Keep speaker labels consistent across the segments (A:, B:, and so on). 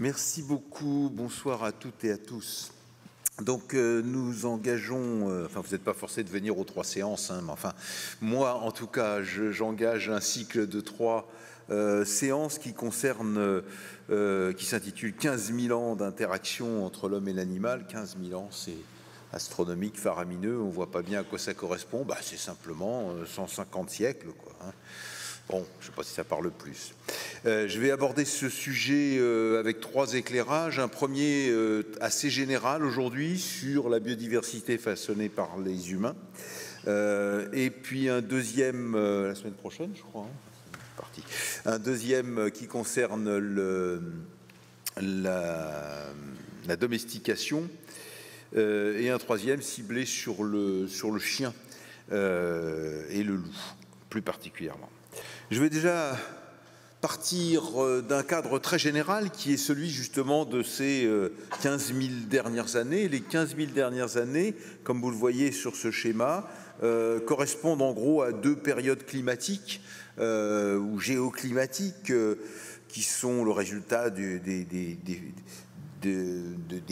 A: Merci beaucoup. Bonsoir à toutes et à tous. Donc euh, nous engageons, euh, enfin vous n'êtes pas forcé de venir aux trois séances, hein, mais enfin moi en tout cas j'engage un cycle de trois euh, séances qui concernent, qui s'intitule 15 000 ans d'interaction entre l'homme et l'animal. 15 000 ans c'est astronomique, faramineux, on voit pas bien à quoi ça correspond, bah, c'est simplement 150 siècles. Hein. Bon, je ne sais pas si ça parle plus. Euh, je vais aborder ce sujet euh, avec trois éclairages. Un premier euh, assez général aujourd'hui sur la biodiversité façonnée par les humains. et puis un deuxième la semaine prochaine, je crois. Hein. parti. Un deuxième qui concerne la, la, domestication. et un troisième ciblé sur le, sur le chien et le loup, plus particulièrement. Je vais déjà partir euh, d'un cadre très général qui est celui justement de ces 15 euh, 000 dernières années. Les 15 000 dernières années, comme vous le voyez sur ce schéma, euh, correspondent en gros à deux périodes climatiques ou géoclimatiques qui sont le résultat des,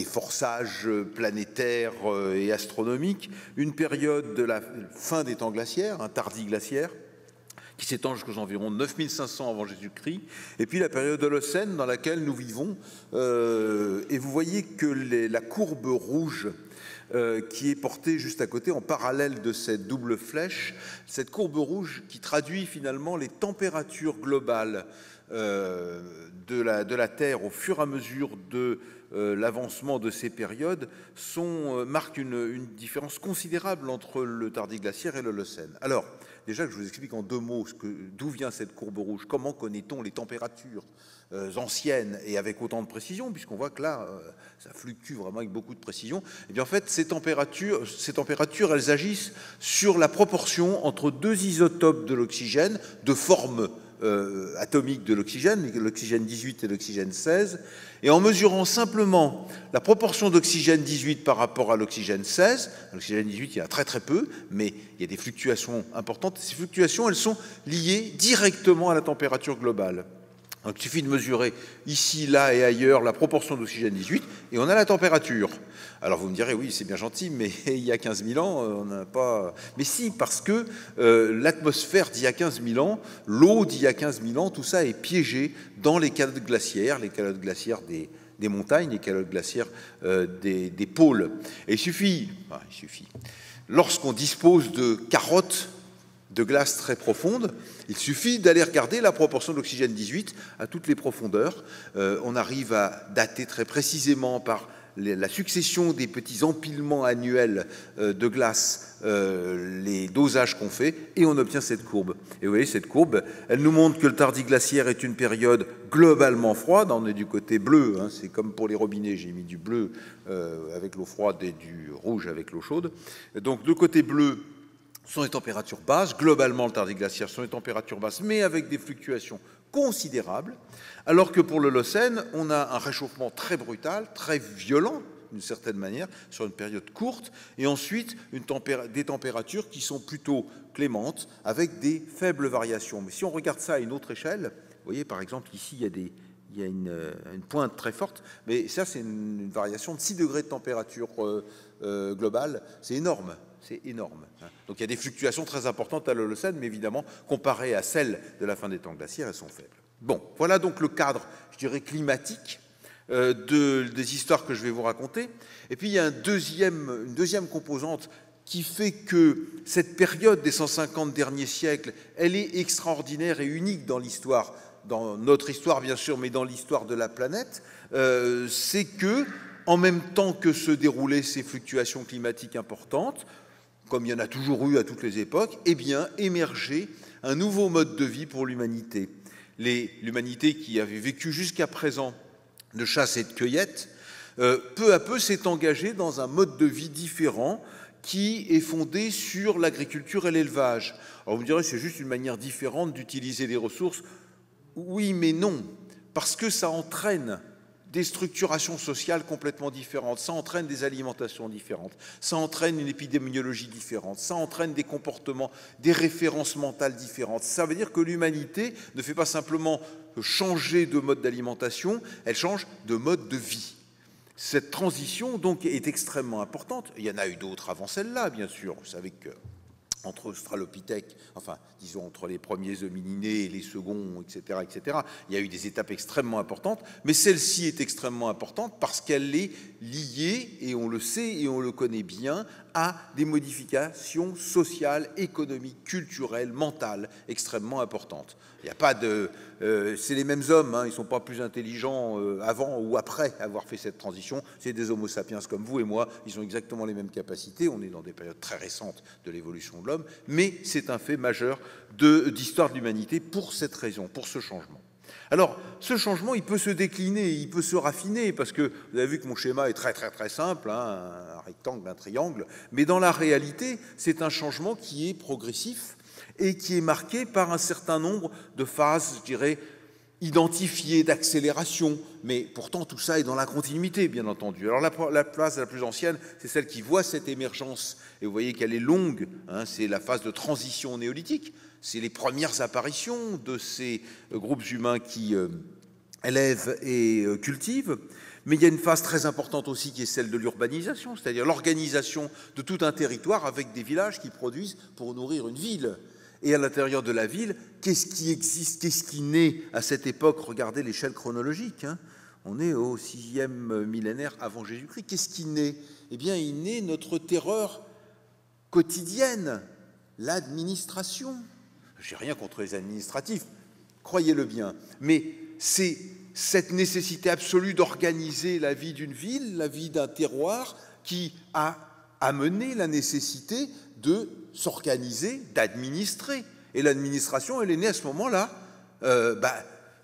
A: forçages planétaires et astronomiques. Une période de la fin des temps glaciaires, un glaciaire qui s'étend jusqu'aux environs 9500 avant Jésus-Christ, et puis la période Holocène dans laquelle nous vivons. Euh, et vous voyez que la courbe rouge euh, qui est portée juste à côté en parallèle de cette double flèche, cette courbe rouge qui traduit finalement les températures globales euh, de, la, Terre au fur et à mesure de l'avancement de ces périodes sont, marque une, une, différence considérable entre le tardiglaciaire et l'Holocène. Alors, Déjà que je vous explique en deux mots d'où vient cette courbe rouge, comment connaît-on les températures euh, anciennes et avec autant de précision, puisqu'on voit que là, euh, ça fluctue vraiment avec beaucoup de précision. Et eh bien en fait, ces températures, ces températures, elles agissent sur la proportion entre deux isotopes de l'oxygène de forme euh, atomique de l'oxygène, l'oxygène 18 et l'oxygène 16, et en mesurant simplement la proportion d'oxygène 18 par rapport à l'oxygène 16, l'oxygène 18 il y en a très très peu, mais il y a des fluctuations importantes, ces fluctuations elles sont liées directement à la température globale. Donc il suffit de mesurer ici, là et ailleurs la proportion d'oxygène 18 et on a la température. Alors vous me direz, oui, c'est bien gentil, mais il y a 15 000 ans, on n'a pas... Mais si, parce que euh, l'atmosphère d'il y a 15 000 ans, l'eau d'il y a 15 000 ans, tout ça est piégé dans les calottes glaciaires, les calottes glaciaires des, montagnes, les calottes glaciaires euh, des, pôles. Et il suffit, il suffit, lorsqu'on dispose de carottes de glace très profonde, il suffit d'aller regarder la proportion d'oxygène 18 à toutes les profondeurs. Euh, on arrive à dater très précisément par la succession des petits empilements annuels euh, de glace, euh, les dosages qu'on fait, et on obtient cette courbe. Et vous voyez, cette courbe, elle nous montre que le tardiglaciaire est une période globalement froide. On est du côté bleu, hein, c'est comme pour les robinets, j'ai mis du bleu avec l'eau froide et du rouge avec l'eau chaude. Donc, de côté bleu, sont des températures basses. Globalement, le tardiglaciaire sont des températures basses, mais avec des fluctuations considérable, alors que pour l'Holocène, on a un réchauffement très brutal, très violent, d'une certaine manière, sur une période courte, et ensuite des températures qui sont plutôt clémentes, avec des faibles variations. Mais si on regarde ça à une autre échelle, vous voyez par exemple ici, il y a, une, une, pointe très forte, mais ça c'est une, variation de 6 degrés de température euh, euh, globale, c'est énorme c'est énorme. Hein. Donc il y a des fluctuations très importantes à l'Holocène, mais évidemment, comparées à celles de la fin des temps glaciaires, elles sont faibles. Bon, voilà donc le cadre, je dirais, climatique euh, de, des histoires que je vais vous raconter. Et puis il y a une deuxième composante qui fait que cette période des 150 derniers siècles, elle est extraordinaire et unique dans l'histoire, dans notre histoire bien sûr, mais dans l'histoire de la planète, euh, c'est que en même temps que se déroulaient ces fluctuations climatiques importantes, comme il y en a toujours eu à toutes les époques, eh bien, émerger un nouveau mode de vie pour l'humanité. L'humanité qui avait vécu jusqu'à présent de chasse et de cueillette, euh, peu à peu s'est engagée dans un mode de vie différent qui est fondé sur l'agriculture et l'élevage. Alors vous me direz, c'est juste une manière différente d'utiliser les ressources. Oui, mais non, parce que ça entraîne des structurations sociales complètement différentes, ça entraîne des alimentations différentes, ça entraîne une épidémiologie différente, ça entraîne des comportements, des références mentales différentes. Ça veut dire que l'humanité ne fait pas simplement changer de mode d'alimentation, elle change de mode de vie. Cette transition donc est extrêmement importante. Il y en a eu d'autres avant celle-là, bien sûr. Vous savez que entre Australopithèques, enfin, disons, entre les premiers homininés et les seconds, etc., etc., il y a eu des étapes extrêmement importantes, mais celle-ci est extrêmement importante parce qu'elle est liée, et on le sait et on le connaît bien, à des modifications sociales, économiques, culturelles, mentales extrêmement importantes. Il n'y a pas de... Euh, c'est les mêmes hommes, hein, ils ne sont pas plus intelligents euh, avant ou après avoir fait cette transition. C'est des homo sapiens comme vous et moi, ils ont exactement les mêmes capacités. On est dans des périodes très récentes de l'évolution de l'homme, mais c'est un fait majeur d'histoire de, de l'humanité pour cette raison, pour ce changement. Alors, ce changement, il peut se décliner, il peut se raffiner, parce que vous avez vu que mon schéma est très très très simple, hein, un rectangle, un triangle, mais dans la réalité, c'est un changement qui est progressif et qui est marqué par un certain nombre de phases, je dirais, identifiées d'accélération, mais pourtant tout ça est dans la continuité, bien entendu. Alors la, phase la plus ancienne, c'est celle qui voit cette émergence, et vous voyez qu'elle est longue, hein, c'est la phase de transition néolithique, c'est les premières apparitions de ces euh, groupes humains qui euh, élèvent et euh, cultivent. Mais il y a une phase très importante aussi qui est celle de l'urbanisation, c'est-à-dire l'organisation de tout un territoire avec des villages qui produisent pour nourrir une ville. Et à l'intérieur de la ville, qu'est-ce qui existe, qu'est-ce qui naît à cette époque? Regardez l'échelle chronologique. Hein. On est au sixième millénaire avant Jésus-Christ. Qu'est-ce qui naît? Eh bien, il naît notre terreur quotidienne, l'administration. J'ai rien contre les administratifs, croyez-le bien, mais c'est cette nécessité absolue d'organiser la vie d'une ville, la vie d'un terroir, qui a amené la nécessité de s'organiser, d'administrer. Et l'administration, elle est née à ce moment-là. Euh, bah,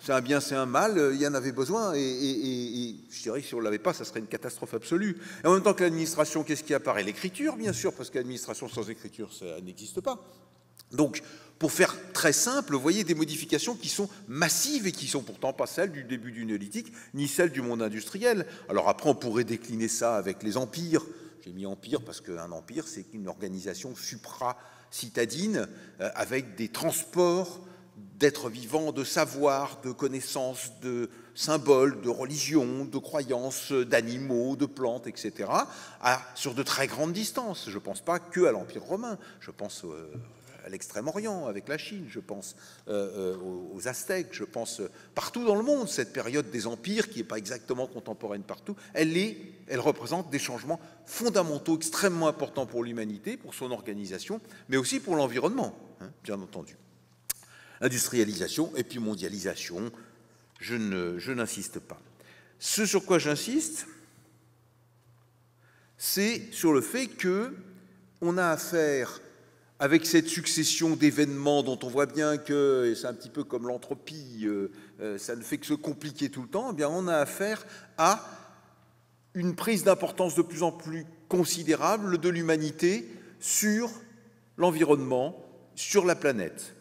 A: c'est un bien, c'est un mal, il y en avait besoin, et, je dirais que si on ne l'avait pas, ça serait une catastrophe absolue. Et en même temps que l'administration, qu'est-ce qui apparaît? L'écriture, bien sûr, parce que l'administration sans écriture, ça n'existe pas. Donc, pour faire très simple, vous voyez des modifications qui sont massives et qui sont pourtant pas celles du début du néolithique, ni celles du monde industriel. Alors après, on pourrait décliner ça avec les empires. J'ai mis empire parce qu'un empire, c'est une organisation supra-citadine euh, avec des transports d'êtres vivants, de savoir, de connaissances, de symboles, de religions, de croyances, d'animaux, de plantes, etc., sur de très grandes distances. Je ne pense pas que à l'Empire romain, je pense euh, à l'Extrême-Orient, avec la Chine, je pense euh, euh, aux Aztèques, je pense euh, partout dans le monde, cette période des empires, qui n'est pas exactement contemporaine partout, elle, est, elle représente des changements fondamentaux extrêmement importants pour l'humanité, pour son organisation, mais aussi pour l'environnement, hein, bien entendu. Industrialisation et puis mondialisation, je n'insiste pas. Ce sur quoi j'insiste, c'est sur le fait que on a affaire avec cette succession d'événements dont on voit bien que, c'est un petit peu comme l'entropie, euh, euh, ça ne fait que se compliquer tout le temps, eh on a affaire à une prise d'importance de plus en plus considérable de l'humanité sur l'environnement, sur la planète.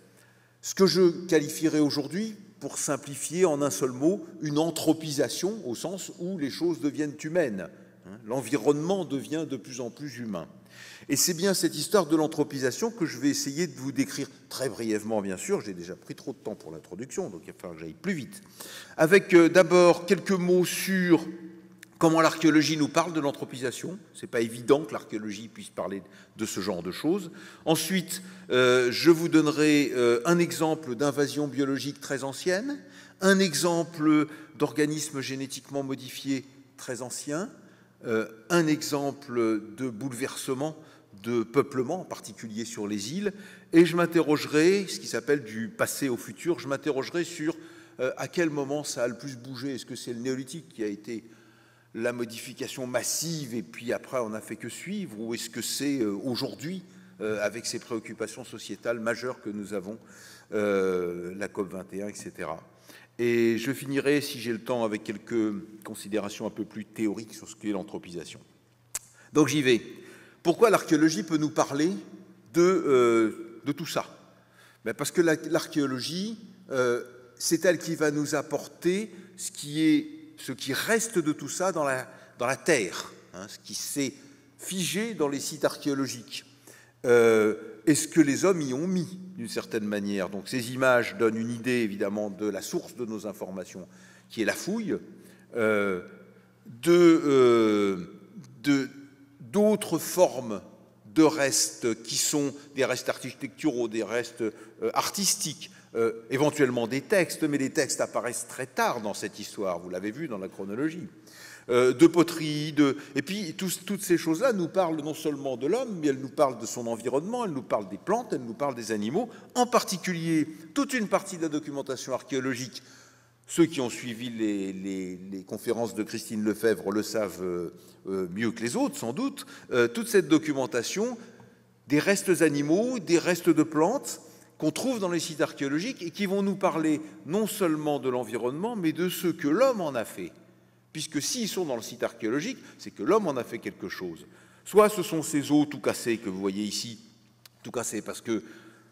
A: Ce que je qualifierais aujourd'hui, pour simplifier en un seul mot, une anthropisation au sens où les choses deviennent humaines. Hein. L'environnement devient de plus en plus humain. Et c'est bien cette histoire de l'anthropisation que je vais essayer de vous décrire très brièvement, bien sûr. J'ai déjà pris trop de temps pour l'introduction, donc il va falloir que j'aille plus vite. Avec euh, d'abord quelques mots sur comment l'archéologie nous parle de l'anthropisation. Ce n'est pas évident que l'archéologie puisse parler de ce genre de choses. Ensuite, euh, je vous donnerai euh, un exemple d'invasion biologique très ancienne, un exemple d'organisme génétiquement modifié très ancien, un exemple de bouleversement de peuplement, en particulier sur les îles, et je m'interrogerai, ce qui s'appelle du passé au futur, je m'interrogerai sur euh, à quel moment ça a le plus bougé. Est-ce que c'est le néolithique qui a été la modification massive et puis après on n'a fait que suivre, ou est-ce que c'est euh, aujourd'hui, euh, avec ces préoccupations sociétales majeures que nous avons, la COP21, etc. Et je finirai, si j'ai le temps, avec quelques considérations un peu plus théoriques sur ce qu'est l'anthropisation. Donc j'y vais. Pourquoi l'archéologie peut nous parler de, euh, tout ça? Ben Parce que l'archéologie, euh, c'est elle qui va nous apporter ce qui reste de tout ça dans la, terre, hein, ce qui s'est figé dans les sites archéologiques. Euh, et ce que les hommes y ont mis d'une certaine manière. Donc ces images donnent une idée évidemment de la source de nos informations, qui est la fouille, de, d'autres formes de restes qui sont des restes architecturaux, des restes artistiques, euh, éventuellement des textes, mais les textes apparaissent très tard dans cette histoire, vous l'avez vu dans la chronologie. Euh, de poterie, de... et puis toutes ces choses-là nous parlent non seulement de l'homme, mais elles nous parlent de son environnement, elles nous parlent des plantes, elles nous parlent des animaux, en particulier toute une partie de la documentation archéologique. Ceux qui ont suivi les, conférences de Christine Lefebvre le savent euh, mieux que les autres, sans doute. toute cette documentation des restes animaux, des restes de plantes, qu'on trouve dans les sites archéologiques et qui vont nous parler non seulement de l'environnement, mais de ce que l'homme en a fait. Puisque s'ils sont dans le site archéologique, c'est que l'homme en a fait quelque chose. Soit ce sont ces os tout cassés que vous voyez ici, tout cassés parce que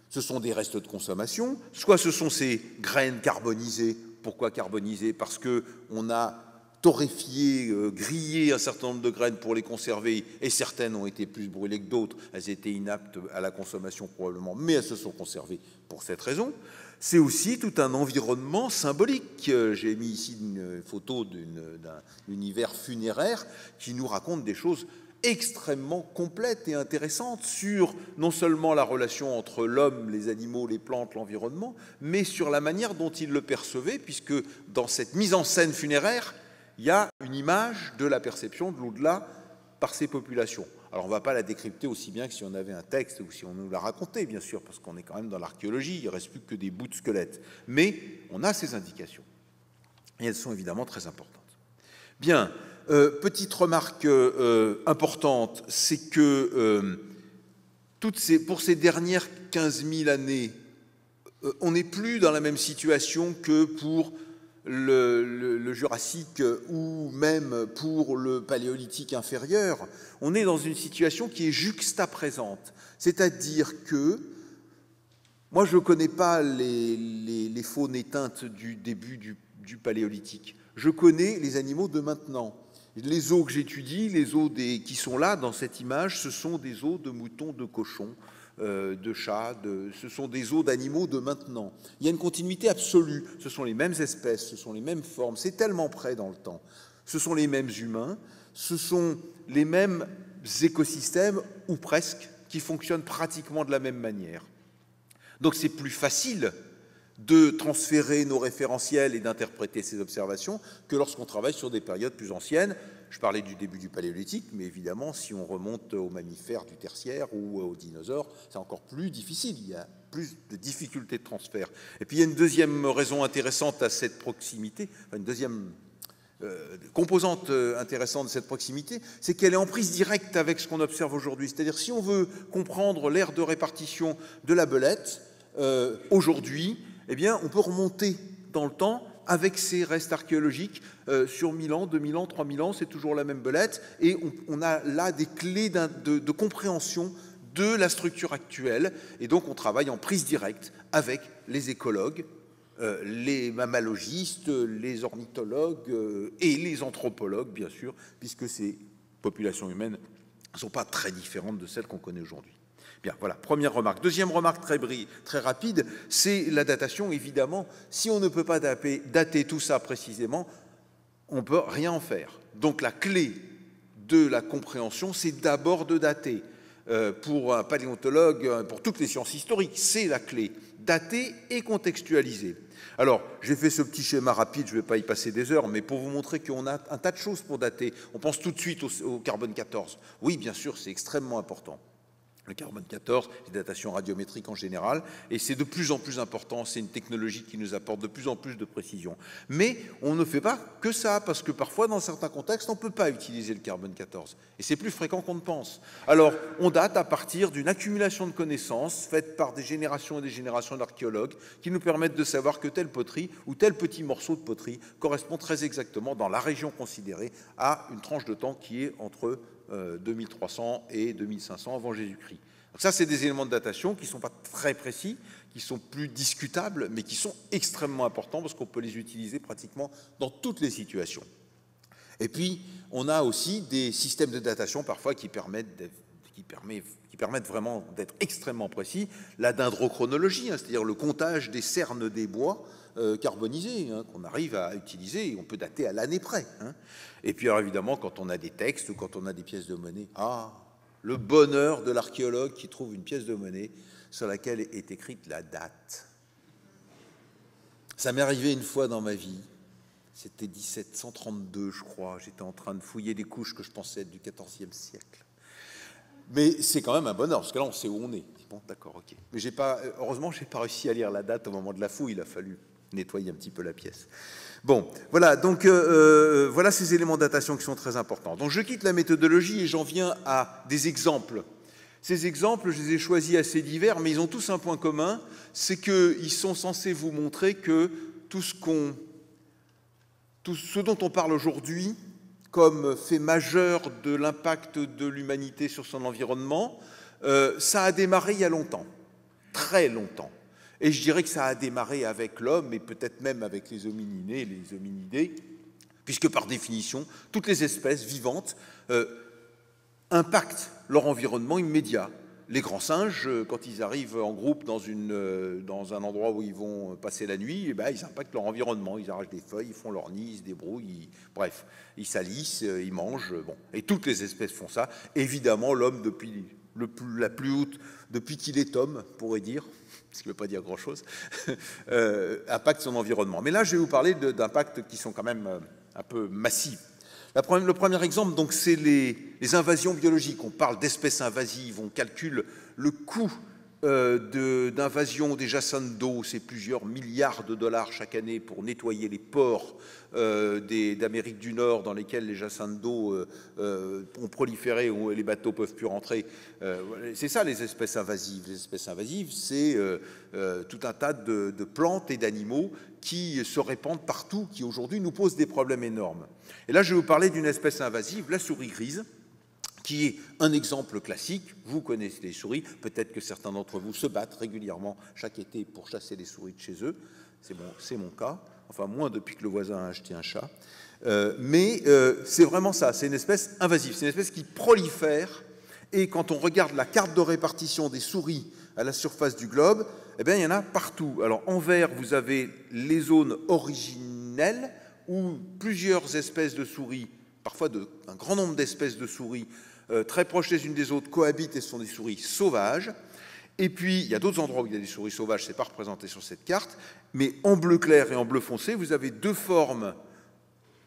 A: ce sont des restes de consommation, soit ce sont ces graines carbonisées. Pourquoi carbonisées Parce qu'on a torréfié, euh, grillé un certain nombre de graines pour les conserver, et certaines ont été plus brûlées que d'autres, elles étaient inaptes à la consommation probablement, mais elles se sont conservées pour cette raison. C'est aussi tout un environnement symbolique. J'ai mis ici une photo d'un univers funéraire qui nous raconte des choses extrêmement complètes et intéressantes sur non seulement la relation entre l'homme, les animaux, les plantes, l'environnement, mais sur la manière dont il le percevait, puisque dans cette mise en scène funéraire, il y a une image de la perception de l'au-delà par ces populations. Alors on ne va pas la décrypter aussi bien que si on avait un texte ou si on nous la racontait, bien sûr, parce qu'on est quand même dans l'archéologie, il ne reste plus que des bouts de squelettes. Mais on a ces indications. Et elles sont évidemment très importantes. Bien, euh, petite remarque euh, importante, c'est que euh, pour ces dernières 15 000 années, on n'est plus dans la même situation que pour le, Jurassique ou même pour le Paléolithique inférieur, on est dans une situation qui est juxtaprésente. C'est-à-dire que moi, je ne connais pas les, faunes éteintes du début du, du, Paléolithique. Je connais les animaux de maintenant. Les os que j'étudie, les des, qui sont là dans cette image, ce sont des os de moutons, de cochons, euh, de chats, ce sont des os d'animaux de maintenant. Il y a une continuité absolue. Ce sont les mêmes espèces, ce sont les mêmes formes. C'est tellement près dans le temps. Ce sont les mêmes humains, ce sont les mêmes écosystèmes, ou presque, qui fonctionnent pratiquement de la même manière. Donc c'est plus facile de transférer nos référentiels et d'interpréter ces observations que lorsqu'on travaille sur des périodes plus anciennes. Je parlais du début du paléolithique, mais évidemment, si on remonte aux mammifères du tertiaire ou aux dinosaures, c'est encore plus difficile. Il y a plus de difficultés de transfert. Et puis il y a une deuxième raison intéressante à cette proximité, une deuxième euh, composante euh, intéressante de cette proximité, c'est qu'elle est en prise directe avec ce qu'on observe aujourd'hui. C'est-à-dire si on veut comprendre l'ère de répartition de la belette, euh, aujourd'hui, eh bien, on peut remonter dans le temps avec ces restes archéologiques euh, sur 1000 ans, 2000 ans, 3000 ans, c'est toujours la même belette, et on, a là des clés de, compréhension de la structure actuelle, et donc on travaille en prise directe avec les écologues, euh, les mammalogistes, les ornithologues euh, et les anthropologues, bien sûr, puisque ces populations humaines ne sont pas très différentes de celles qu'on connaît aujourd'hui. Bien, voilà, première remarque. Deuxième remarque très, très rapide, c'est la datation. Évidemment, si on ne peut pas dater, tout ça précisément, on ne peut rien en faire. Donc la clé de la compréhension, c'est d'abord de dater. Euh, pour un paléontologue, euh, pour toutes les sciences historiques, c'est la clé. Dater et contextualiser. Alors, j'ai fait ce petit schéma rapide, je ne vais pas y passer des heures, mais pour vous montrer qu'on a un tas de choses pour dater. On pense tout de suite au, au carbone 14. Oui, bien sûr, c'est extrêmement important le carbone 14, les datations radiométriques en général, et c'est de plus en plus important, c'est une technologie qui nous apporte de plus en plus de précision. Mais on ne fait pas que ça, parce que parfois, dans certains contextes, on ne peut pas utiliser le carbone 14, et c'est plus fréquent qu'on ne pense. Alors, on date à partir d'une accumulation de connaissances faite par des générations et des générations d'archéologues qui nous permettent de savoir que telle poterie ou tel petit morceau de poterie correspond très exactement dans la région considérée à une tranche de temps qui est entre 2300 euh, et 2500 avant Jésus-Christ. Donc ça, c'est des éléments de datation qui ne sont pas très précis, qui sont plus discutables, mais qui sont extrêmement importants parce qu'on peut les utiliser pratiquement dans toutes les situations. Et puis, on a aussi des systèmes de datation parfois qui permettent, vraiment d'être extrêmement précis. La dendrochronologie, hein, c'est-à-dire le comptage des cernes des bois euh, carbonisés hein, qu'on arrive à utiliser et on peut dater à l'année près. Hein. Et puis, alors, évidemment, quand on a des textes ou quand on a des pièces de monnaie, ah, le bonheur de l'archéologue qui trouve une pièce de monnaie sur laquelle est écrite la date. Ça m'est arrivé une fois dans ma vie. C'était 1732, je crois. J'étais en train de fouiller des couches que je pensais être du XIVe siècle. Mais c'est quand même un bonheur, parce que là, on sait où on est. Bon, d'accord, ok. Mais j'ai pas, heureusement, j'ai pas réussi à lire la date au moment de la fouille. Il a fallu nettoyer un petit peu la pièce. Bon, voilà, donc euh, euh, voilà ces éléments de qui sont très importants. Donc je quitte la méthodologie et j'en viens à des exemples. Ces exemples, je les ai choisis assez divers, mais ils ont tous un point commun, c'est qu'ils sont censés vous montrer que tout ce, qu'on, tout ce dont on parle aujourd'hui comme fait majeur de l'impact de l'humanité sur son environnement, euh, ça a démarré il y a longtemps, très longtemps. Et je dirais que ça a démarré avec l'homme et peut-être même avec les homininés, les hominidés, puisque par définition, toutes les espèces vivantes euh, impactent leur environnement immédiat. Les grands singes, euh, quand ils arrivent en groupe dans, euh, un endroit où ils vont passer la nuit, eh ben, ils impactent leur environnement. Ils arrachent des feuilles, ils font leur nid, ils se débrouillent, bref, ils salissent, ils mangent. Et toutes les espèces font ça. Évidemment, l'homme, depuis la plus haute, depuis qu'il est homme, pourrait dire, ce qui ne veut pas dire grand-chose, euh, impacte son environnement. Mais là, je vais vous parler d'impacts qui sont quand même euh, un peu massifs. le premier exemple, donc, c'est les, invasions biologiques. On parle d'espèces invasives, on calcule le coût euh, d'invasion des jassins d'eau, c'est plusieurs milliards de dollars chaque année pour nettoyer les ports euh, d'Amérique du Nord dans lesquels les jassins d'eau euh, ont proliféré, où les bateaux peuvent plus rentrer. c'est ça les espèces invasives. Les espèces invasives, c'est tout un tas de, de plantes et d'animaux qui se répandent partout, qui aujourd'hui nous posent des problèmes énormes. Et là, je vais vous parler d'une espèce invasive, la souris grise qui est un exemple classique. Vous connaissez les souris, peut-être que certains d'entre vous se battent régulièrement chaque été pour chasser les souris de chez eux. C'est mon, cas, enfin moins depuis que le voisin a acheté un chat. Euh, mais euh, c'est vraiment ça, c'est une espèce invasive, c'est une espèce qui prolifère. Et quand on regarde la carte de répartition des souris à la surface du globe, eh bien, il y en a partout. Alors en vert, vous avez les zones originelles où plusieurs espèces de souris, parfois un grand nombre d'espèces de souris, euh, très proches les unes des autres, cohabitent et sont des souris sauvages. Et puis, il y a d'autres endroits où il y a des souris sauvages, ce n'est pas représenté sur cette carte, mais en bleu clair et en bleu foncé, vous avez deux formes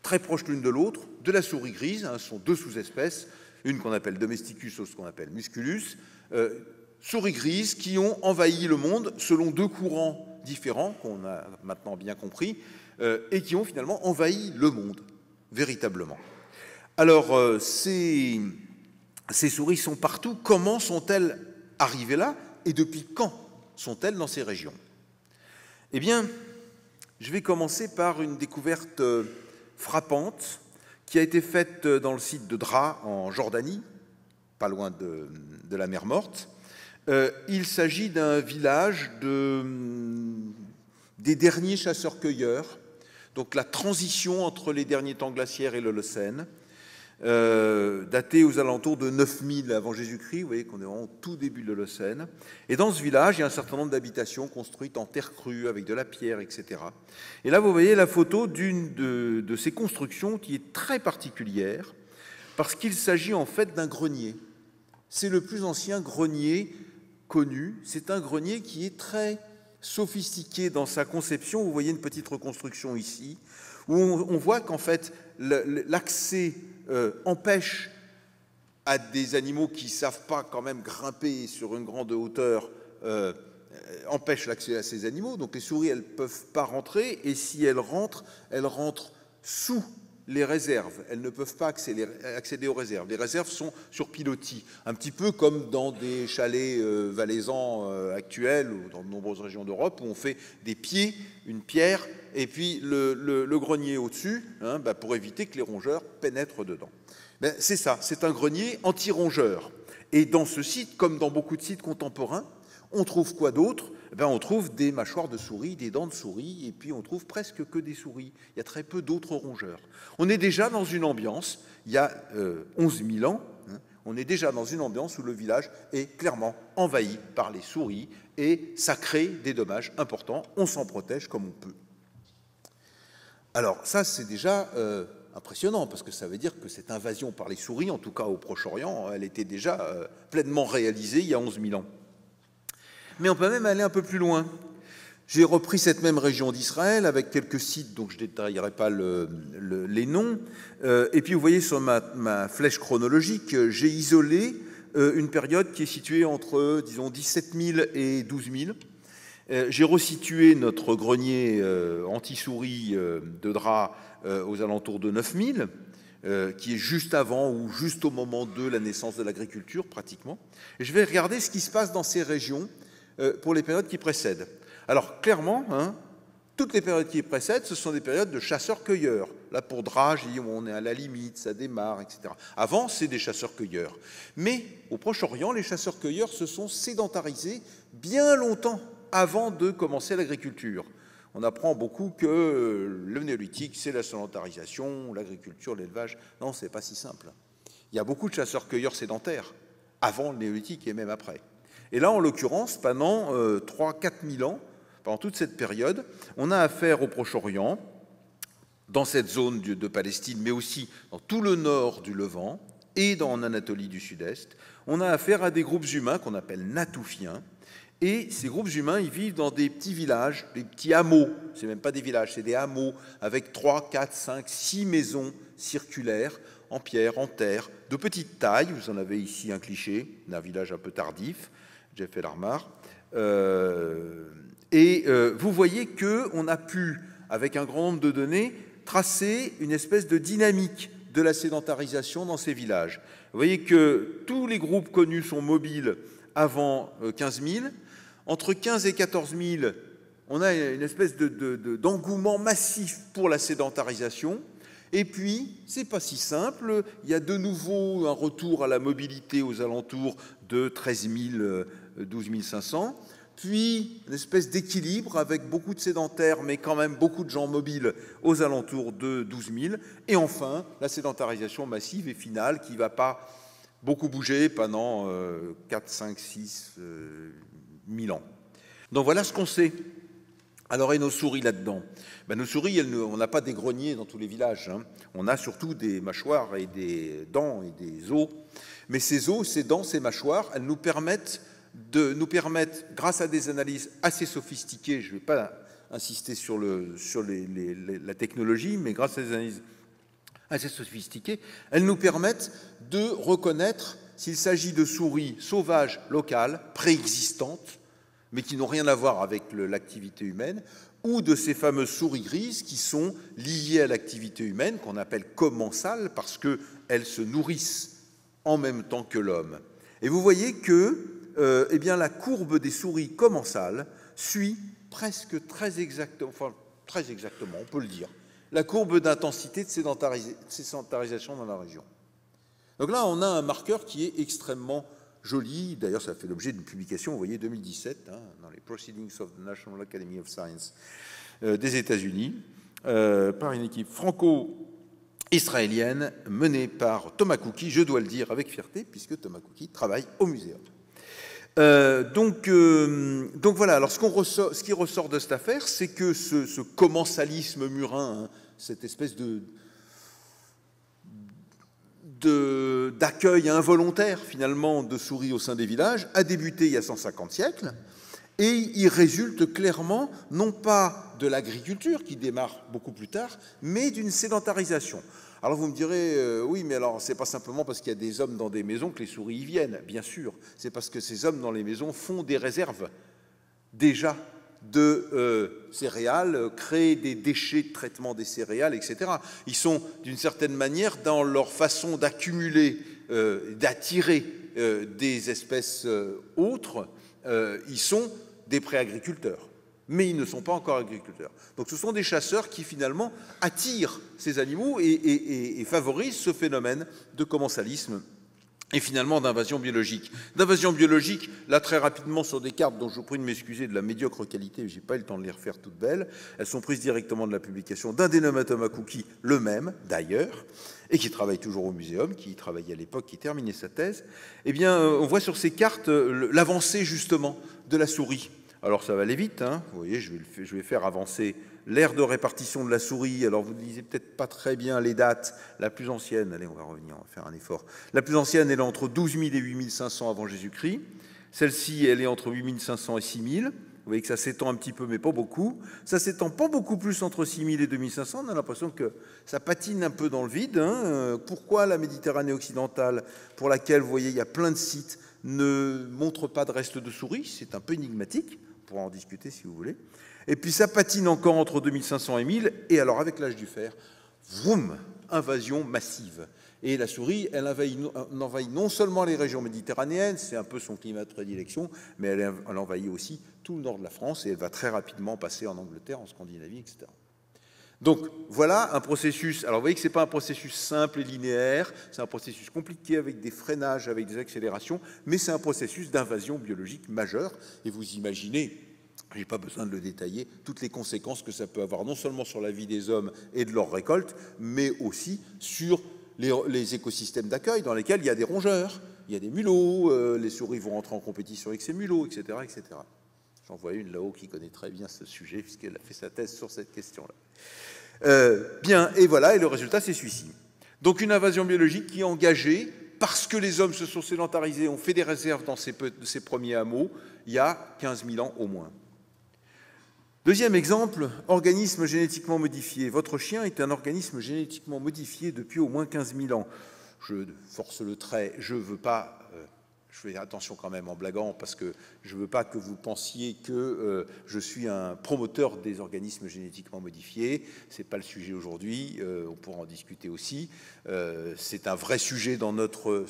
A: très proches l'une de l'autre de la souris grise. Hein, ce sont deux sous-espèces, une qu'on appelle domesticus, autre qu'on appelle musculus. Euh, souris grises qui ont envahi le monde selon deux courants différents, qu'on a maintenant bien compris, euh, et qui ont finalement envahi le monde, véritablement. Alors, ces souris sont partout. Comment sont-elles arrivées là et depuis quand sont-elles dans ces régions? Eh bien, je vais commencer par une découverte euh, frappante qui a été faite euh, dans le site de Dra en Jordanie, pas loin de, la mer Morte. Euh, il s'agit d'un village de, des derniers chasseurs-cueilleurs, donc la transition entre les derniers temps glaciaires et l'Holocène. Euh, daté aux alentours de 9000 avant Jésus-Christ. Vous voyez qu'on est vraiment au tout début de l'Holocène. Et dans ce village, il y a un certain nombre d'habitations construites en terre crue, avec de la pierre, etc. Et là, vous voyez la photo d'une de, de ces constructions qui est très particulière, parce qu'il s'agit en fait d'un grenier. C'est le plus ancien grenier connu. C'est un grenier qui est très sophistiqué dans sa conception. Vous voyez une petite reconstruction ici, où on, voit qu'en fait, l'accès euh, empêche à des animaux qui ne savent pas quand même grimper sur une grande hauteur, euh, empêche l'accès à ces animaux. Donc les souris, elles ne peuvent pas rentrer, et si elles rentrent, elles rentrent sous les réserves. Elles ne peuvent pas accéder, aux réserves. Les réserves sont sur pilotis, un petit peu comme dans des chalets euh, valaisans actuels ou dans de nombreuses régions d'Europe où on fait des pieds, une pierre et puis le, grenier au-dessus, hein, bah, pour éviter que les rongeurs pénètrent dedans. Ben, c'est ça, c'est un grenier anti-rongeur. Et dans ce site, comme dans beaucoup de sites contemporains, on trouve quoi d'autre? Eh On trouve des mâchoires de souris, des dents de souris, et puis on trouve presque que des souris. Il y a très peu d'autres rongeurs. On est déjà dans une ambiance, il y a 11 euh, 000 ans, hein, on est déjà dans une ambiance où le village est clairement envahi par les souris, et ça crée des dommages importants. On s'en protège comme on peut. Alors ça, c'est déjà euh, impressionnant, parce que ça veut dire que cette invasion par les souris, en tout cas au Proche-Orient, elle était déjà euh, pleinement réalisée il y a 11 000 ans. Mais on peut même aller un peu plus loin. J'ai repris cette même région d'Israël avec quelques sites, donc je ne détaillerai pas les noms. Euh, et puis vous voyez sur ma, flèche chronologique, j'ai isolé une période qui est située entre, disons, 17 000 et 12 000. Euh, j'ai resitué notre grenier euh, anti-souris euh, de drap aux alentours de 9000, qui est juste avant ou juste au moment de la naissance de l'agriculture, pratiquement. Je vais regarder ce qui se passe dans ces régions pour les périodes qui précèdent. Alors, clairement, hein, toutes les périodes qui précèdent, ce sont des périodes de chasseurs-cueilleurs. Là, pour Drage, on est à la limite, ça démarre, etc. Avant, c'est des chasseurs-cueilleurs. Mais au Proche-Orient, les chasseurs-cueilleurs se sont sédentarisés bien longtemps avant de commencer l'agriculture. On apprend beaucoup que le néolithique, c'est la sédentarisation, l'agriculture, l'élevage. Non, c'est pas si simple. Il y a beaucoup de chasseurs-cueilleurs sédentaires avant le néolithique et même après. Et là, en l'occurrence, pendant 3-4 euh, 000 ans, pendant toute cette période, on a affaire au Proche-Orient, dans cette zone de Palestine, mais aussi dans tout le nord du Levant et dans Anatolie du Sud-Est, on a affaire à des groupes humains qu'on appelle natoufiens, et ces groupes humains, ils vivent dans des petits villages, des petits hameaux. C'est même pas des villages, c'est des hameaux avec 3, 4, 5, 6 maisons circulaires en pierre, en terre, de petite taille. Vous en avez ici un cliché d'un village un peu tardif, Jeff Elarmar. Euh, et euh, vous voyez qu'on a pu, avec un grand nombre de données, tracer une espèce de dynamique de la sédentarisation dans ces villages. Vous voyez que tous les groupes connus sont mobiles avant 15 euh, 000, entre 15 et 14 000, on a une espèce d'engouement massif pour la sédentarisation. Et puis, c'est pas si simple. Il y a de nouveau un retour à la mobilité aux alentours de 13 000, 12 500. Puis, une espèce d'équilibre avec beaucoup de sédentaires, mais quand même beaucoup de gens mobiles aux alentours de 12 000. Et enfin, la sédentarisation massive et finale qui ne va pas beaucoup bouger pendant 4, 5, 6, 1000 ans. Donc voilà ce qu'on sait. Alors, et nos souris là-dedans? Ben, Nos souris, on n'a pas des greniers dans tous les villages. Hein. On a surtout des mâchoires et des dents et des os. Mais ces os, ces dents, ces mâchoires, elles nous permettent, de, nous permettent grâce à des analyses assez sophistiquées, je ne vais pas insister sur la technologie, mais grâce à des analyses assez sophistiquées, elles nous permettent de reconnaître s'il s'agit de souris sauvages locales, préexistantes, mais qui n'ont rien à voir avec l'activité humaine, ou de ces fameuses souris grises qui sont liées à l'activité humaine, qu'on appelle commensales, parce qu'elles se nourrissent en même temps que l'homme. Et vous voyez que euh, eh bien, la courbe des souris commensales suit presque très exactement, enfin très exactement, on peut le dire, la courbe d'intensité de sédentarisation dans la région. Donc là, on a un marqueur qui est extrêmement joli. D'ailleurs, ça fait l'objet d'une publication, vous voyez, 2017, hein, dans les Proceedings of the National Academy of Science euh, des États-Unis, euh, par une équipe franco-israélienne menée par Thomas Cookie, je dois le dire avec fierté, puisque Thomas Cookie travaille au muséum. Euh, donc, donc voilà, alors ce, qui ressort de cette affaire, c'est que ce, commensalisme murin, hein, cette espèce de, d'accueil involontaire finalement de souris au sein des villages a débuté il y a 150 siècles et il résulte clairement non pas de l'agriculture qui démarre beaucoup plus tard, mais d'une sédentarisation. Alors vous me direz, euh, oui, mais alors c'est pas simplement parce qu'il y a des hommes dans des maisons que les souris y viennent, bien sûr, c'est parce que ces hommes dans les maisons font des réserves déjà de euh, céréales, créer des déchets de traitement des céréales, etc. Ils sont d'une certaine manière dans leur façon d'accumuler, euh, d'attirer euh, des espèces autres, ils sont des pré-agriculteurs, mais ils ne sont pas encore agriculteurs. Donc ce sont des chasseurs qui finalement attirent ces animaux et, favorisent ce phénomène de commensalisme et finalement d'invasion biologique. D'invasion biologique, là très rapidement sur des cartes dont je vous prie de m'excuser de la médiocre qualité, j'ai pas eu le temps de les refaire toutes belles, elles sont prises directement de la publication d'un dénomatum à cookie, le même d'ailleurs, et qui travaille toujours au muséum, qui travaillait à l'époque, qui terminait sa thèse. Eh bien, euh, on voit sur ces cartes euh, l'avancée justement de la souris. Alors ça va aller vite, hein. vous voyez, je vais, faire avancer L'ère de répartition de la souris, alors vous ne lisez peut-être pas très bien les dates. La plus ancienne, allez, on va revenir, on va faire un effort. La plus ancienne, elle est entre 12 000 et 8 500 avant Jésus-Christ. Celle-ci, elle est entre 8 500 et 6 000. Vous voyez que ça s'étend un petit peu, mais pas beaucoup. Ça s'étend pas beaucoup plus entre 6 000 et 2500. On a l'impression que ça patine un peu dans le vide. Hein. Pourquoi la Méditerranée occidentale, pour laquelle, vous voyez, il y a plein de sites, ne montre pas de reste de souris? C'est un peu énigmatique. Pourra en discuter si vous voulez. Et puis ça patine encore entre 2500 et 1000, et alors avec l'âge du fer, vroom, invasion massive. Et la souris, elle envahit, non seulement les régions méditerranéennes, c'est un peu son climat de prédilection, mais elle, elle, envahit aussi tout le nord de la France et elle va très rapidement passer en Angleterre, en Scandinavie, etc. Donc voilà un processus. Alors vous voyez que ce n'est pas un processus simple et linéaire, c'est un processus compliqué avec des freinages, avec des accélérations, mais c'est un processus d'invasion biologique majeur. Et vous imaginez je n'ai pas besoin de le détailler, toutes les conséquences que ça peut avoir, non seulement sur la vie des hommes et de leur récolte, mais aussi sur les, écosystèmes d'accueil dans lesquels il y a des rongeurs, il y a des mulots, euh, les souris vont rentrer en compétition avec ces mulots, etc. etc. J'en vois une là-haut qui connaît très bien ce sujet, puisqu'elle a fait sa thèse sur cette question-là. Euh, bien, et voilà, et le résultat, c'est celui-ci. Donc une invasion biologique qui est engagée parce que les hommes se sont sédentarisés, ont fait des réserves dans ces, ces premiers hameaux, il y a 15 000 ans au moins. Deuxième exemple, organisme génétiquement modifié. Votre chien est un organisme génétiquement modifié depuis au moins 15 000 ans. Je force le trait, je ne veux pas, euh, je fais attention quand même en blaguant, parce que je ne veux pas que vous pensiez que euh, je suis un promoteur des organismes génétiquement modifiés. Ce n'est pas le sujet aujourd'hui, euh, on pourra en discuter aussi. C'est un vrai sujet dans notre,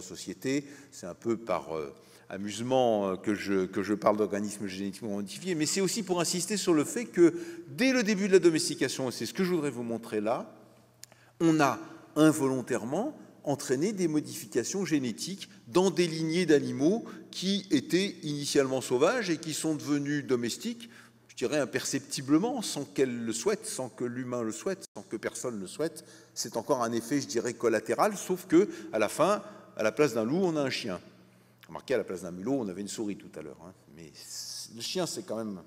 A: société. C'est un peu par amusement euh, que je, que je parle d'organismes génétiquement modifiés, mais c'est aussi pour insister sur le fait que dès le début de la domestication, et c'est ce que je voudrais vous montrer là, on a involontairement entraîné des modifications génétiques dans des lignées d'animaux qui étaient initialement sauvages et qui sont devenus domestiques, je dirais imperceptiblement, sans qu'elles le souhaitent, sans que l'humain le souhaite, sans que personne le souhaite. C'est encore un effet, je dirais, collatéral, sauf que à la fin, à la place d'un loup, on a un chien. Remarquez, à la place d'un mulot, on avait une souris tout à l'heure. Hein. Mais le chien, c'est quand même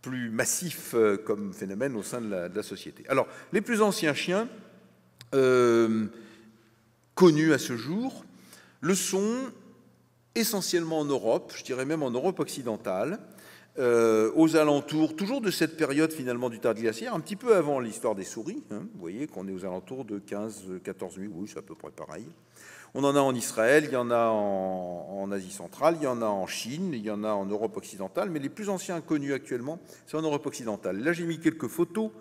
A: plus massif euh, comme phénomène au sein de la, société. Alors, les plus anciens chiens euh, connus à ce jour le sont essentiellement en Europe, je dirais même en Europe occidentale, euh, aux alentours, toujours de cette période finalement du Tard-Glaciaire, un petit peu avant l'histoire des souris. Hein. vous voyez qu'on est aux alentours de 15-14 000, oui, c'est à peu près pareil. On en a en Israël, il y en a en, Asie centrale, il y en a en Chine, il y en a en Europe occidentale, mais les plus anciens connus actuellement, c'est en Europe occidentale. Là, j'ai mis quelques photos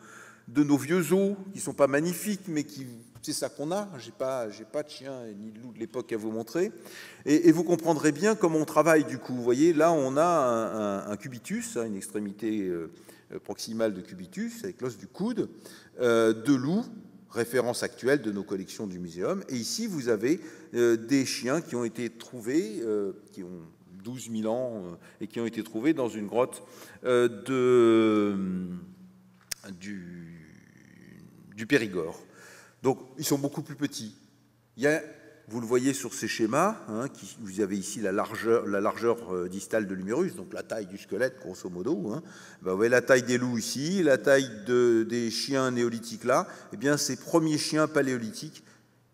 A: de nos vieux zoos, qui ne sont pas magnifiques, mais qui c'est ça qu'on a. Je n'ai pas, pas de chien ni de loup de l'époque à vous montrer. Et, vous comprendrez bien comment on travaille du coup. Vous voyez, là, on a un, cubitus, hein, une extrémité euh, proximale de cubitus, avec l'os du coude, euh, de loup, référence actuelle de nos collections du muséum. Et ici, vous avez euh, des chiens qui ont été trouvés, qui ont 12 000 ans, et qui ont été trouvés dans une grotte du Périgord. Donc, ils sont beaucoup plus petits. Vous le voyez sur ces schémas, hein, qui, vous avez ici la largeur, la largeur euh, distale de l'humérus, donc la taille du squelette, grosso modo. Hein. Ben, vous voyez la taille des loups ici, la taille de, des chiens néolithiques là. Eh bien, ces premiers chiens paléolithiques,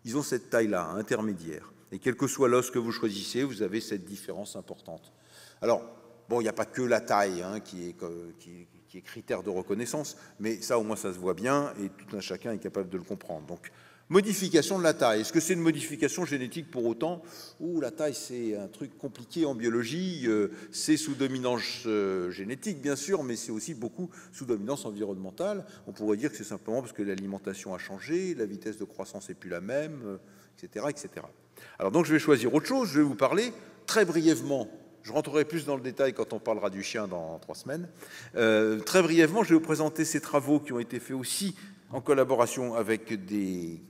A: ils ont cette taille-là, intermédiaire. Et quel que soit l'os que vous choisissez, vous avez cette différence importante. Alors, bon, il n'y a pas que la taille hein, qui, est, qui, qui, est, critère de reconnaissance, mais ça, au moins, ça se voit bien, et tout un chacun est capable de le comprendre. Donc, Modification de la taille. Est-ce que c'est une modification génétique pour autant? Ou la taille, c'est un truc compliqué en biologie. Euh, c'est sous dominance euh, génétique, bien sûr, mais c'est aussi beaucoup sous dominance environnementale. On pourrait dire que c'est simplement parce que l'alimentation a changé, la vitesse de croissance n'est plus la même, etc., euh, etc. Alors donc, je vais choisir autre chose. Je vais vous parler très brièvement je rentrerai plus dans le détail quand on parlera du chien dans trois semaines. très brièvement, je vais vous présenter ces travaux qui ont été faits aussi en collaboration avec des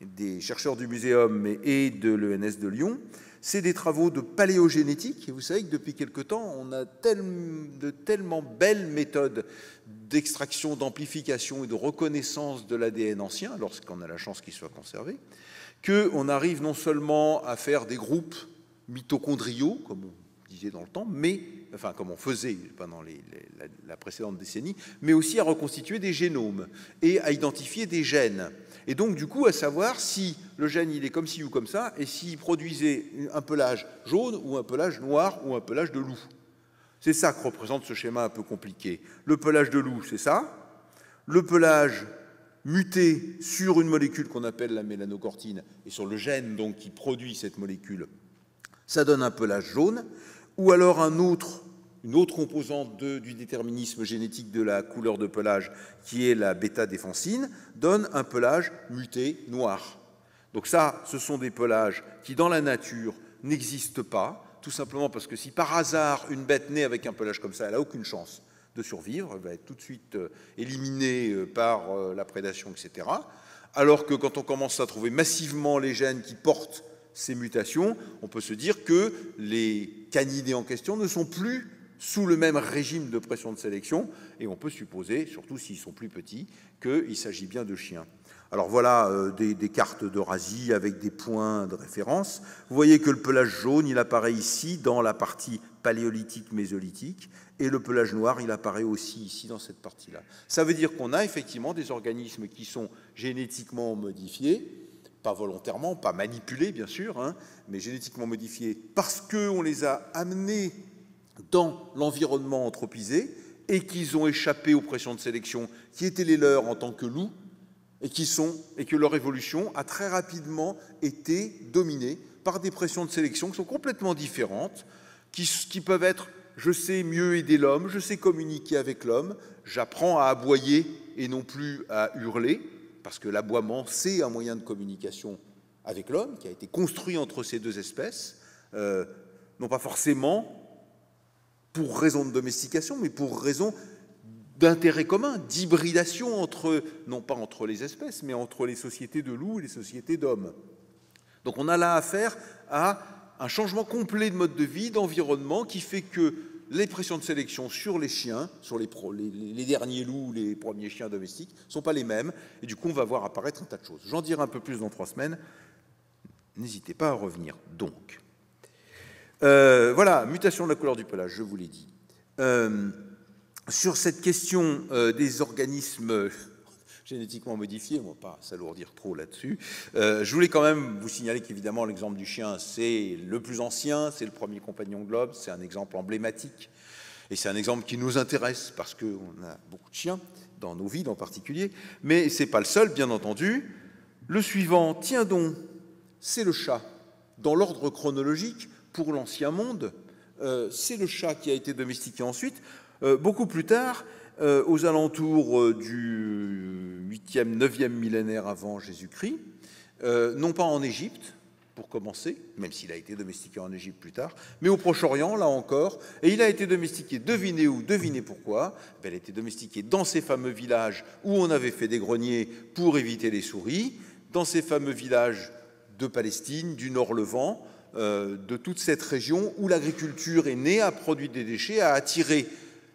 A: des chercheurs du muséum et de l'ENS de Lyon, c'est des travaux de paléogénétique. Et vous savez que depuis quelque temps, on a de tellement belles méthodes d'extraction, d'amplification et de reconnaissance de l'ADN ancien, lorsqu'on a la chance qu'il soit conservé, qu'on arrive non seulement à faire des groupes mitochondriaux, comme on disait dans le temps, mais enfin comme on faisait pendant la, précédente décennie, mais aussi à reconstituer des génomes et à identifier des gènes. Et donc du coup à savoir si le gène il est comme ci ou comme ça, et s'il produisait un pelage jaune ou un pelage noir ou un pelage de loup. C'est ça que représente ce schéma un peu compliqué. Le pelage de loup, c'est ça. Le pelage muté sur une molécule qu'on appelle la mélanocortine et sur le gène donc qui produit cette molécule, ça donne un pelage jaune ou alors une autre composante du déterminisme génétique de la couleur de pelage, qui est la bêta-défensine, donne un pelage muté noir. Donc ça, ce sont des pelages qui, dans la nature, n'existent pas, tout simplement parce que si par hasard une bête naît avec un pelage comme ça, elle n'a aucune chance de survivre, elle va être tout de suite euh, éliminée euh, par euh, la prédation, etc. Alors que quand on commence à trouver massivement les gènes qui portent ces mutations, on peut se dire que les canidés en question ne sont plus sous le même régime de pression de sélection, et on peut supposer, surtout s'ils sont plus petits, qu'il s'agit bien de chiens. Alors voilà euh, des, cartes d'Eurasie avec des points de référence. Vous voyez que le pelage jaune, il apparaît ici dans la partie paléolithique mésolithique, et le pelage noir, il apparaît aussi ici dans cette partie-là. Ça veut dire qu'on a effectivement des organismes qui sont génétiquement modifiés, pas volontairement, pas manipulés bien sûr, hein, mais génétiquement modifiés parce qu'on les a amenés dans l'environnement anthropisé et qu'ils ont échappé aux pressions de sélection qui étaient les leurs en tant que loups et, que leur évolution a très rapidement été dominée par des pressions de sélection qui sont complètement différentes, qui peuvent être je sais mieux aider l'homme, je sais communiquer avec l'homme, j'apprends à aboyer et non plus à hurler, parce que l'aboiement, c'est un moyen de communication avec l'homme, qui a été construit entre ces deux espèces, euh, non pas forcément pour raison de domestication, mais pour raison d'intérêt commun, d'hybridation entre, non pas entre les espèces, mais entre les sociétés de loups et les sociétés d'hommes. Donc on a là affaire à un changement complet de mode de vie, d'environnement, qui fait que les pressions de sélection sur les chiens, sur les, derniers loups, les premiers chiens domestiques, ne sont pas les mêmes. Et du coup, on va voir apparaître un tas de choses. J'en dirai un peu plus dans trois semaines. N'hésitez pas à revenir. Donc, euh, voilà, mutation de la couleur du pelage, je vous l'ai dit. Euh, sur cette question euh, des organismes génétiquement modifiés, on ne va pas s'alourdir trop là-dessus. je voulais quand même vous signaler qu'évidemment l'exemple du chien, c'est le plus ancien, c'est le premier compagnon globe, c'est un exemple emblématique, et c'est un exemple qui nous intéresse parce qu'on a beaucoup de chiens, dans nos vides en particulier, mais ce n'est pas le seul, bien entendu. Le suivant, tiens donc, c'est le chat. Dans l'ordre chronologique, pour l'ancien monde, euh, c'est le chat qui a été domestiqué ensuite. Euh, beaucoup plus tard, euh, aux alentours du 8e, 9e millénaire avant Jésus-Christ, non pas en Égypte, pour commencer, même s'il a été domestiqué en Égypte plus tard, mais au Proche-Orient, là encore, et il a été domestiqué, devinez où, devinez pourquoi, ben, il a été domestiqué dans ces fameux villages où on avait fait des greniers pour éviter les souris, dans ces fameux villages de Palestine, du Nord-Levant, euh, de toute cette région où l'agriculture est née, a produit des déchets, a attiré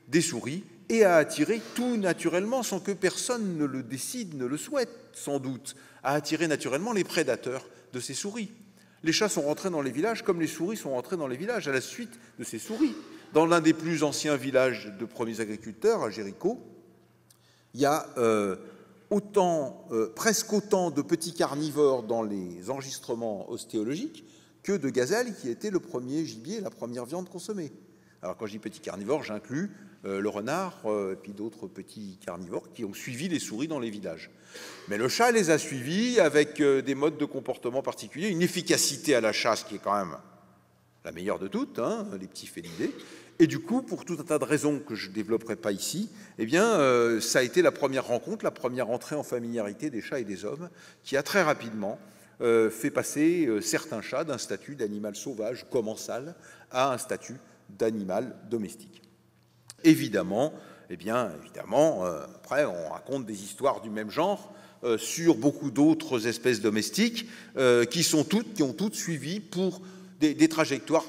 A: des souris et a attiré tout naturellement, sans que personne ne le décide, ne le souhaite sans doute, a attiré naturellement les prédateurs de ces souris. Les chats sont rentrés dans les villages comme les souris sont rentrées dans les villages à la suite de ces souris. Dans l'un des plus anciens villages de premiers agriculteurs, à Jéricho, il y a euh, euh, presque autant de petits carnivores dans les enregistrements ostéologiques que de gazelles qui était le premier gibier, la première viande consommée. Alors quand je dis petit carnivore, j'inclus le renard euh, et puis d'autres petits carnivores qui ont suivi les souris dans les villages. Mais le chat les a suivis avec euh, des modes de comportement particuliers, une efficacité à la chasse qui est quand même la meilleure de toutes, hein, les petits félidés. Et du coup, pour tout un tas de raisons que je ne développerai pas ici, eh bien, ça a été la première rencontre, la première entrée en familiarité des chats et des hommes, qui a très rapidement euh, fait passer euh, certains chats d'un statut d'animal sauvage commensal à un statut d'animal domestique. Évidemment, eh bien, évidemment, après, on raconte des histoires du même genre sur beaucoup d'autres espèces domestiques qui, sont toutes, qui ont toutes suivi pour des, trajectoires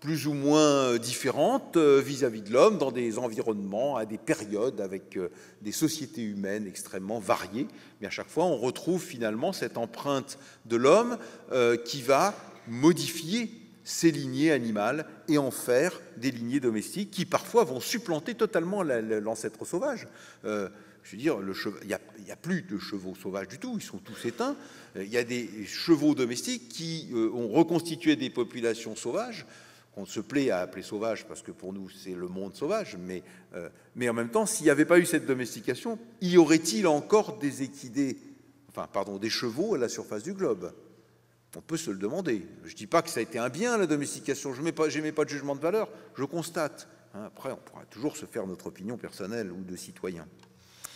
A: plus ou moins euh, différentes euh, vis-à-vis de l'homme dans des environnements, à des périodes, avec euh, des sociétés humaines extrêmement variées. Mais à chaque fois, on retrouve finalement cette empreinte de l'homme qui va modifier ces lignées animales et en faire des lignées domestiques qui parfois vont supplanter totalement l'ancêtre sauvage. je veux dire, il n'y a, plus de chevaux sauvages du tout, ils sont tous éteints. Il y a des chevaux domestiques qui ont reconstitué des populations sauvages on se plaît à appeler sauvage parce que pour nous c'est le monde sauvage, mais, euh, mais en même temps, s'il n'y avait pas eu cette domestication, y aurait-il encore des équidés, enfin pardon, des chevaux à la surface du globe? On peut se le demander. Je ne dis pas que ça a été un bien la domestication, je n'émets pas, pas de jugement de valeur, je constate. Hein, après, on pourra toujours se faire notre opinion personnelle ou de citoyen.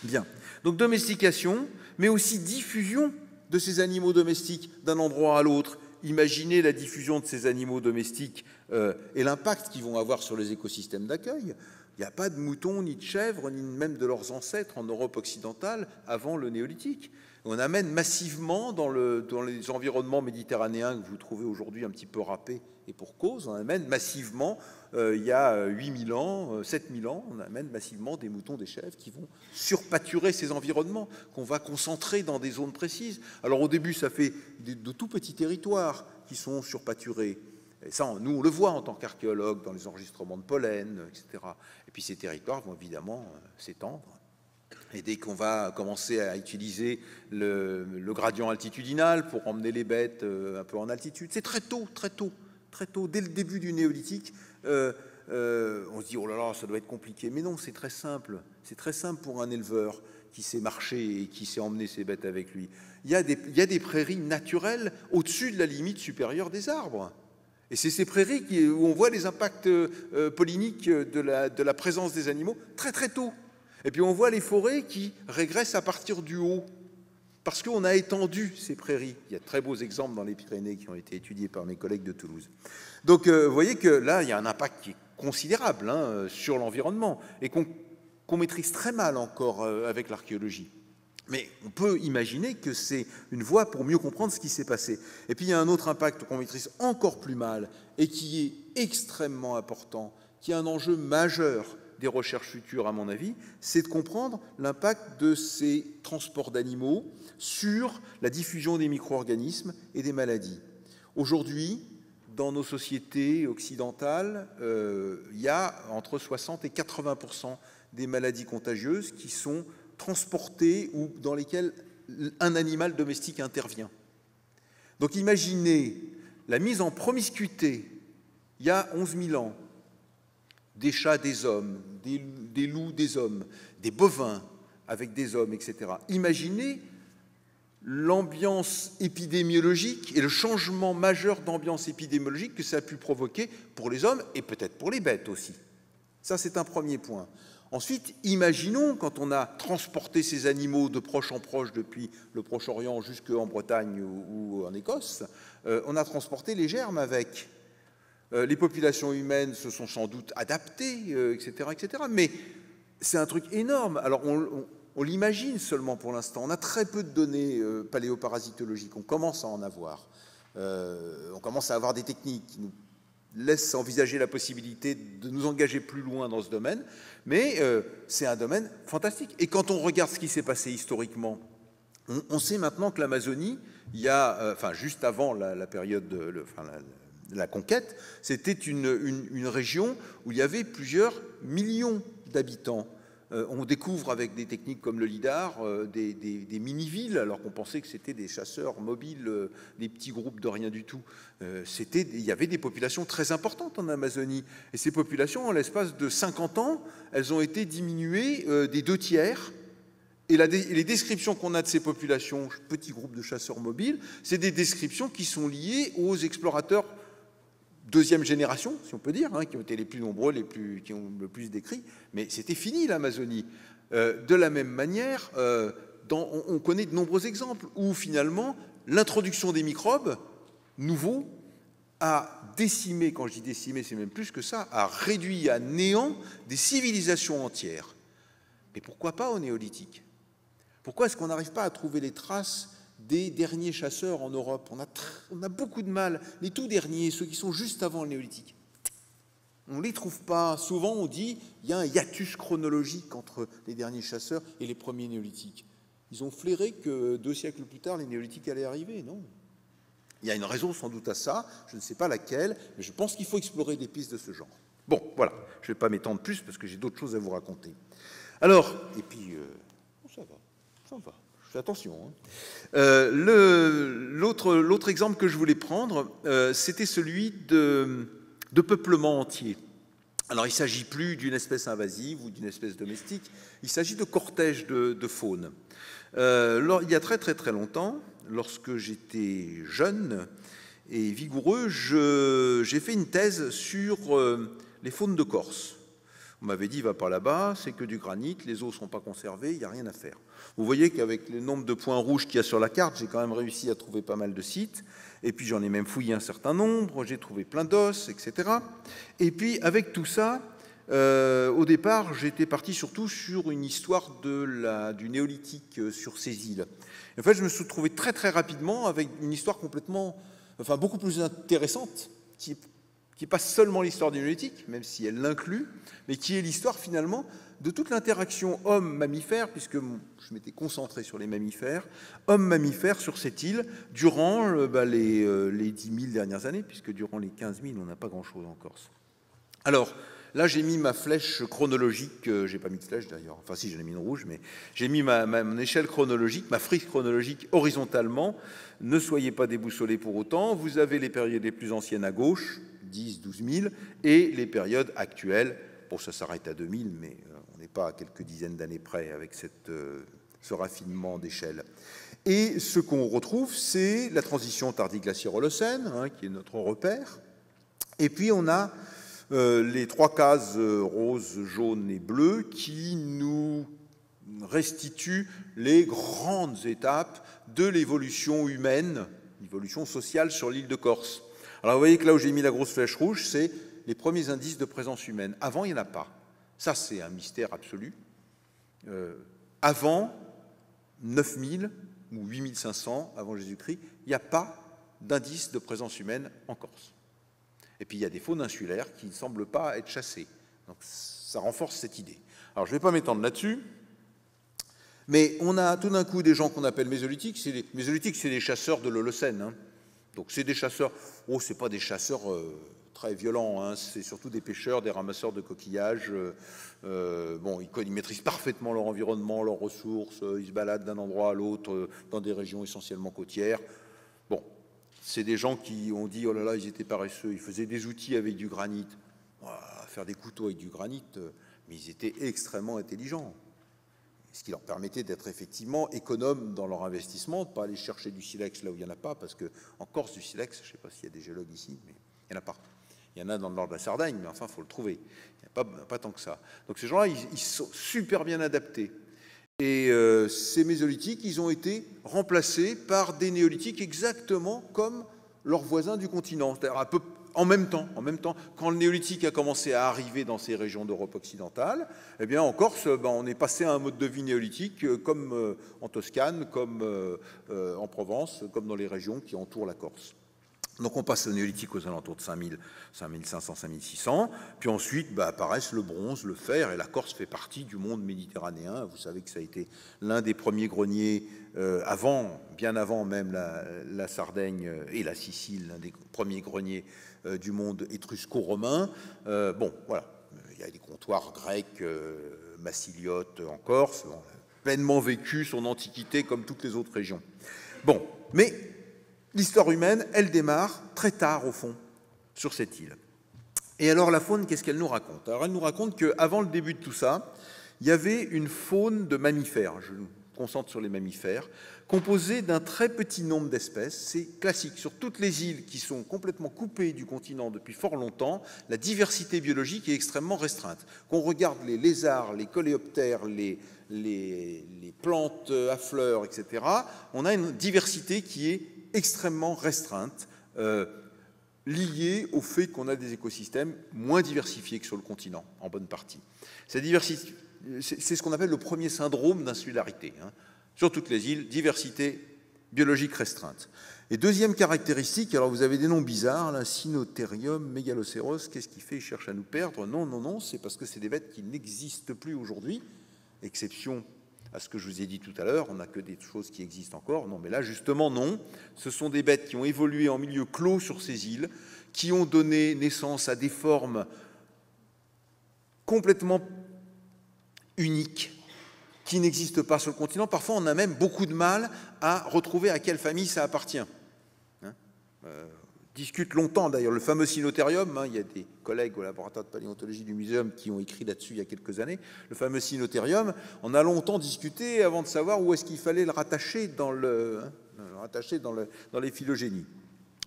A: Bien. Donc domestication, mais aussi diffusion de ces animaux domestiques d'un endroit à l'autre. Imaginez la diffusion de ces animaux domestiques euh, et l'impact qu'ils vont avoir sur les écosystèmes d'accueil. Il n'y a pas de moutons, ni de chèvres, ni même de leurs ancêtres en Europe occidentale avant le néolithique. On amène massivement dans, les environnements méditerranéens que vous trouvez aujourd'hui un petit peu râpés, et pour cause, on amène massivement, euh, il y a 8000 ans, 7000 euh, ans, on amène massivement des moutons, des chèvres qui vont surpâturer ces environnements, qu'on va concentrer dans des zones précises. Alors au début, ça fait de tout petits territoires qui sont surpâturés. Et ça, nous, on le voit en tant qu'archéologue dans les enregistrements de pollen, etc. Et puis ces territoires vont évidemment euh, s'étendre. Et dès qu'on va commencer à utiliser le, gradient altitudinal pour emmener les bêtes euh, un peu en altitude, c'est très tôt, très tôt, très tôt, dès le début du néolithique, euh, on se dit oh là là, ça doit être compliqué. Mais non, c'est très simple. C'est très simple pour un éleveur qui sait marcher et qui sait emmener ses bêtes avec lui. Il y a des, prairies naturelles au-dessus de la limite supérieure des arbres. Et c'est ces prairies où on voit les impacts euh, polliniques de la, présence des animaux très très tôt. Et puis on voit les forêts qui régressent à partir du haut, parce qu'on a étendu ces prairies. Il y a de très beaux exemples dans les Pyrénées qui ont été étudiés par mes collègues de Toulouse. Donc euh, vous voyez que là, il y a un impact qui est considérable hein, sur l'environnement et qu'on maîtrise très mal encore euh, avec l'archéologie. Mais on peut imaginer que c'est une voie pour mieux comprendre ce qui s'est passé. Et puis il y a un autre impact qu'on maîtrise encore plus mal et qui est extrêmement important, qui est un enjeu majeur des recherches futures, à mon avis, c'est de comprendre l'impact de ces transports d'animaux sur la diffusion des micro-organismes et des maladies. Aujourd'hui, dans nos sociétés occidentales, euh, il y a entre 60 et 80% des maladies contagieuses qui sont transportés ou dans lesquels un animal domestique intervient. Donc imaginez la mise en promiscuité, il y a 11 000 ans, des chats des hommes, des, loups des hommes, des bovins avec des hommes, etc. Imaginez l'ambiance épidémiologique et le changement majeur d'ambiance épidémiologique que ça a pu provoquer pour les hommes et peut-être pour les bêtes aussi. Ça, c'est un premier point. Ensuite, imaginons, quand on a transporté ces animaux de proche en proche depuis le Proche-Orient jusqu'en Bretagne ou, en Écosse, euh, on a transporté les germes avec. Euh, les populations humaines se sont sans doute adaptées, etc., euh, etc. Mais c'est un truc énorme. Alors, on, l'imagine seulement pour l'instant. On a très peu de données paléoparasitologiques. On commence à en avoir. on commence à avoir des techniques qui nous laisse envisager la possibilité de nous engager plus loin dans ce domaine, mais euh, c'est un domaine fantastique. Et quand on regarde ce qui s'est passé historiquement, on, sait maintenant que l'Amazonie, il y a, euh, enfin juste avant la, période de conquête, c'était une, région où il y avait plusieurs millions d'habitants. Euh, on découvre avec des techniques comme le LIDAR euh, des, mini-villes, alors qu'on pensait que c'était des chasseurs mobiles, euh, des petits groupes de rien du tout. Il y avait des populations très importantes en Amazonie. Et ces populations, en l'espace de 50 ans, elles ont été diminuées des deux tiers. Et, les descriptions qu'on a de ces populations, petits groupes de chasseurs mobiles, c'est des descriptions qui sont liées aux explorateurs deuxième génération, si on peut dire, hein, qui ont été les plus nombreux, les plus, qui ont le plus décrit, mais c'était fini l'Amazonie. Euh, de la même manière, euh, on, connaît de nombreux exemples où finalement l'introduction des microbes nouveaux a décimé, quand je dis décimé, c'est même plus que ça, a réduit à néant des civilisations entières. Mais pourquoi pas au néolithique? Pourquoi est-ce qu'on n'arrive pas à trouver les traces des derniers chasseurs en Europe on a, beaucoup de mal, les tout derniers, ceux qui sont juste avant le néolithique. On ne les trouve pas. Souvent, on dit il y a un hiatus chronologique entre les derniers chasseurs et les premiers néolithiques. Ils ont flairé que deux siècles plus tard, les néolithiques allaient arriver, non? Il y a une raison sans doute à ça, je ne sais pas laquelle, mais je pense qu'il faut explorer des pistes de ce genre. Bon, voilà, je ne vais pas m'étendre plus parce que j'ai d'autres choses à vous raconter. Alors, et puis, euh, ça va, ça va, attention. Hein. Euh, l'autre exemple que je voulais prendre, euh, c'était celui de, peuplement entier. Alors, il ne s'agit plus d'une espèce invasive ou d'une espèce domestique, il s'agit de cortèges de, faune. Euh, il y a très très très longtemps, lorsque j'étais jeune et vigoureux, j'ai fait une thèse sur les faunes de Corse. On m'avait dit, va pas là-bas, c'est que du granit, les eaux ne sont pas conservées, il n'y a rien à faire. Vous voyez qu'avec le nombre de points rouges qu'il y a sur la carte, j'ai quand même réussi à trouver pas mal de sites. Et puis j'en ai même fouillé un certain nombre, j'ai trouvé plein d'os, etc. Et puis avec tout ça, euh, au départ, j'étais parti surtout sur une histoire du néolithique euh, sur ces îles. en fait, je me suis trouvé très très rapidement avec une histoire complètement, enfin beaucoup plus intéressante, qui n'est pas seulement l'histoire du néolithique, même si elle l'inclut, mais qui est l'histoire finalement de toute l'interaction homme-mammifère, puisque je m'étais concentré sur les mammifères, homme-mammifère sur cette île durant euh, bah, les, les 10 000 dernières années, puisque durant les 15 000, on n'a pas grand-chose en Corse. Alors, Là, j'ai mis ma flèche chronologique, euh, j'ai pas mis de flèche d'ailleurs, enfin si, j'en ai mis une rouge, mais j'ai mis ma, mon échelle chronologique, ma frise chronologique horizontalement. Ne soyez pas déboussolés pour autant. Vous avez les périodes les plus anciennes à gauche, 10, 12 000, et les périodes actuelles. Bon, ça s'arrête à 2000, mais euh, pas à quelques dizaines d'années près avec euh, ce raffinement d'échelle. Et ce qu'on retrouve, c'est la transition tardiglaciaire-holocène, hein, qui est notre repère. Et puis on a euh, les trois cases euh, rose, jaune et bleu qui nous restituent les grandes étapes de l'évolution humaine, l'évolution sociale sur l'île de Corse. Alors vous voyez que là où j'ai mis la grosse flèche rouge, c'est les premiers indices de présence humaine. Avant, il n'y en a pas. Ça, c'est un mystère absolu. Euh, avant 9000 ou 8500 avant Jésus-Christ, il n'y a pas d'indice de présence humaine en Corse. Et puis il y a des faunes insulaires qui ne semblent pas être chassées. Donc ça renforce cette idée. Alors je ne vais pas m'étendre là-dessus, mais on a tout d'un coup des gens qu'on appelle mésolithiques. Mésolithiques, c'est des chasseurs de l'Holocène. Hein. Donc c'est des chasseurs, oh, c'est pas des chasseurs euh, très violents, hein. c'est surtout des pêcheurs, des ramasseurs de coquillages. Euh, euh, bon, ils, ils, maîtrisent parfaitement leur environnement, leurs ressources, ils se baladent d'un endroit à l'autre dans des régions essentiellement côtières. Bon, c'est des gens qui ont dit, oh là là, ils étaient paresseux, ils faisaient des outils avec du granit. faire des couteaux avec du granit, euh, mais ils étaient extrêmement intelligents. Ce qui leur permettait d'être effectivement économes dans leur investissement, pas aller chercher du silex là où il n'y en a pas, parce qu'en Corse, du silex, je ne sais pas s'il y a des géologues ici, mais il n'y en a pas. Il y en a dans le nord de la Sardaigne, mais enfin, il faut le trouver. Il n'y a pas, tant que ça. Donc ces gens-là, ils, sont super bien adaptés. Et euh, ces mésolithiques, ils ont été remplacés par des néolithiques exactement comme leurs voisins du continent, c'est-à-dire en même temps, en même temps, quand le néolithique a commencé à arriver dans ces régions d'Europe occidentale, eh bien en Corse, ben, on est passé à un mode de vie néolithique euh, comme euh, en Toscane, comme en Provence, comme dans les régions qui entourent la Corse. Donc on passe au néolithique aux alentours de 5000, 5500, 5600. Puis ensuite bah, apparaissent le bronze, le fer, et la Corse fait partie du monde méditerranéen. Vous savez que ça a été l'un des premiers greniers euh, avant, bien avant même la, Sardaigne et la Sicile, l'un des premiers greniers euh, du monde étrusco-romain. Euh, bon, voilà, il y a des comptoirs grecs, massiliotes en Corse, pleinement vécu son antiquité comme toutes les autres régions. Bon, mais l'histoire humaine, elle démarre très tard au fond sur cette île. Et alors la faune, qu'est-ce qu'elle nous raconte? Alors elle nous raconte qu'avant le début de tout ça, il y avait une faune de mammifères, je me concentre sur les mammifères, composée d'un très petit nombre d'espèces. C'est classique. Sur toutes les îles qui sont complètement coupées du continent depuis fort longtemps, la diversité biologique est extrêmement restreinte. Qu'on regarde les lézards, les coléoptères, les, les, plantes à fleurs, etc., on a une diversité qui est extrêmement restreinte, euh, liée au fait qu'on a des écosystèmes moins diversifiés que sur le continent, en bonne partie. C'est ce qu'on appelle le premier syndrome d'insularité. Hein. Sur toutes les îles, diversité biologique restreinte. Et deuxième caractéristique, alors vous avez des noms bizarres, là, Sinotherium, Mégalocéros, qu'est-ce qui fait? Il cherche à nous perdre? Non, non, non, c'est parce que c'est des bêtes qui n'existent plus aujourd'hui, exception à ce que je vous ai dit tout à l'heure, on n'a que des choses qui existent encore. Non, mais là, justement, non. Ce sont des bêtes qui ont évolué en milieu clos sur ces îles, qui ont donné naissance à des formes complètement uniques, qui n'existent pas sur le continent. Parfois, on a même beaucoup de mal à retrouver à quelle famille ça appartient. Euh, discute longtemps d'ailleurs le fameux Sinotherium. Hein, il y a des collègues au laboratoire de paléontologie du muséum qui ont écrit là-dessus il y a quelques années. Le fameux Sinotherium, on a longtemps discuté avant de savoir où est-ce qu'il fallait le rattacher dans, le, hein, rattacher dans, le, dans les phylogénies.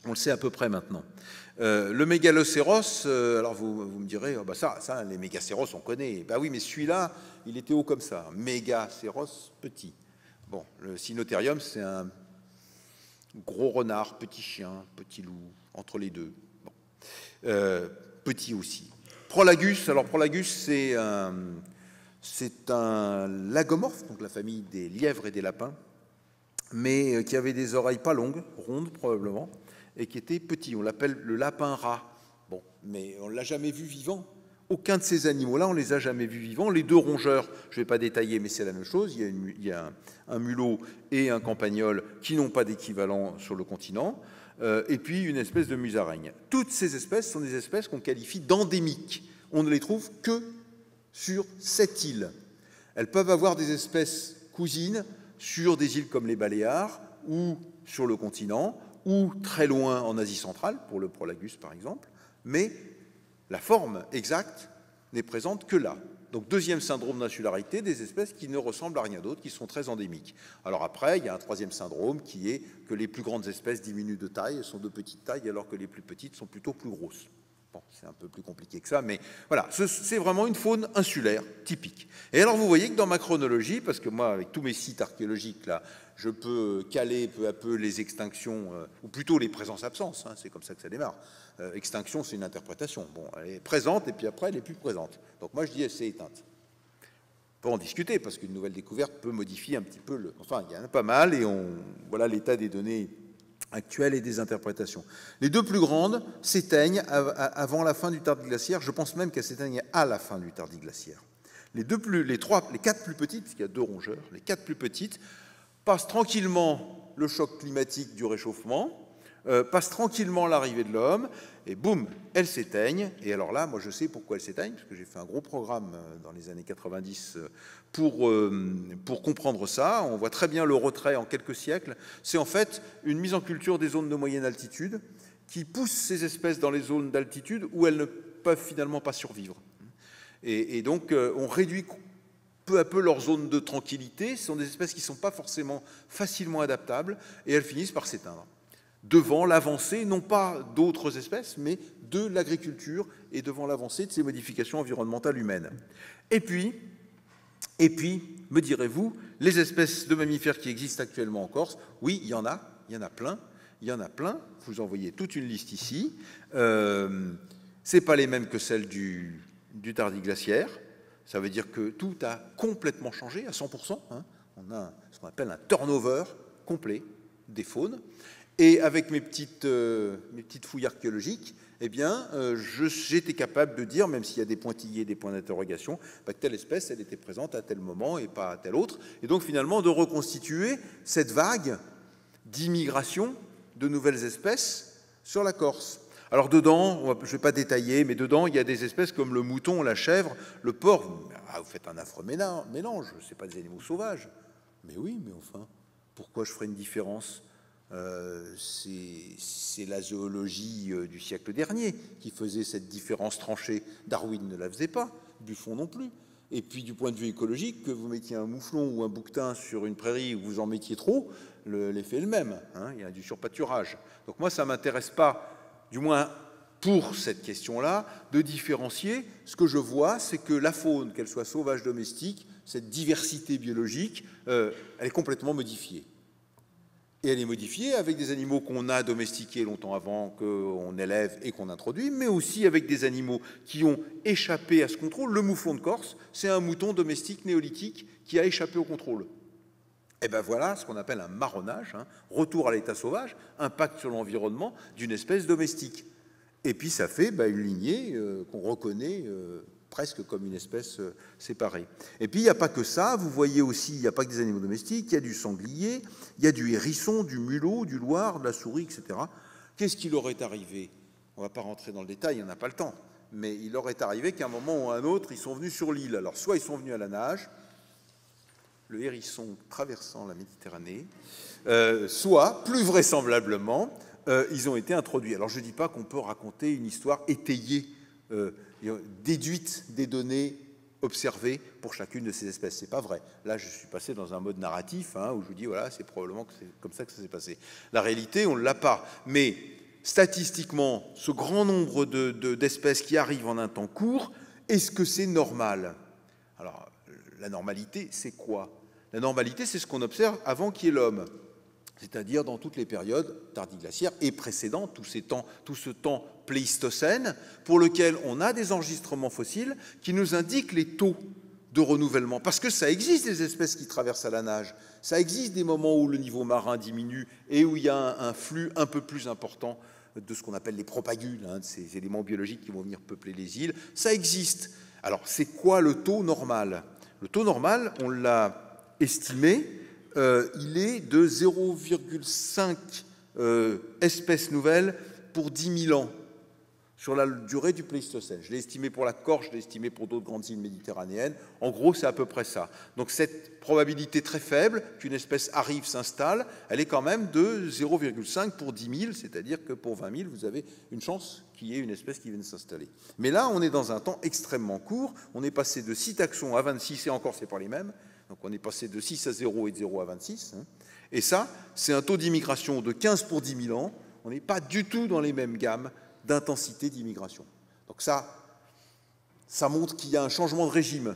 A: On le sait à peu près maintenant. Euh, le mégalocéros, euh, alors vous, vous, me direz, oh bah ça, ça, les mégacéros, on connaît. Bah oui, mais celui-là, il était haut comme ça. Mégacéros, petit. Bon, le Sinotherium, c'est un Gros renard, petit chien, petit loup, entre les deux. Euh, petit aussi. Prolagus, alors Prolagus, c'est un, lagomorphe, donc la famille des lièvres et des lapins, mais euh, qui avait des oreilles pas longues, rondes probablement, et qui était petit. On l'appelle le lapin rat. Bon, mais on ne l'a jamais vu vivant. Aucun de ces animaux-là, on les a jamais vus vivants. Les deux rongeurs, je ne vais pas détailler, mais c'est la même chose. Il y a, un, mulot et un campagnol qui n'ont pas d'équivalent sur le continent. Euh, et puis une espèce de musaraigne. Toutes ces espèces sont des espèces qu'on qualifie d'endémiques. On ne les trouve que sur cette île. Elles peuvent avoir des espèces cousines sur des îles comme les Baléares ou sur le continent ou très loin en Asie centrale, pour le Prolagus par exemple, mais la forme exacte n'est présente que là. Donc deuxième syndrome d'insularité, des espèces qui ne ressemblent à rien d'autre, qui sont très endémiques. Alors après, il y a un troisième syndrome qui est que les plus grandes espèces diminuent de taille, sont de petite taille, alors que les plus petites sont plutôt plus grosses. C'est un peu plus compliqué que ça, mais voilà, c'est vraiment une faune insulaire typique. Et alors vous voyez que dans ma chronologie, parce que moi, avec tous mes sites archéologiques, là, je peux caler peu à peu les extinctions, euh, ou plutôt les présences-absences, hein, c'est comme ça que ça démarre. Euh, extinction, c'est une interprétation. Bon, elle est présente, et puis après, elle est plus présente. Donc moi, je dis, elle s'est éteinte. On peut en discuter, parce qu'une nouvelle découverte peut modifier un petit peu le... Enfin, il y en a pas mal, et on... voilà l'état des données actuelles et des interprétations. Les deux plus grandes s'éteignent avant la fin du tardiglaciaire. Je pense même qu'elles s'éteignent à la fin du tardiglaciaire. Les, deux quatre plus petites, parce qu'il y a deux rongeurs, les quatre plus petites passent tranquillement le choc climatique du réchauffement, euh, passent tranquillement l'arrivée de l'homme, et boum, elles s'éteignent. Et alors là, moi je sais pourquoi elles s'éteignent, parce que j'ai fait un gros programme euh, dans les années 90 euh, pour, pour comprendre ça. On voit très bien le retrait en quelques siècles. C'est en fait une mise en culture des zones de moyenne altitude qui pousse ces espèces dans les zones d'altitude où elles ne peuvent finalement pas survivre. Et, et donc on réduit peu à peu leur zone de tranquillité. Ce sont des espèces qui ne sont pas forcément facilement adaptables et elles finissent par s'éteindre devant l'avancée, non pas d'autres espèces, mais de l'agriculture et devant l'avancée de ces modifications environnementales humaines. Et puis, et puis, me direz-vous, les espèces de mammifères qui existent actuellement en Corse, oui, il y en a, il y en a plein, il y en a plein. Vous en voyez toute une liste ici. Euh, Ce pas les mêmes que celles du, du glaciaire. Ça veut dire que tout a complètement changé à 100%. Hein. On a ce qu'on appelle un turnover complet des faunes. Et avec mes petites, euh, mes petites fouilles archéologiques, eh bien, euh, j'étais capable de dire, même s'il y a des pointillés, des points d'interrogation, bah, que telle espèce, elle était présente à tel moment et pas à tel autre. Et donc, finalement, de reconstituer cette vague d'immigration de nouvelles espèces sur la Corse. Alors dedans, je ne vais pas détailler, mais dedans, il y a des espèces comme le mouton, la chèvre, le porc. Ah, vous faites un affreux mélange, ce pas des animaux sauvages. Mais oui, mais enfin, pourquoi je ferais une différence? Euh, c'est la zoologie euh, du siècle dernier qui faisait cette différence tranchée. Darwin ne la faisait pas, Buffon non plus. Et puis du point de vue écologique, que vous mettiez un mouflon ou un bouquetin sur une prairie où vous en mettiez trop, l'effet est le même. Hein, il y a du surpâturage. Donc moi, ça ne m'intéresse pas, du moins pour cette question-là, de différencier. Ce que je vois, c'est que la faune, qu'elle soit sauvage, domestique, cette diversité biologique, euh, elle est complètement modifiée. Et elle est modifiée avec des animaux qu'on a domestiqués longtemps avant, qu'on élève et qu'on introduit, mais aussi avec des animaux qui ont échappé à ce contrôle. Le mouflon de Corse, c'est un mouton domestique néolithique qui a échappé au contrôle. Et eh bien voilà ce qu'on appelle un marronnage, hein. retour à l'état sauvage, impact sur l'environnement d'une espèce domestique. Et puis ça fait bah, une lignée euh, qu'on reconnaît euh, presque comme une espèce euh, séparée. Et puis il n'y a pas que ça, vous voyez aussi, il n'y a pas que des animaux domestiques, il y a du sanglier, il y a du hérisson, du mulot, du loir, de la souris, etc. Qu'est-ce qui leur est arrivé? On ne va pas rentrer dans le détail, il n'y en a pas le temps, mais il leur est arrivé qu'à un moment ou à un autre, ils sont venus sur l'île. Alors soit ils sont venus à la nage, le hérisson traversant la Méditerranée, euh, soit, plus vraisemblablement, euh, ils ont été introduits. Alors je ne dis pas qu'on peut raconter une histoire étayée déduite des données observées pour chacune de ces espèces. C'est pas vrai. Là, je suis passé dans un mode narratif hein, où je vous dis voilà, c'est probablement que comme ça que ça s'est passé. La réalité, on ne l'a pas. Mais statistiquement, ce grand nombre d'espèces qui arrivent en un temps court, est-ce que c'est normal? Alors, la normalité, c'est quoi? La normalité, c'est ce qu'on observe avant qu'il y ait l'homme c'est-à-dire dans toutes les périodes tardiglaciaires et précédentes, tout, tout ce temps pléistocène, pour lequel on a des enregistrements fossiles qui nous indiquent les taux de renouvellement. Parce que ça existe des espèces qui traversent à la nage, ça existe des moments où le niveau marin diminue et où il y a un, flux un peu plus important de ce qu'on appelle les propagules, hein, de ces éléments biologiques qui vont venir peupler les îles. Ça existe. Alors, c'est quoi le taux normal? Le taux normal, on l'a estimé, euh, il est de 0,5 euh, espèces nouvelles pour 10 000 ans sur la durée du Pléistocène. Je l'ai estimé pour la Corse, je l'ai estimé pour d'autres grandes îles méditerranéennes. En gros, c'est à peu près ça. Donc cette probabilité très faible qu'une espèce arrive, s'installe, elle est quand même de 0,5 pour 10 000, c'est-à-dire que pour 20 000, vous avez une chance qu'il y ait une espèce qui vienne s'installer. Mais là, on est dans un temps extrêmement court. On est passé de 6 taxons à 26, et encore, c'est pas les mêmes. Donc on est passé de 6 à 0 et de 0 à 26. Hein. Et ça, c'est un taux d'immigration de 15 pour 10 000 ans. On n'est pas du tout dans les mêmes gammes d'intensité d'immigration. Donc ça, ça montre qu'il y a un changement de régime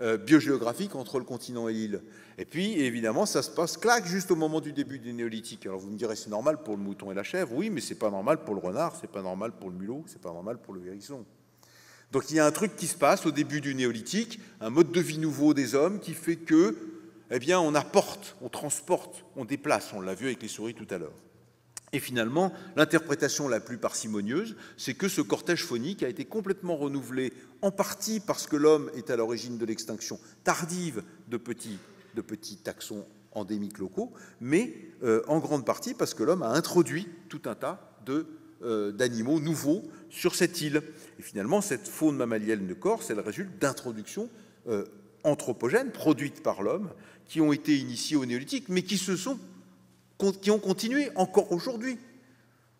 A: euh, biogéographique entre le continent et l'île. Et puis, évidemment, ça se passe claque juste au moment du début du néolithique. Alors vous me direz, c'est normal pour le mouton et la chèvre. Oui, mais c'est pas normal pour le renard, c'est pas normal pour le mulot, c'est pas normal pour le hérisson. Donc il y a un truc qui se passe au début du néolithique, un mode de vie nouveau des hommes qui fait que, eh bien, on apporte, on transporte, on déplace. On l'a vu avec les souris tout à l'heure. Et finalement, l'interprétation la plus parcimonieuse, c'est que ce cortège phonique a été complètement renouvelé, en partie parce que l'homme est à l'origine de l'extinction tardive de petits, taxons endémiques locaux, mais euh, en grande partie parce que l'homme a introduit tout un tas de d'animaux nouveaux sur cette île. Et finalement, cette faune mammalienne de Corse, elle résulte d'introductions euh, anthropogènes produites par l'homme, qui ont été initiées au néolithique, mais qui se sont qui ont continué encore aujourd'hui.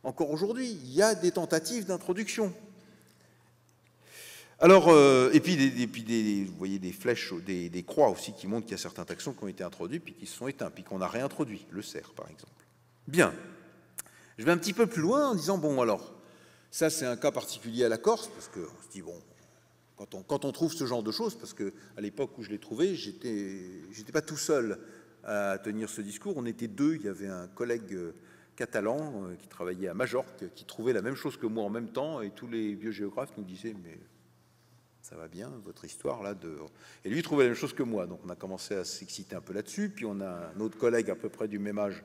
A: Encore aujourd'hui, il y a des tentatives d'introduction. Alors, euh, et puis, des, puis des, vous voyez des flèches, des, des croix aussi qui montrent qu'il y a certains taxons qui ont été introduits puis qui se sont éteints, puis qu'on a réintroduit, le cerf par exemple. Bien. Je vais un petit peu plus loin en disant, bon alors, ça c'est un cas particulier à la Corse, parce qu'on se dit, bon, quand on, trouve ce genre de choses, parce qu'à l'époque où je l'ai trouvé, j'étais pas tout seul à tenir ce discours, on était deux, il y avait un collègue euh, catalan euh, qui travaillait à Majorque, qui trouvait la même chose que moi en même temps, et tous les biogéographes nous disaient, mais ça va bien, votre histoire là. De... Et lui trouvait la même chose que moi, donc on a commencé à s'exciter un peu là-dessus. Puis on a un autre collègue à peu près du même âge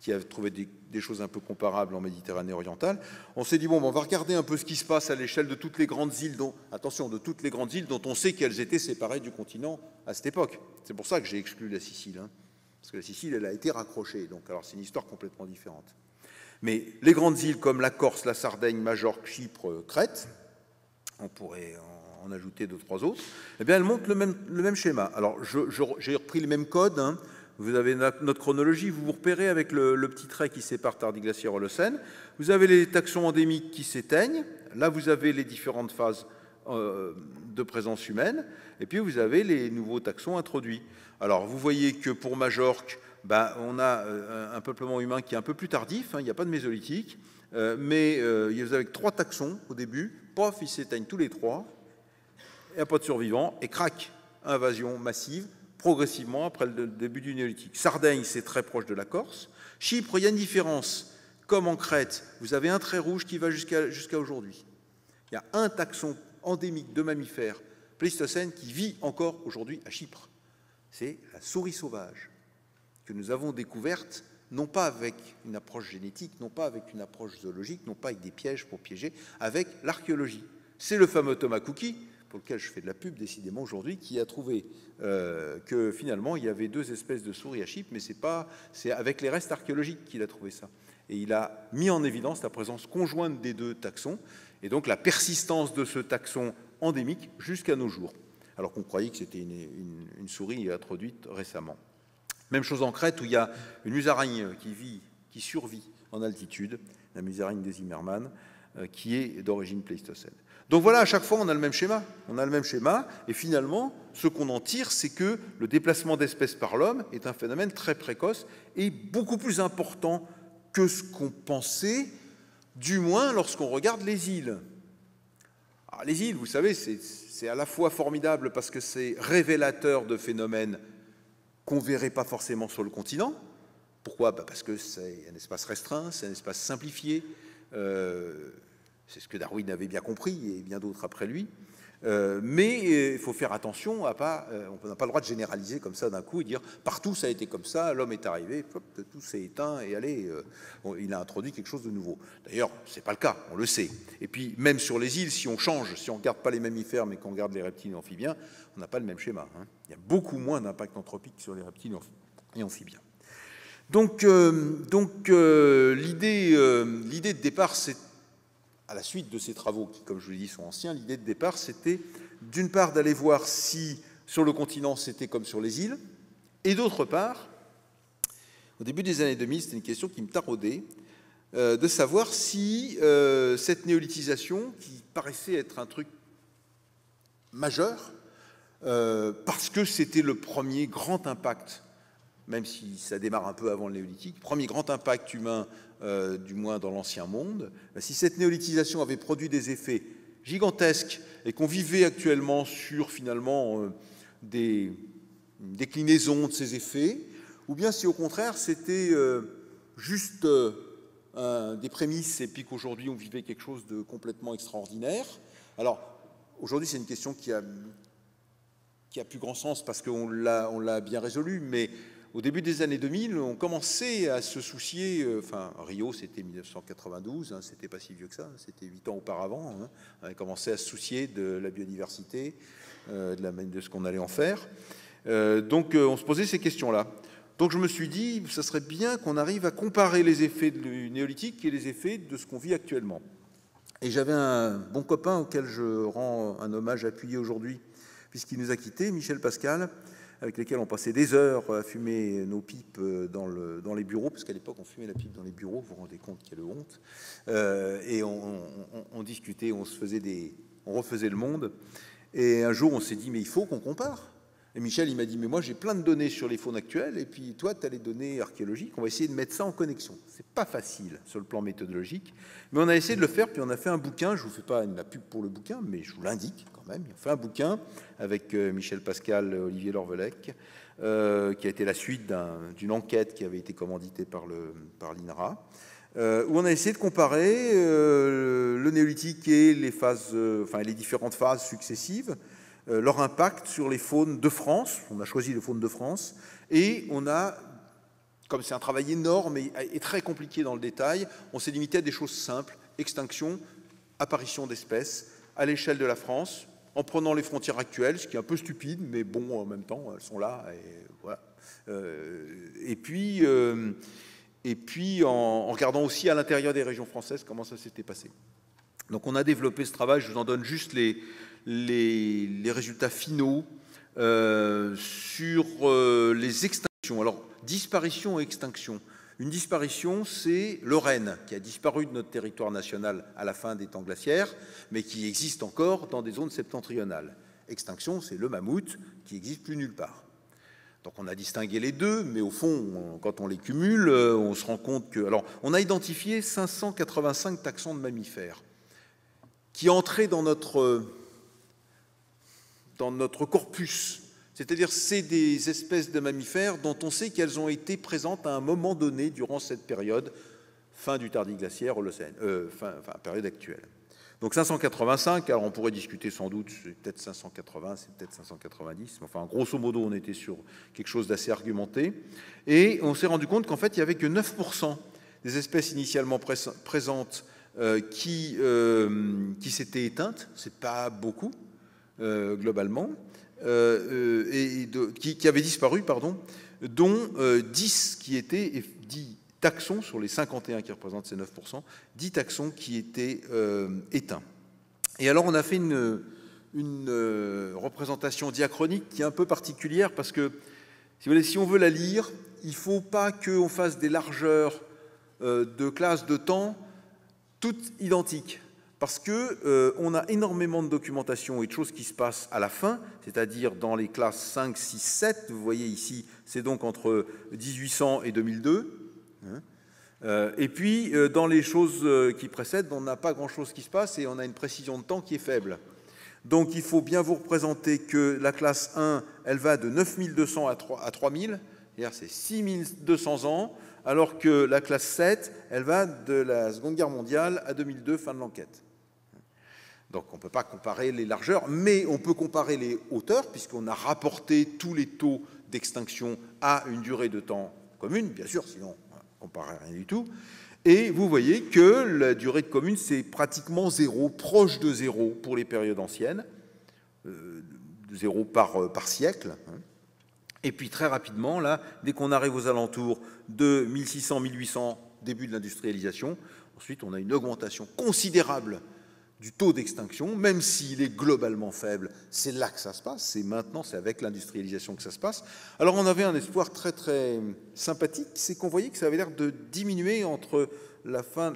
A: qui a trouvé des, choses un peu comparables en Méditerranée orientale. On s'est dit, bon, on va regarder un peu ce qui se passe à l'échelle de toutes les grandes îles, dont, attention, de toutes les grandes îles dont on sait qu'elles étaient séparées du continent à cette époque. C'est pour ça que j'ai exclu la Sicile, hein, parce que la Sicile, elle a été raccrochée. Donc, alors, c'est une histoire complètement différente. Mais les grandes îles comme la Corse, la Sardaigne, Majorque, Chypre, Crète, on pourrait en ajouter deux, trois autres, eh bien, elles montrent le même, le même schéma. Alors, j'ai repris les mêmes codes, hein, vous avez notre chronologie, vous vous repérez avec le, petit trait qui sépare Tardiglaciaire Holocène. Vous avez les taxons endémiques qui s'éteignent. Là, vous avez les différentes phases euh, de présence humaine. Et puis, vous avez les nouveaux taxons introduits. Alors, vous voyez que pour Majorque, ben, on a euh, un peuplement humain qui est un peu plus tardif. Hein, il n'y a pas de mésolithique. Euh, mais vous avez trois taxons au début. Pof, ils s'éteignent tous les trois. Il n'y a pas de survivants. Et crac, invasion massive progressivement après le début du néolithique. Sardaigne, c'est très proche de la Corse. Chypre, il y a une différence. Comme en Crète, vous avez un trait rouge qui va jusqu'à aujourd'hui. Il y a un taxon endémique de mammifères pléistocène qui vit encore aujourd'hui à Chypre. C'est la souris sauvage que nous avons découverte non pas avec une approche génétique, non pas avec une approche zoologique, non pas avec des pièges pour piéger, avec l'archéologie. C'est le fameux Thomas Cookie, pour lequel je fais de la pub décidément aujourd'hui, qui a trouvé euh, que finalement il y avait deux espèces de souris à Chypre, mais c'est pas, c'est avec les restes archéologiques qu'il a trouvé ça. Et il a mis en évidence la présence conjointe des deux taxons, et donc la persistance de ce taxon endémique jusqu'à nos jours, alors qu'on croyait que c'était une, une souris introduite récemment. Même chose en Crète où il y a une musaraigne qui vit, qui survit en altitude, la musaraigne des Zimmermann, euh, qui est d'origine pléistocène. Donc voilà, à chaque fois, on a le même schéma. On a le même schéma, et finalement, ce qu'on en tire, c'est que le déplacement d'espèces par l'homme est un phénomène très précoce et beaucoup plus important que ce qu'on pensait, du moins lorsqu'on regarde les îles. Alors, les îles, vous savez, c'est à la fois formidable parce que c'est révélateur de phénomènes qu'on ne verrait pas forcément sur le continent. Pourquoi? Bah, Parce que c'est un espace restreint, c'est un espace simplifié. Euh, c'est ce que Darwin avait bien compris et bien d'autres après lui. Euh, mais euh, il faut faire attention à pas, on n'a pas le droit de généraliser comme ça d'un coup et dire partout ça a été comme ça, l'homme est arrivé, tout s'est éteint et allez, il a introduit quelque chose de nouveau. D'ailleurs, c'est pas le cas, on le sait. Et puis même sur les îles, si on change, si on ne garde pas les mammifères mais qu'on garde les reptiles et amphibiens, on n'a pas le même schéma. Hein. Il y a beaucoup moins d'impact anthropique sur les reptiles et amphibiens. Donc, euh, donc euh, l'idée, euh, l'idée de départ, c'est à la suite de ces travaux qui, comme je vous l'ai dit, sont anciens, l'idée de départ, c'était d'une part d'aller voir si sur le continent c'était comme sur les îles, et d'autre part, au début des années 2000, c'était une question qui me taraudait, de savoir si cette néolithisation, qui paraissait être un truc majeur, euh, parce que c'était le premier grand impact, même si ça démarre un peu avant le néolithique, premier grand impact humain, euh, du moins dans l'ancien monde. Si cette néolithisation avait produit des effets gigantesques et qu'on vivait actuellement sur finalement euh, des déclinaisons de ces effets, ou bien si au contraire c'était juste des prémices et puis qu'aujourd'hui on vivait quelque chose de complètement extraordinaire. Alors aujourd'hui c'est une question qui a, qui a plus grand sens parce qu'on l'a bien résolu, mais au début des années 2000, on commençait à se soucier, euh, enfin Rio c'était 1992, hein, c'était pas si vieux que ça, c'était huit ans auparavant, hein, on avait commencé à se soucier de la biodiversité, euh, de, la, ce qu'on allait en faire. Euh, donc on se posait ces questions-là. Donc je me suis dit, ça serait bien qu'on arrive à comparer les effets du néolithique et les effets de ce qu'on vit actuellement. Et j'avais un bon copain auquel je rends un hommage appuyé aujourd'hui, puisqu'il nous a quittés, Michel Pascal, avec lesquels on passait des heures à fumer nos pipes dans, le, dans les bureaux, parce qu'à l'époque on fumait la pipe dans les bureaux, vous vous rendez compte quelle honte, euh, et on, discutait, on se faisait on refaisait le monde, et un jour on s'est dit mais il faut qu'on compare. Et Michel, il m'a dit, mais moi j'ai plein de données sur les faunes actuelles, et puis toi, tu as les données archéologiques, on va essayer de mettre ça en connexion. C'est pas facile sur le plan méthodologique, mais on a essayé de le faire, puis on a fait un bouquin, je vous fais pas la pub pour le bouquin, mais je vous l'indique quand même, on fait un bouquin avec euh, Michel Pascal, Olivier Lorvelec, euh, qui a été la suite d'une enquête qui avait été commanditée par l'INRA, euh, où on a essayé de comparer le néolithique et les différentes phases successives, euh, leur impact sur les faunes de France. On a choisi les faunes de France et on a, comme c'est un travail énorme et, très compliqué dans le détail, on s'est limité à des choses simples extinction, apparition d'espèces à l'échelle de la France, en prenant les frontières actuelles, ce qui est un peu stupide, mais bon, en même temps, elles sont là. Et, voilà. Euh, et puis, euh, puis en, regardant aussi à l'intérieur des régions françaises comment ça s'était passé. Donc on a développé ce travail, je vous en donne juste les, les, résultats finaux euh, sur euh, les extinctions. Alors, disparition et extinction. Une disparition, c'est le renne, qui a disparu de notre territoire national à la fin des temps glaciaires, mais qui existe encore dans des zones septentrionales. Extinction, c'est le mammouth, qui n'existe plus nulle part. Donc on a distingué les deux, mais au fond, quand on les cumule, euh, on se rend compte que... Alors, on a identifié 585 taxons de mammifères qui entraient dans notre dans notre corpus, C'est-à-dire c'est des espèces de mammifères dont on sait qu'elles ont été présentes à un moment donné durant cette période, fin du tardiglaciaire, Holocène, euh, fin, période actuelle. Donc 585, alors on pourrait discuter sans doute, c'est peut-être 580, c'est peut-être 590, mais enfin grosso modo on était sur quelque chose d'assez argumenté, et on s'est rendu compte qu'en fait il n'y avait que 9% des espèces initialement présentes euh, qui, euh, qui s'étaient éteintes, c'est pas beaucoup globalement, et qui, avaient disparu, pardon, dont 10 qui étaient 10 taxons sur les 51 qui représentent ces 9%, 10 taxons qui étaient éteints. Et alors on a fait une, représentation diachronique qui est un peu particulière parce que si, si on veut la lire, il ne faut pas qu'on fasse des largeurs euh, de classes de temps toutes identiques. Parce que euh, on a énormément de documentation et de choses qui se passent à la fin, c'est-à-dire dans les classes 5, 6, 7. Vous voyez ici, c'est donc entre 1800 et 2002. Hein. Euh, et puis, dans les choses qui précèdent, on n'a pas grand-chose qui se passe et on a une précision de temps qui est faible. Donc, il faut bien vous représenter que la classe 1, elle va de 9200 à 3000, c'est-à-dire c'est 6200 ans alors que la classe 7, elle va de la Seconde Guerre mondiale à 2002, fin de l'enquête. Donc on ne peut pas comparer les largeurs, mais on peut comparer les hauteurs, puisqu'on a rapporté tous les taux d'extinction à une durée de temps commune, bien sûr, sinon on ne comparerait rien du tout. Et vous voyez que la durée de commune, c'est pratiquement zéro, proche de zéro pour les périodes anciennes, euh, zéro par, euh, par siècle. Hein. Et puis très rapidement, là, dès qu'on arrive aux alentours de 1600-1800, début de l'industrialisation, ensuite on a une augmentation considérable du taux d'extinction, même s'il est globalement faible, c'est là que ça se passe, c'est maintenant, c'est avec l'industrialisation que ça se passe. Alors on avait un espoir très très sympathique, c'est qu'on voyait que ça avait l'air de diminuer entre la fin,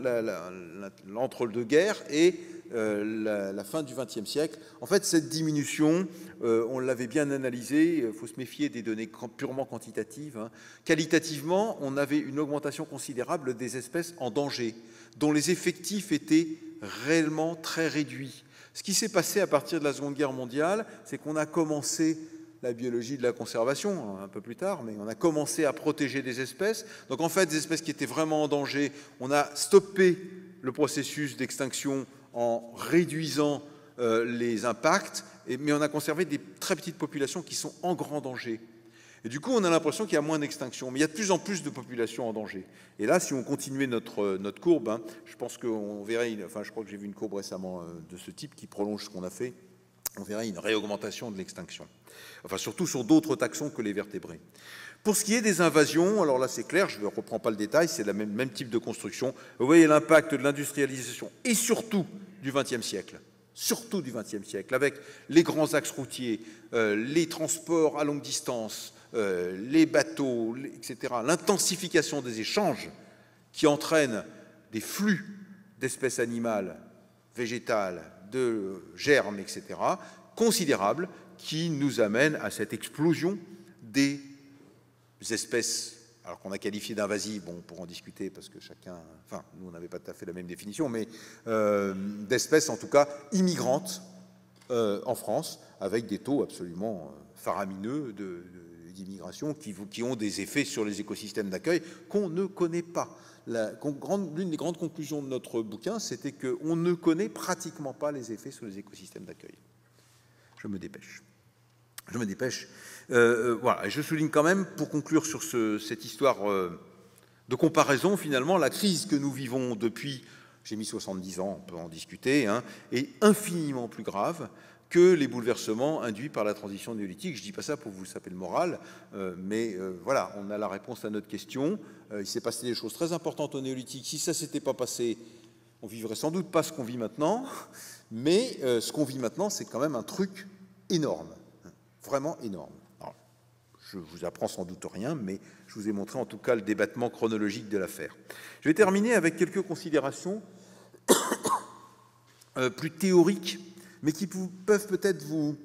A: l'entre-deux-guerres et euh, la, fin du XXe siècle. En fait, cette diminution, euh, on l'avait bien analysée, il faut se méfier des données purement quantitatives. Hein. Qualitativement, on avait une augmentation considérable des espèces en danger, dont les effectifs étaient réellement très réduits. Ce qui s'est passé à partir de la Seconde Guerre mondiale, c'est qu'on a commencé la biologie de la conservation un peu plus tard, mais on a commencé à protéger des espèces. Donc en fait, des espèces qui étaient vraiment en danger, on a stoppé le processus d'extinction en réduisant euh, les impacts, mais on a conservé des très petites populations qui sont en grand danger. Et du coup, on a l'impression qu'il y a moins d'extinction, mais il y a de plus en plus de populations en danger. Et là, si on continuait notre, euh, notre courbe, hein, je pense qu'on verrait, enfin je crois que j'ai vu une courbe récemment euh, de ce type qui prolonge ce qu'on a fait, on verrait une réaugmentation de l'extinction. Enfin, surtout sur d'autres taxons que les vertébrés. Pour ce qui est des invasions, alors là c'est clair, je ne reprends pas le détail, c'est le même, type de construction. Vous voyez l'impact de l'industrialisation et surtout du XXe siècle, surtout du XXe siècle, avec les grands axes routiers, euh, les transports à longue distance, euh, les bateaux, etc., l'intensification des échanges qui entraînent des flux d'espèces animales, végétales, de germes, etc., considérables, qui nous amènent à cette explosion des espèces, alors qu'on a qualifié d'invasives, bon, on pourra en discuter parce que chacun, enfin, nous, on n'avait pas tout à fait la même définition, mais euh, d'espèces, en tout cas, immigrantes euh, en France, avec des taux absolument faramineux d'immigration qui, ont des effets sur les écosystèmes d'accueil qu'on ne connaît pas. L'une des grandes conclusions de notre bouquin, c'était qu'on ne connaît pratiquement pas les effets sur les écosystèmes d'accueil. Je me dépêche. Je me dépêche. Euh, euh, voilà, et je souligne quand même, pour conclure sur ce, cette histoire euh, de comparaison, finalement, la crise que nous vivons depuis, j'ai mis 70 ans, on peut en discuter, hein, est infiniment plus grave que les bouleversements induits par la transition néolithique. Je ne dis pas ça pour vous saper le moral, euh, mais euh, voilà, on a la réponse à notre question. Euh, il s'est passé des choses très importantes au néolithique. Si ça ne s'était pas passé, on vivrait sans doute pas ce qu'on vit maintenant, mais ce qu'on vit maintenant, c'est quand même un truc énorme, vraiment énorme. je vous apprends sans doute rien, mais je vous ai montré en tout cas le débattement chronologique de l'affaire. Je vais terminer avec quelques considérations plus théoriques mais qui peuvent peut-être vous,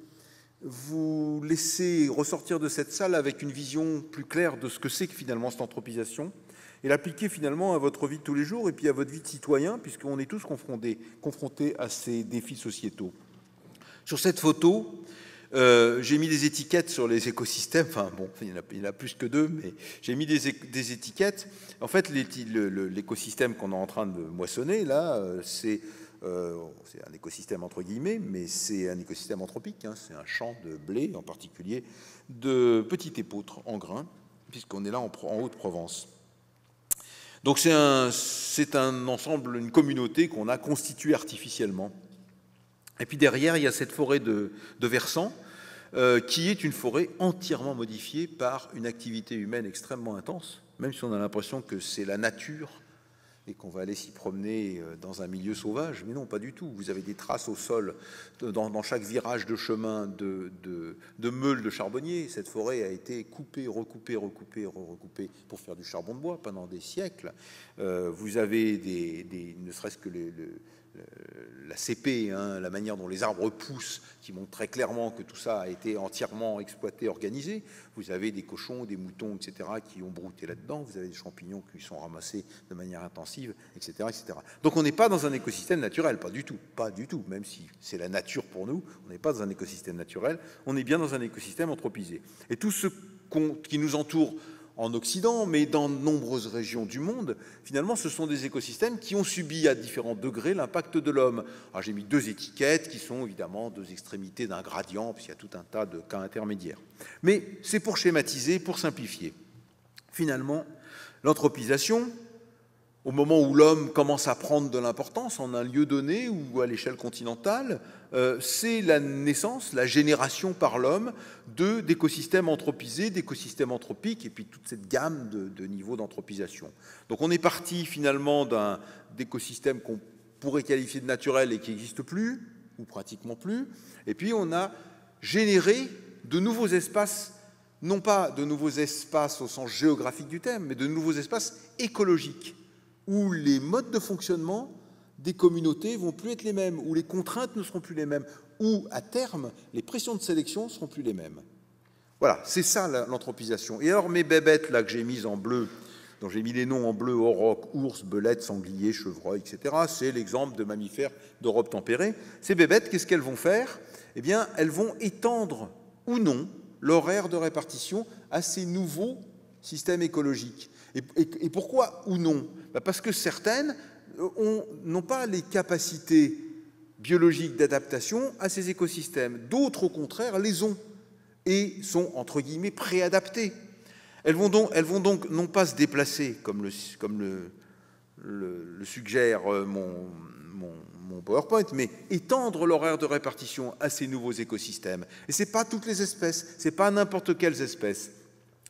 A: vous laisser ressortir de cette salle avec une vision plus claire de ce que c'est que finalement cette anthropisation et l'appliquer finalement à votre vie de tous les jours et puis à votre vie de citoyen, puisqu'on est tous confrontés, confrontés à ces défis sociétaux. Sur cette photo, Euh, j'ai mis des étiquettes sur les écosystèmes. Enfin, bon, il y en a, plus que deux, mais j'ai mis des, étiquettes. En fait, l'écosystème qu'on est en train de moissonner, là, euh, c'est un écosystème entre guillemets, mais c'est un écosystème anthropique. Hein. c'est un champ de blé, en particulier de petits épeautres en grains, puisqu'on est là en, en Haute-Provence. Donc c'est un, ensemble, une communauté qu'on a constituée artificiellement. Et puis derrière, il y a cette forêt de, de versants, euh, qui est une forêt entièrement modifiée par une activité humaine extrêmement intense, même si on a l'impression que c'est la nature et qu'on va aller s'y promener euh, dans un milieu sauvage. Mais non, pas du tout. Vous avez des traces au sol dans, chaque virage de chemin de, de, meules de charbonniers. Cette forêt a été coupée, recoupée, recoupée, recoupée pour faire du charbon de bois pendant des siècles. Euh, vous avez des, ne serait-ce que les, la CP, hein, la manière dont les arbres poussent, qui montre très clairement que tout ça a été entièrement exploité, organisé. Vous avez des cochons, des moutons, etc., qui ont brouté là-dedans. Vous avez des champignons qui sont ramassés de manière intensive, etc., etc. Donc on n'est pas dans un écosystème naturel, pas du tout, pas du tout. Même si c'est la nature pour nous, on n'est pas dans un écosystème naturel. On est bien dans un écosystème anthropisé. Et tout ce qui nous entoure en Occident, mais dans de nombreuses régions du monde, finalement, ce sont des écosystèmes qui ont subi à différents degrés l'impact de l'homme. J'ai mis deux étiquettes qui sont évidemment deux extrémités d'un gradient, puisqu'il y a tout un tas de cas intermédiaires. Mais c'est pour schématiser, pour simplifier. Finalement, l'anthropisation, au moment où l'homme commence à prendre de l'importance en un lieu donné ou à l'échelle continentale, euh, c'est la naissance, la génération par l'homme de d'écosystèmes anthropisés, d'écosystèmes anthropiques, et puis toute cette gamme de, niveaux d'anthropisation. Donc on est parti finalement d'un d'écosystème qu'on pourrait qualifier de naturel et qui n'existe plus, ou pratiquement plus, et puis on a généré de nouveaux espaces, non pas de nouveaux espaces au sens géographique du thème, mais de nouveaux espaces écologiques où les modes de fonctionnement des communautés vont plus être les mêmes, où les contraintes ne seront plus les mêmes, où à terme les pressions de sélection ne seront plus les mêmes. Voilà, c'est ça l'anthropisation. Et alors mes bébêtes là que j'ai mises en bleu, dont j'ai mis les noms en bleu, auroch, ours, belette, sanglier, chevreuil, etc., c'est l'exemple de mammifères d'Europe tempérée. Ces bébêtes, qu'est-ce qu'elles vont faire? Eh bien, elles vont étendre ou non l'horaire de répartition à ces nouveaux systèmes écologiques. Et, pourquoi ou non bah, Parce que certaines n'ont pas les capacités biologiques d'adaptation à ces écosystèmes. D'autres, au contraire, les ont et sont, entre guillemets, préadaptées. Elles vont donc, non pas se déplacer, comme le, suggère euh, mon, mon, mon, PowerPoint, mais étendre l'horaire de répartition à ces nouveaux écosystèmes. Et ce n'est pas toutes les espèces, ce n'est pas n'importe quelles espèces.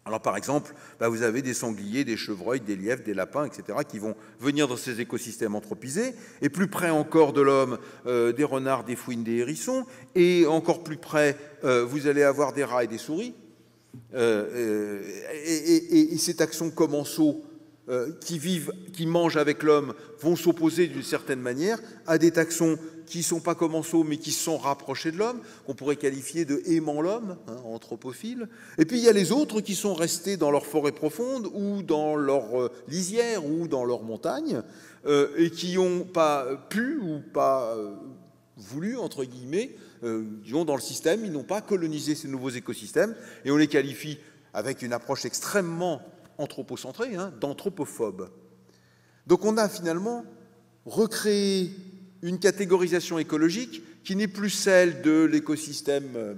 A: Alors par exemple, bah, vous avez des sangliers, des chevreuils, des lièvres, des lapins, etc., qui vont venir dans ces écosystèmes anthropisés, et plus près encore de l'homme, euh, des renards, des fouines, des hérissons, et encore plus près, euh, vous allez avoir des rats et des souris. Euh, et, et, ces taxons commensaux qui vivent, qui mangent avec l'homme, vont s'opposer d'une certaine manière à des taxons qui ne sont pas commensaux, mais qui sont rapprochés de l'homme, qu'on pourrait qualifier de aimant l'homme, hein, anthropophile. Et puis il y a les autres qui sont restés dans leur forêt profonde, ou dans leur euh, lisière, ou dans leur montagne, euh, et qui n'ont pas pu ou pas euh, voulu, entre guillemets, dans le système, ils n'ont pas colonisé ces nouveaux écosystèmes, et on les qualifie avec une approche extrêmement anthropocentrée, hein, d'anthropophobes. Donc on a finalement recréé une catégorisation écologique qui n'est plus celle de l'écosystème euh,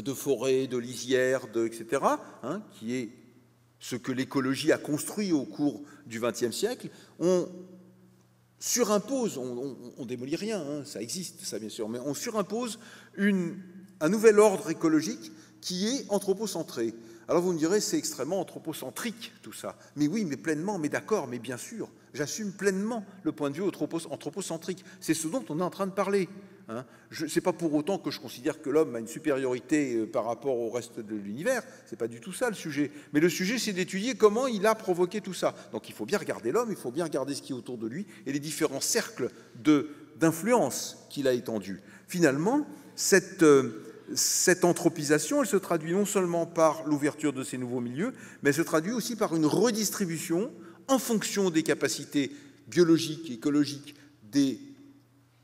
A: de forêt, de lisière, etc., hein, qui est ce que l'écologie a construit au cours du XXe siècle. On surimpose, on, démolit rien, hein, ça existe, ça bien sûr, mais on surimpose un nouvel ordre écologique qui est anthropocentré. Alors vous me direz, c'est extrêmement anthropocentrique tout ça. Mais oui, mais pleinement, mais d'accord, mais bien sûr. J'assume pleinement le point de vue anthropocentrique. C'est ce dont on est en train de parler. Hein. Ce n'est pas pour autant que je considère que l'homme a une supériorité euh, par rapport au reste de l'univers. Ce n'est pas du tout ça le sujet. Mais le sujet, c'est d'étudier comment il a provoqué tout ça. Donc il faut bien regarder l'homme, il faut bien regarder ce qui est autour de lui et les différents cercles d'influence qu'il a étendus. Finalement, cette, euh, cette anthropisation, elle se traduit non seulement par l'ouverture de ces nouveaux milieux, mais elle se traduit aussi par une redistribution en fonction des capacités biologiques écologiques des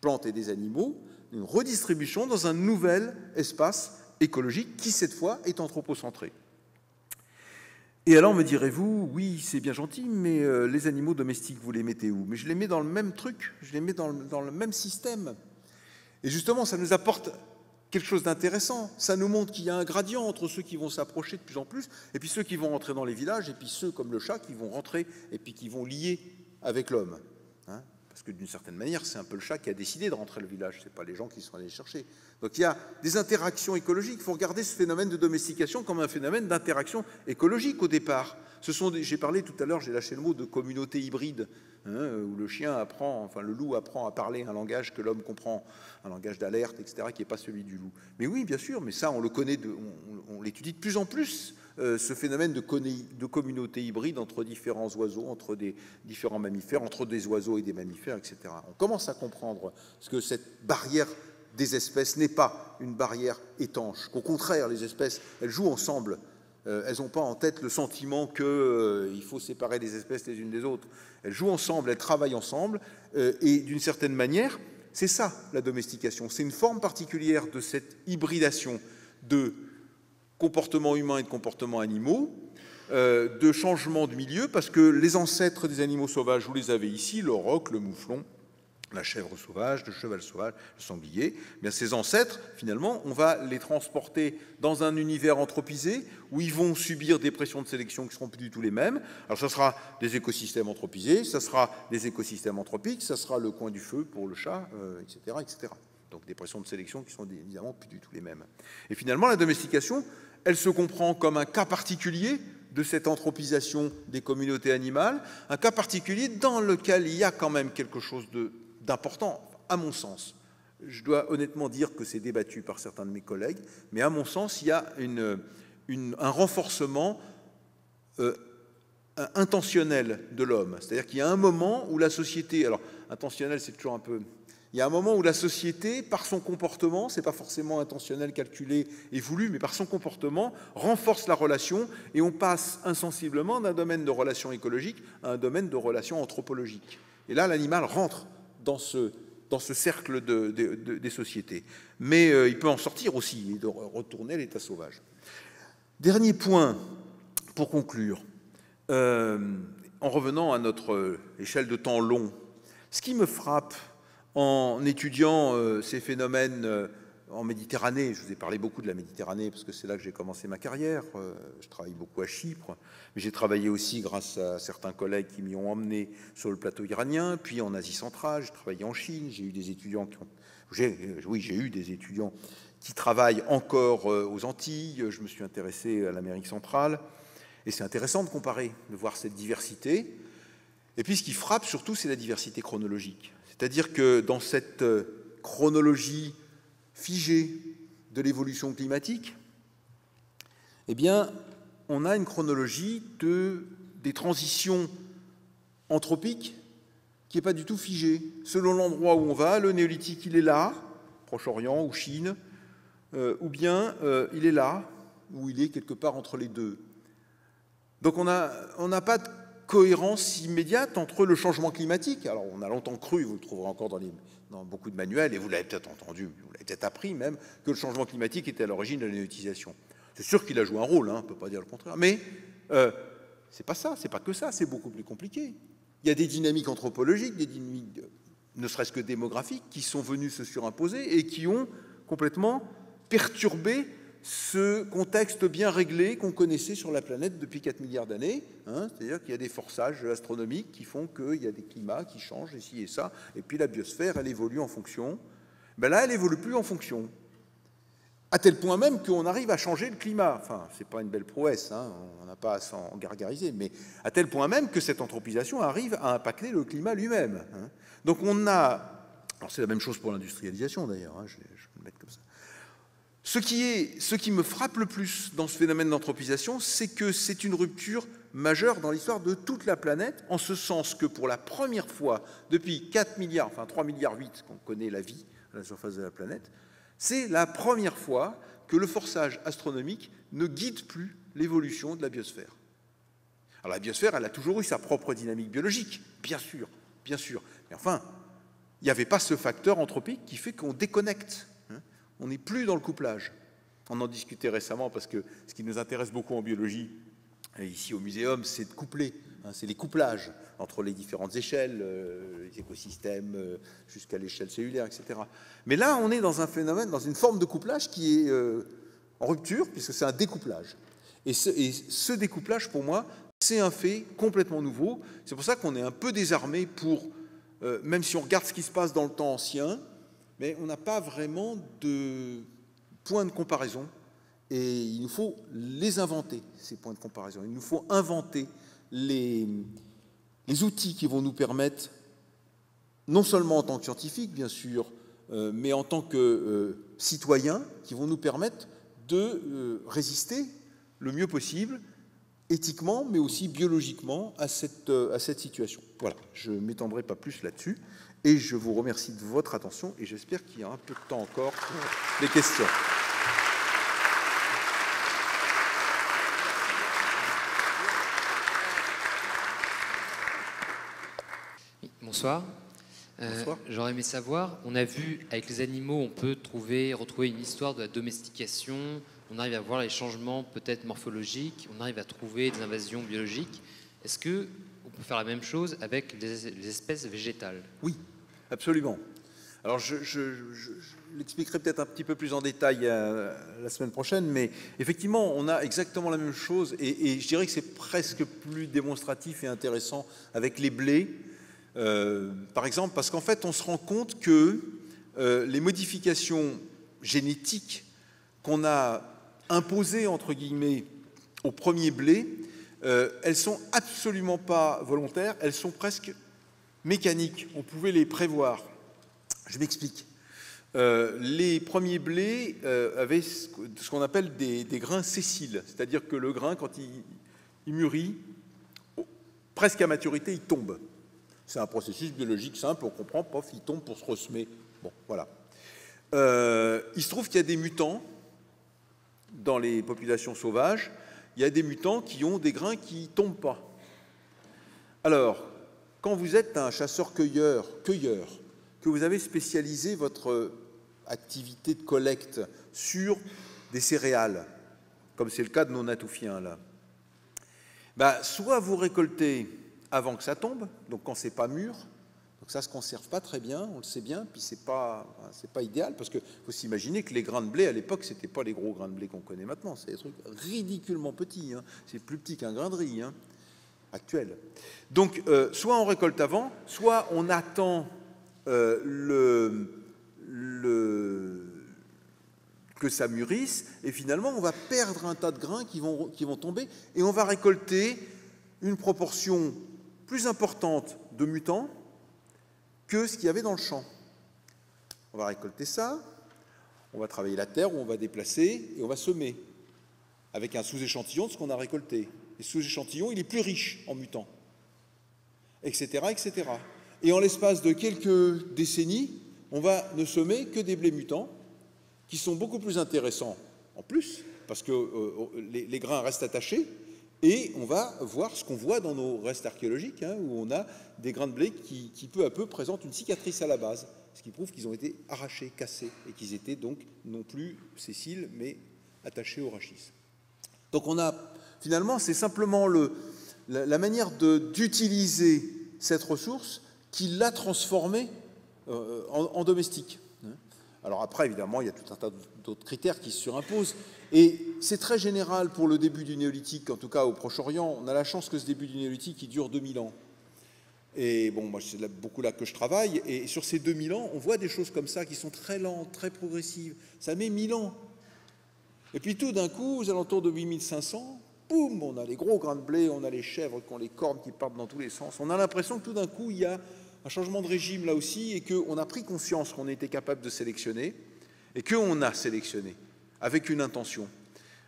A: plantes et des animaux, une redistribution dans un nouvel espace écologique qui, cette fois, est anthropocentré. Et alors me direz-vous, oui, c'est bien gentil, mais euh, les animaux domestiques, vous les mettez où? Mais je les mets dans le même truc, je les mets dans le, dans le même système. Et justement, ça nous apporte quelque chose d'intéressant. Ça nous montre qu'il y a un gradient entre ceux qui vont s'approcher de plus en plus, et puis ceux qui vont rentrer dans les villages, et puis ceux comme le chat qui vont rentrer, et puis qui vont lier avec l'homme. Hein parce que d'une certaine manière, c'est un peu le chat qui a décidé de rentrer le village, ce n'est pas les gens qui sont allés chercher. Donc il y a des interactions écologiques. Il faut regarder ce phénomène de domestication comme un phénomène d'interaction écologique au départ. J'ai parlé tout à l'heure, j'ai lâché le mot de communauté hybride, hein, où le chien apprend, enfin le loup apprend à parler un langage que l'homme comprend, un langage d'alerte, etc., qui n'est pas celui du loup. Mais oui, bien sûr, mais ça, on le connaît, on l'étudie de plus en plus euh, ce phénomène de, communauté hybride entre différents oiseaux, entre des différents mammifères, entre des oiseaux et des mammifères, etc. On commence à comprendre que cette barrière des espèces n'est pas une barrière étanche, qu'au contraire, les espèces, elles jouent ensemble. Euh, elles n'ont pas en tête le sentiment qu'il euh, faut séparer les espèces les unes des autres. Elles jouent ensemble, elles travaillent ensemble, et d'une certaine manière, c'est ça la domestication. C'est une forme particulière de cette hybridation de comportements humains et de comportements animaux, euh, de changement de milieu, parce que les ancêtres des animaux sauvages, vous les avez ici, le roc, le mouflon, la chèvre sauvage, le cheval sauvage, le sanglier, bien ces ancêtres, finalement, on va les transporter dans un univers anthropisé où ils vont subir des pressions de sélection qui seront plus du tout les mêmes. Alors ça sera des écosystèmes anthropisés, ça sera des écosystèmes anthropiques, ça sera le coin du feu pour le chat, etc., euh, etc. Donc des pressions de sélection qui sont évidemment plus du tout les mêmes. Et finalement, la domestication, elle se comprend comme un cas particulier de cette anthropisation des communautés animales, un cas particulier dans lequel il y a quand même quelque chose d'important, à mon sens. Je dois honnêtement dire que c'est débattu par certains de mes collègues, mais à mon sens, il y a un renforcement euh, intentionnel de l'homme. C'est-à-dire qu'il y a un moment où la société, alors intentionnel c'est toujours un peu il y a un moment où la société, par son comportement, c'est pas forcément intentionnel, calculé et voulu, mais par son comportement, renforce la relation et on passe insensiblement d'un domaine de relations écologiques à un domaine de relations anthropologiques. Et là, l'animal rentre dans ce, dans ce cercle de, des sociétés. Mais euh, il peut en sortir aussi et de retourner à l'état sauvage. Dernier point pour conclure, euh, en revenant à notre échelle de temps long, ce qui me frappe en étudiant euh, ces phénomènes euh, en Méditerranée, je vous ai parlé beaucoup de la Méditerranée parce que c'est là que j'ai commencé ma carrière. Euh, je travaille beaucoup à Chypre, mais j'ai travaillé aussi grâce à certains collègues qui m'y ont emmené sur le plateau iranien, puis en Asie centrale. J'ai travaillé en Chine. J'ai eu des étudiants qui ont, oui, j'ai eu des étudiants qui travaillent encore aux Antilles. Je me suis intéressé à l'Amérique centrale, et c'est intéressant de comparer, de voir cette diversité. Et puis, ce qui frappe surtout, c'est la diversité chronologique. C'est-à-dire que dans cette euh, chronologie figée de l'évolution climatique, eh bien, on a une chronologie de, des transitions anthropiques qui n'est pas du tout figée. Selon l'endroit où on va, le néolithique, il est là, Proche-Orient ou Chine, euh, ou bien euh, il est là, ou il est quelque part entre les deux. Donc on n'a on pas de cohérence immédiate entre le changement climatique. Alors, on a longtemps cru, vous le trouverez encore dans, beaucoup de manuels, et vous l'avez peut-être entendu, vous l'avez peut-être appris même, que le changement climatique était à l'origine de la néotisation. C'est sûr qu'il a joué un rôle, hein, on ne peut pas dire le contraire, mais euh, c'est pas ça, c'est pas que ça, c'est beaucoup plus compliqué. Il y a des dynamiques anthropologiques, des dynamiques, ne serait-ce que démographiques, qui sont venues se surimposer et qui ont complètement perturbé ce contexte bien réglé qu'on connaissait sur la planète depuis 4 milliards d'années. Hein, C'est-à-dire qu'il y a des forçages astronomiques qui font qu'il y a des climats qui changent ici et ça, et puis la biosphère, elle évolue en fonction. Ben là, elle évolue plus en fonction. À tel point même qu'on arrive à changer le climat. Enfin, c'est pas une belle prouesse, hein, on n'a pas à s'en gargariser, mais à tel point même que cette anthropisation arrive à impacter le climat lui-même. Hein. Donc on a, alors c'est la même chose pour l'industrialisation d'ailleurs, je vais le mettre comme ça. Ce qui, me frappe le plus dans ce phénomène d'anthropisation, c'est que c'est une rupture majeure dans l'histoire de toute la planète, en ce sens que pour la première fois depuis 4 milliards, enfin 3 milliards 8 qu'on connaît la vie à la surface de la planète, c'est la première fois que le forçage astronomique ne guide plus l'évolution de la biosphère. Alors la biosphère, elle a toujours eu sa propre dynamique biologique, bien sûr, bien sûr. Mais enfin, il n'y avait pas ce facteur anthropique qui fait qu'on déconnecte on n'est plus dans le couplage. On en discutait récemment parce que ce qui nous intéresse beaucoup en biologie, ici au muséum, c'est de coupler, hein, c'est les couplages entre les différentes échelles, euh, les écosystèmes, euh, jusqu'à l'échelle cellulaire, etc. Mais là, on est dans un phénomène, dans une forme de couplage qui est euh, en rupture, puisque c'est un découplage. Et ce, et ce, découplage, pour moi, c'est un fait complètement nouveau. C'est pour ça qu'on est un peu désarmé pour, même si on regarde ce qui se passe dans le temps ancien, mais on n'a pas vraiment de point de comparaison et il nous faut les inventer, ces points de comparaison. Il nous faut inventer les, outils qui vont nous permettre, non seulement en tant que scientifiques, bien sûr, euh, mais en tant que euh, citoyens, qui vont nous permettre de euh, résister le mieux possible, éthiquement, mais aussi biologiquement, à cette, à cette situation. Voilà, je ne m'étendrai pas plus là-dessus, et je vous remercie de votre attention, et j'espère qu'il y a un peu de temps encore pour les questions.
B: Bonsoir. Euh, J'aurais aimé savoir, on a vu avec les animaux, on peut trouver, retrouver une histoire de la domestication, on arrive à voir les changements peut-être morphologiques, on arrive à trouver des invasions biologiques. Est-ce que on peut faire la même chose avec les, espèces végétales?
A: Oui, absolument. Alors je, l'expliquerai peut-être un petit peu plus en détail euh, la semaine prochaine, mais effectivement, on a exactement la même chose, et, je dirais que c'est presque plus démonstratif et intéressant avec les blés euh, par exemple, parce qu'en fait, on se rend compte que euh, les modifications génétiques qu'on a imposées, entre guillemets, au premier blé, elles sont absolument pas volontaires, elles sont presque On pouvait les prévoir. Je m'explique. les premiers blés avaient ce qu'on appelle des, grains sessiles, c'est-à-dire que le grain, quand il, il mûrit, presque à maturité, il tombe. C'est un processus biologique simple, on comprend, pof, il tombe pour se ressemer. Bon, voilà. Euh, il se trouve qu'il y a des mutants dans les populations sauvages. Il y a des mutants qui ont des grains qui ne tombent pas. Alors, quand vous êtes un chasseur-cueilleur, cueilleur, que vous avez spécialisé votre activité de collecte sur des céréales, comme c'est le cas de nos natoufiens là, bah, soit vous récoltez avant que ça tombe, donc quand c'est pas mûr. Donc ça se conserve pas très bien, on le sait bien, puis c'est pas pas idéal parce que faut s'imaginer que les grains de blé à l'époque c'était pas les gros grains de blé qu'on connaît maintenant, c'est des trucs ridiculement petits, hein. c'est plus petit qu'un grain de riz hein, Donc euh, soit on récolte avant, soit on attend euh, que ça mûrisse et finalement on va perdre un tas de grains qui vont qui vont tomber et on va récolter une proportion plus importante de mutants que ce qu'il y avait dans le champ. On va récolter ça, on va travailler la terre, on va déplacer et on va semer avec un sous-échantillon de ce qu'on a récolté. Et ce sous-échantillon, il est plus riche en mutants, etc., etc. Et en l'espace de quelques décennies, on va ne semer que des blés mutants qui sont beaucoup plus intéressants en plus, parce que euh, les grains restent attachés, et on va voir ce qu'on voit dans nos restes archéologiques, hein, où on a des grains de blé qui, peu à peu présentent une cicatrice à la base, ce qui prouve qu'ils ont été arrachés, cassés, et qu'ils étaient donc non plus sessiles, mais attachés au rachis. Donc on a, finalement, c'est simplement le, la, manière d'utiliser cette ressource qui l'a transformée euh, en domestique. Alors après, évidemment, il y a tout un tas d'autres critères qui se surimposent. Et c'est très général pour le début du néolithique, en tout cas au Proche-Orient. On a la chance que ce début du néolithique, il dure 2000 ans. Et bon, moi, c'est beaucoup là que je travaille. Et sur ces 2000 ans, on voit des choses comme ça qui sont très lentes, très progressives. Ça met 1000 ans. Et puis tout d'un coup, aux alentours de 8500, boum, on a les gros grains de blé, on a les chèvres qui ont les cornes qui partent dans tous les sens. On a l'impression que tout d'un coup, il y a un changement de régime là aussi et qu'on a pris conscience qu'on était capable de sélectionner et qu'on a sélectionné avec une intention.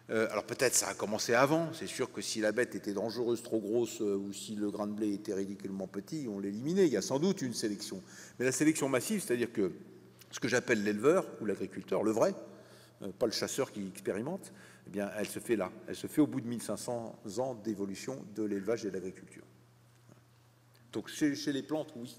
A: Euh, alors peut-être ça a commencé avant, c'est sûr que si la bête était dangereuse, trop grosse, euh, ou si le grain de blé était ridiculement petit, on l'éliminait. Il y a sans doute une sélection. Mais la sélection massive, c'est-à-dire que ce que j'appelle l'éleveur ou l'agriculteur, le vrai, euh, pas le chasseur qui expérimente, eh bien, elle se fait là. Elle se fait au bout de 1500 ans d'évolution de l'élevage et de l'agriculture. Donc chez les plantes, oui.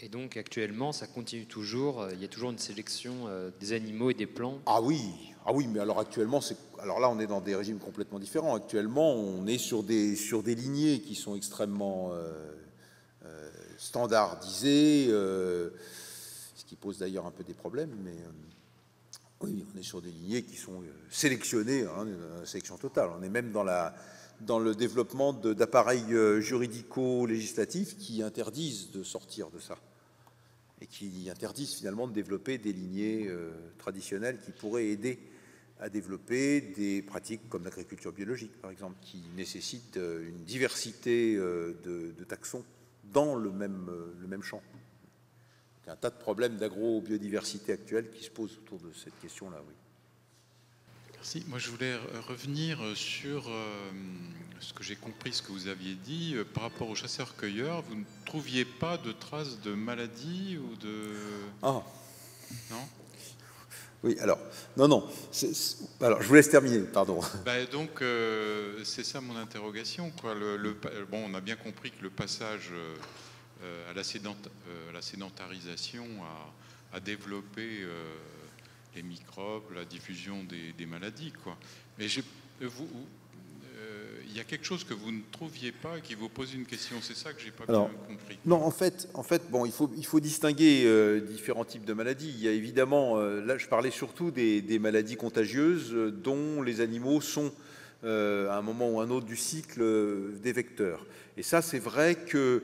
B: Et donc actuellement, ça continue toujours. Il y a toujours une sélection des animaux et des plants?
A: Ah oui, ah oui, mais alors actuellement, c'est alors là, on est dans des régimes complètement différents. Actuellement, on est sur des sur des lignées qui sont extrêmement standardisées, ce qui pose d'ailleurs un peu des problèmes, mais oui, on est sur des lignées qui sont euh, sélectionnées, hein, sélection totale. On est même dans, le développement d'appareils euh, juridico-législatifs qui interdisent de sortir de ça et qui interdisent finalement de développer des lignées euh, traditionnelles qui pourraient aider à développer des pratiques comme l'agriculture biologique, par exemple, qui nécessitent une diversité de, taxons dans le même champ. Il y a un tas de problèmes d'agro-biodiversité actuelle qui se posent autour de cette question-là. Oui.
C: Merci. Moi, je voulais revenir sur euh, ce que j'ai compris, ce que vous aviez dit euh, par rapport aux chasseurs-cueilleurs. Vous ne trouviez pas de traces de maladie ou de.
A: Ah Non? Oui, alors, non, non. alors, je vous laisse terminer, pardon.
C: Ben, donc, euh, c'est ça mon interrogation. Quoi. Le, bon, on a bien compris que le passage euh, à, la euh, la sédentarisation, à, développer euh, les microbes, la diffusion des, maladies. Quoi. Mais vous, il y a quelque chose que vous ne trouviez pas qui vous pose une question. C'est ça que j'ai pas bien compris.
A: Non, en fait, en fait, bon, il faut il faut distinguer différents types de maladies. Il y a évidemment, là, je parlais surtout des, des maladies contagieuses dont les animaux sont à un moment ou un autre du cycle des vecteurs. Et ça, c'est vrai que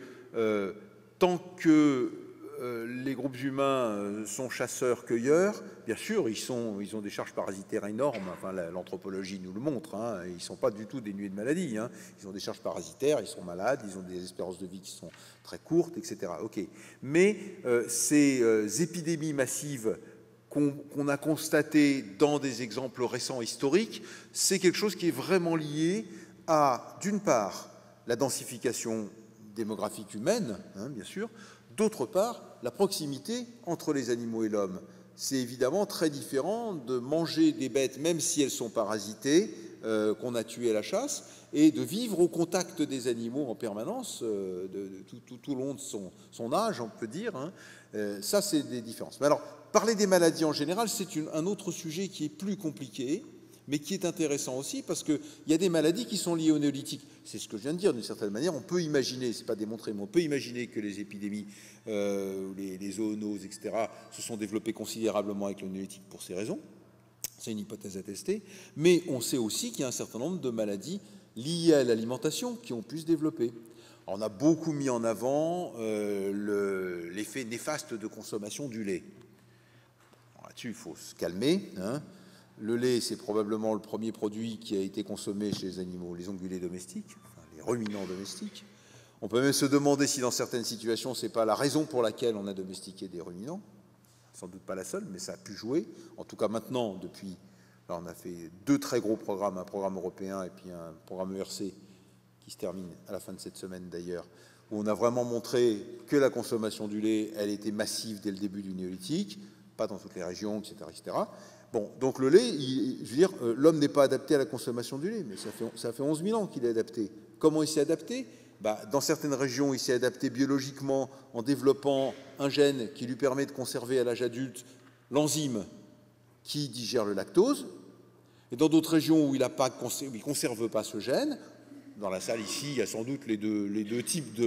A: tant que euh, les groupes humains euh, sont chasseurs-cueilleurs, bien sûr, ils, ont des charges parasitaires énormes. L'anthropologie nous le montre. Hein. ils ne sont pas du tout dénués de maladies. Hein. Ils ont des charges parasitaires, ils sont malades, ils ont des espérances de vie qui sont très courtes, etc. Ok. Mais euh, ces épidémies massives qu'on a constatées dans des exemples récents historiques, c'est quelque chose qui est vraiment lié à, d'une part, la densification démographique humaine, hein, bien sûr. D'autre part, la proximité entre les animaux et l'homme. C'est évidemment très différent de manger des bêtes, même si elles sont parasitées, euh, qu'on a tuées à la chasse, et de vivre au contact des animaux en permanence, euh, de, tout, au long de son, âge, on peut dire. Hein. Euh, ça, c'est des différences. Mais alors, parler des maladies en général, c'est un autre sujet qui est plus compliqué, mais qui est intéressant aussi parce qu'il y a des maladies qui sont liées au néolithique. C'est ce que je viens de dire, d'une certaine manière. On peut imaginer, c'est pas démontré, mais on peut imaginer que les épidémies, euh, les, zoonoses, etc., se sont développées considérablement avec le néolithique pour ces raisons. C'est une hypothèse à tester. Mais on sait aussi qu'il y a un certain nombre de maladies liées à l'alimentation qui ont pu se développer. on a beaucoup mis en avant euh, l'effet néfaste de consommation du lait. Là-dessus, il faut se calmer. Hein. Le lait, c'est probablement le premier produit qui a été consommé chez les animaux, les ongulés domestiques, les ruminants domestiques. On peut même se demander si dans certaines situations, ce n'est pas la raison pour laquelle on a domestiqué des ruminants. Sans doute pas la seule, mais ça a pu jouer. En tout cas, maintenant, depuis, on a fait deux très gros programmes, un programme européen et puis un programme ERC qui se termine à la fin de cette semaine d'ailleurs, où on a vraiment montré que la consommation du lait, elle était massive dès le début du néolithique, pas dans toutes les régions, etc., etc. Bon, donc le lait, je veux dire, euh, l'homme n'est pas adapté à la consommation du lait, mais ça fait, ça fait 11 000 ans qu'il est adapté. Comment il s'est adapté? Bah, Dans certaines régions, il s'est adapté biologiquement en développant un gène qui lui permet de conserver à l'âge adulte l'enzyme qui digère le lactose. Et dans d'autres régions où il ne conserve pas ce gène, dans la salle ici, il y a sans doute les deux, les deux types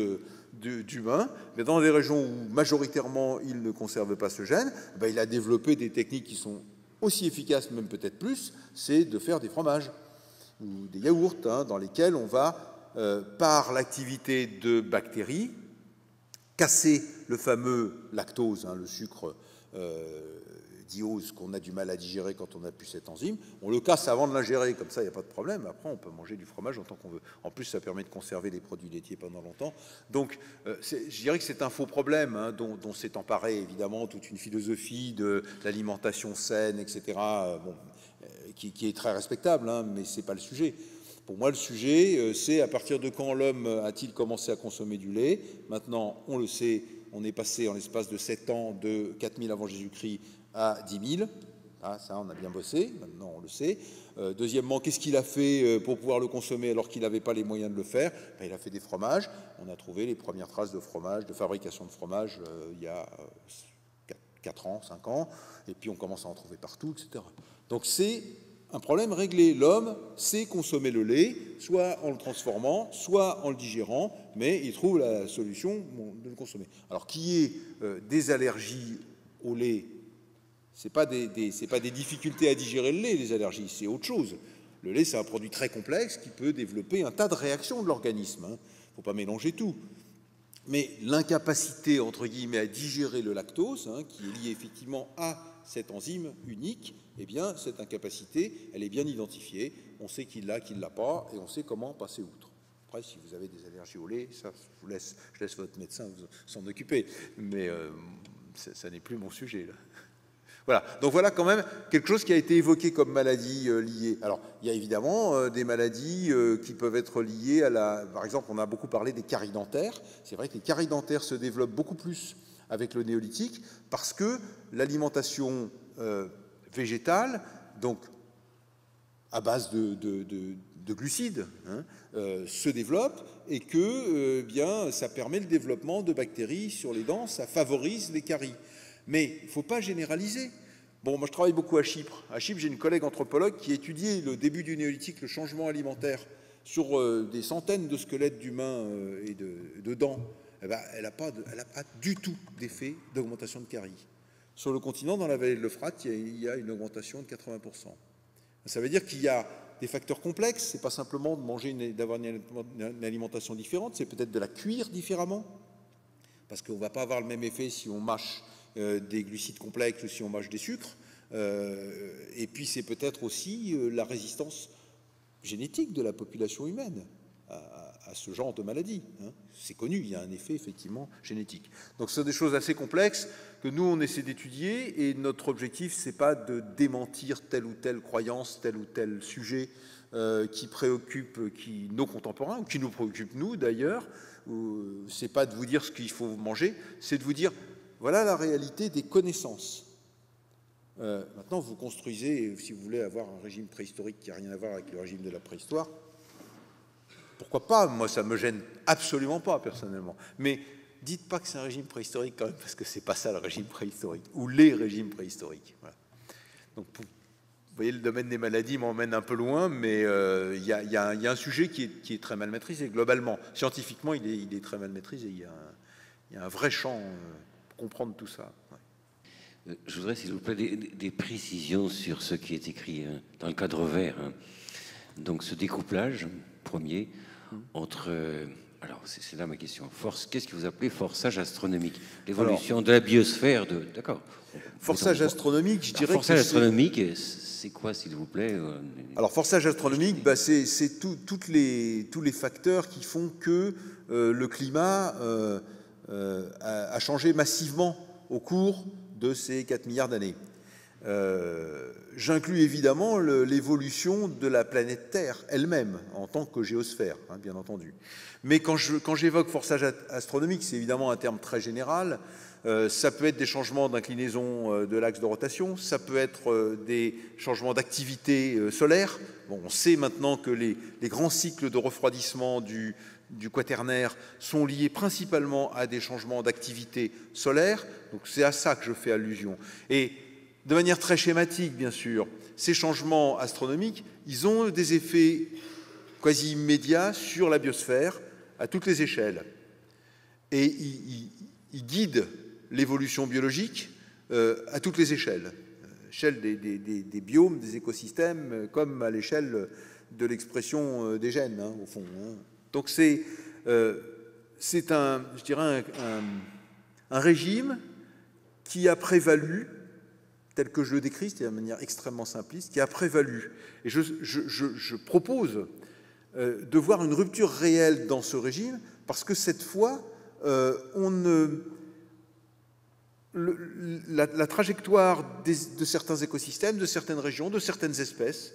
A: d'humains, mais dans des régions où majoritairement il ne conserve pas ce gène, bah, il a développé des techniques qui sont aussi efficace, même peut-être plus, c'est de faire des fromages ou des yaourts hein, dans lesquels on va, euh, par l'activité de bactéries, casser le fameux lactose, hein, le sucre euh, diose qu'on a du mal à digérer quand on a plus cette enzyme. On le casse avant de l'ingérer, comme ça il n'y a pas de problème. Après, on peut manger du fromage en tant qu'on veut. En plus, ça permet de conserver les produits laitiers pendant longtemps. Donc, euh, je dirais que c'est un faux problème hein, dont, s'est emparé évidemment toute une philosophie de l'alimentation saine, etc. Euh, euh, qui, est très respectable, hein, mais c'est pas le sujet. Pour moi, le sujet, c'est à partir de quand l'homme a-t-il commencé à consommer du lait? Maintenant, on le sait, on est passé en l'espace de 7 ans de 4000 avant Jésus-Christ à 10 000, Ah, ça, on a bien bossé, maintenant on le sait. Euh, deuxièmement, qu'est-ce qu'il a fait euh, pour pouvoir le consommer alors qu'il n'avait pas les moyens de le faire? Ben, Il a fait des fromages. On a trouvé les premières traces de fromage, de fabrication de fromage, euh, il y a 4 ans, 5 ans. Et puis on commence à en trouver partout, etc. Donc c'est un problème réglé. L'homme sait consommer le lait, soit en le transformant, soit en le digérant, mais il trouve la solution de le consommer. Alors qu'il y ait des allergies au lait ce n'est pas, des, pas des difficultés à digérer le lait, les allergies, c'est autre chose. Le lait, c'est un produit très complexe qui peut développer un tas de réactions de l'organisme. Il hein. ne faut pas mélanger tout. Mais l'incapacité, entre guillemets, à digérer le lactose, hein, qui est liée effectivement à cette enzyme unique, eh bien, cette incapacité, elle est bien identifiée. On sait qu'il l'a, qu'il ne l'a pas, et on sait comment passer outre. Après, si vous avez des allergies au lait, ça, je, vous laisse, je laisse votre médecin s'en occuper. Mais euh, ça n'est plus mon sujet, là. Voilà. Donc voilà quand même quelque chose qui a été évoqué comme maladie euh, liée. Alors, il y a évidemment euh, des maladies euh, qui peuvent être liées à la. Par exemple, on a beaucoup parlé des caries dentaires. C'est vrai que les caries dentaires se développent beaucoup plus avec le néolithique parce que l'alimentation végétale, donc à base de, glucides, hein, se développe et que bien ça permet le développement de bactéries sur les dents, ça favorise les caries. Mais il ne faut pas généraliser. Bon, moi je travaille beaucoup à Chypre. À Chypre, j'ai une collègue anthropologue qui étudiait le début du néolithique, le changement alimentaire sur euh, des centaines de squelettes d'humains euh, et de, dents. Eh ben, elle n'a pas, du tout d'effet d'augmentation de caries. Sur le continent, dans la vallée de l'Euphrate, il, y a une augmentation de 80%. Ça veut dire qu'il y a des facteurs complexes. C'est pas simplement de manger, d'avoir une, alimentation différente. C'est peut-être de la cuire différemment, parce qu'on ne va pas avoir le même effet si on mâche des glucides complexes si on mange des sucres. Euh, et puis c'est peut-être aussi euh, la résistance génétique de la population humaine à, ce genre de maladie. Hein. C'est connu, il y a un effet effectivement génétique. Donc ce sont des choses assez complexes que nous on essaie d'étudier et notre objectif c'est pas de démentir telle ou telle croyance, tel ou tel sujet qui préoccupe qui, nos contemporains ou qui nous préoccupe nous d'ailleurs. C'est pas de vous dire ce qu'il faut manger, c'est de vous dire voilà la réalité des connaissances. Euh, maintenant, vous construisez, si vous voulez avoir un régime préhistorique qui n'a rien à voir avec le régime de la préhistoire, pourquoi pas? Moi, ça me gêne absolument pas, personnellement. Mais dites pas que c'est un régime préhistorique quand même, parce que c'est pas ça le régime préhistorique, ou les régimes préhistoriques. Donc, vous voyez, le domaine des maladies m'emmène un peu loin, mais euh, il y, a un sujet qui est, très mal maîtrisé, globalement. Scientifiquement, il est, très mal maîtrisé. Il y, a un vrai champ. Euh, comprendre tout ça.
D: Euh, je voudrais, s'il vous plaît, des, précisions sur ce qui est écrit hein, dans le cadre vert. Hein. Donc, ce découplage, premier, entre. Euh, alors, c'est là ma question. Force, qu'est-ce que vous appelez forçage astronomique? L'évolution de la biosphère, de. D'accord.
A: Forçage astronomique, je dirais.
D: Forçage astronomique, c'est quoi, s'il vous plaît euh,
A: Alors, forçage astronomique, bah, c'est les, tous les facteurs qui font que le climat. Euh, a, changé massivement au cours de ces 4 milliards d'années. Euh, j'inclus évidemment l'évolution de la planète Terre elle-même en tant que géosphère, hein, bien entendu. Mais quand j'évoque forçage astronomique, c'est évidemment un terme très général. Euh, ça peut être des changements d'inclinaison de l'axe de rotation, ça peut être des changements d'activité solaire. Bon, on sait maintenant que les, grands cycles de refroidissement du, du quaternaire sont liés principalement à des changements d'activité solaire. Donc c'est à ça que je fais allusion. Et de manière très schématique, bien sûr, ces changements astronomiques, ils ont des effets quasi immédiats sur la biosphère à toutes les échelles. Et ils, guident l'évolution biologique euh, à toutes les échelles. L'échelle des, des, biomes, des écosystèmes, comme à l'échelle de l'expression euh, des gènes, hein, au fond. Hein. Donc c'est euh, un, je dirais, un, régime qui a prévalu, tel que je le décris, c'est-à-dire de manière extrêmement simpliste, qui a prévalu. Et je, propose euh, de voir une rupture réelle dans ce régime, parce que cette fois, euh, on ne, la, trajectoire de certains écosystèmes, de certaines régions, de certaines espèces,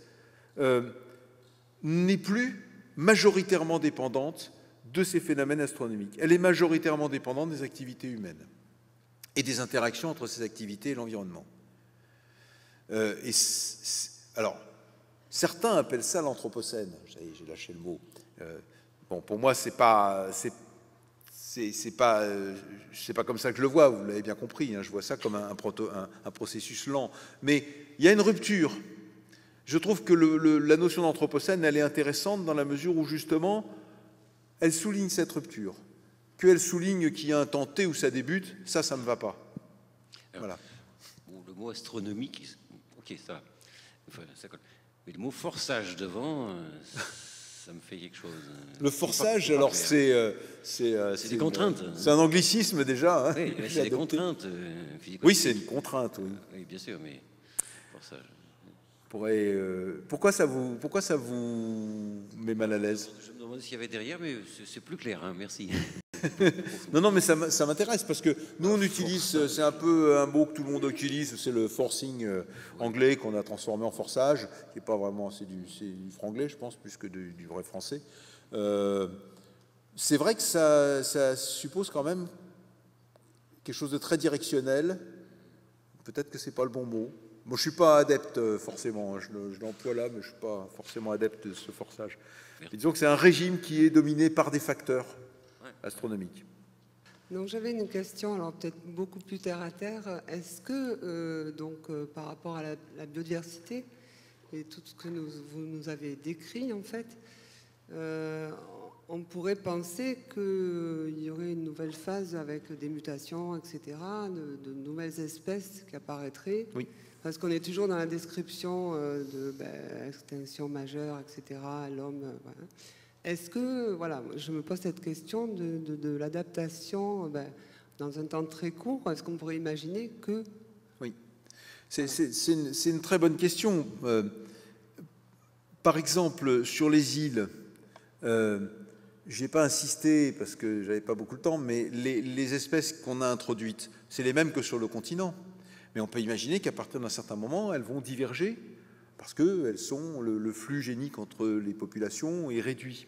A: n'est plus majoritairement dépendante de ces phénomènes astronomiques. Elle est majoritairement dépendante des activités humaines et des interactions entre ces activités et l'environnement. et alors, certains appellent ça l'anthropocène. J'ai lâché le mot. bon, pour moi, c'est pas, c'est pas, c'est pas comme ça que je le vois. Vous l'avez bien compris. Hein, je vois ça comme un, processus lent. Mais il y a une rupture. Je trouve que la notion d'anthropocène, elle est intéressante dans la mesure où justement, elle souligne cette rupture. Qu'elle souligne qu'il y a un temps T où ça débute, ça, ça ne va pas.
D: voilà. le mot astronomique, ok, ça, Mais le mot forçage devant, euh, ça me fait quelque chose.
A: Le forçage, alors c'est. Euh,
D: euh, c'est des contraintes.
A: C'est un anglicisme déjà.
D: Hein, oui, c'est des contraintes.
A: oui, c'est une contrainte, oui.
D: Oui, bien sûr, mais forçage.
A: Euh, pourquoi, ça vous, pourquoi ça vous met mal à l'aise?
D: Je me demande s'il y avait derrière, mais c'est plus clair, hein, merci.
A: non, non, mais ça, m'intéresse parce que nous, on utilise, c'est un peu un mot que tout le monde utilise, c'est le forcing euh, anglais qu'on a transformé en forçage, qui n'est pas vraiment, c'est du, du, franglais, je pense, plus que du, vrai français. Euh, c'est vrai que ça, ça suppose quand même quelque chose de très directionnel. Peut-être que c'est pas le bon mot. Moi, je ne suis pas adepte euh, forcément, hein. je, l'emploie là, mais je ne suis pas forcément adepte de ce forçage. disons que c'est un régime qui est dominé par des facteurs astronomiques.
E: Donc j'avais une question, alors peut-être beaucoup plus terre à terre. Est-ce que donc euh, par rapport à la, biodiversité et tout ce que vous nous avez décrit en fait, euh, on pourrait penser qu'il y aurait une nouvelle phase avec des mutations, etc., de, de nouvelles espèces qui apparaîtraient.
A: Oui
E: parce qu'on est toujours dans la description euh, de ben, extinction majeure, etc., l'homme. Euh, Est-ce que, voilà, je me pose cette question de, l'adaptation ben, dans un temps très court. Est-ce qu'on pourrait imaginer que.
A: Oui, c'est une, très bonne question. Euh, par exemple, sur les îles, je n'ai pas insisté parce que j'avais pas beaucoup de temps, mais les espèces qu'on a introduites, c'est les mêmes que sur le continent. Mais on peut imaginer qu'à partir d'un certain moment, elles vont diverger parce que le, flux génique entre les populations est réduit.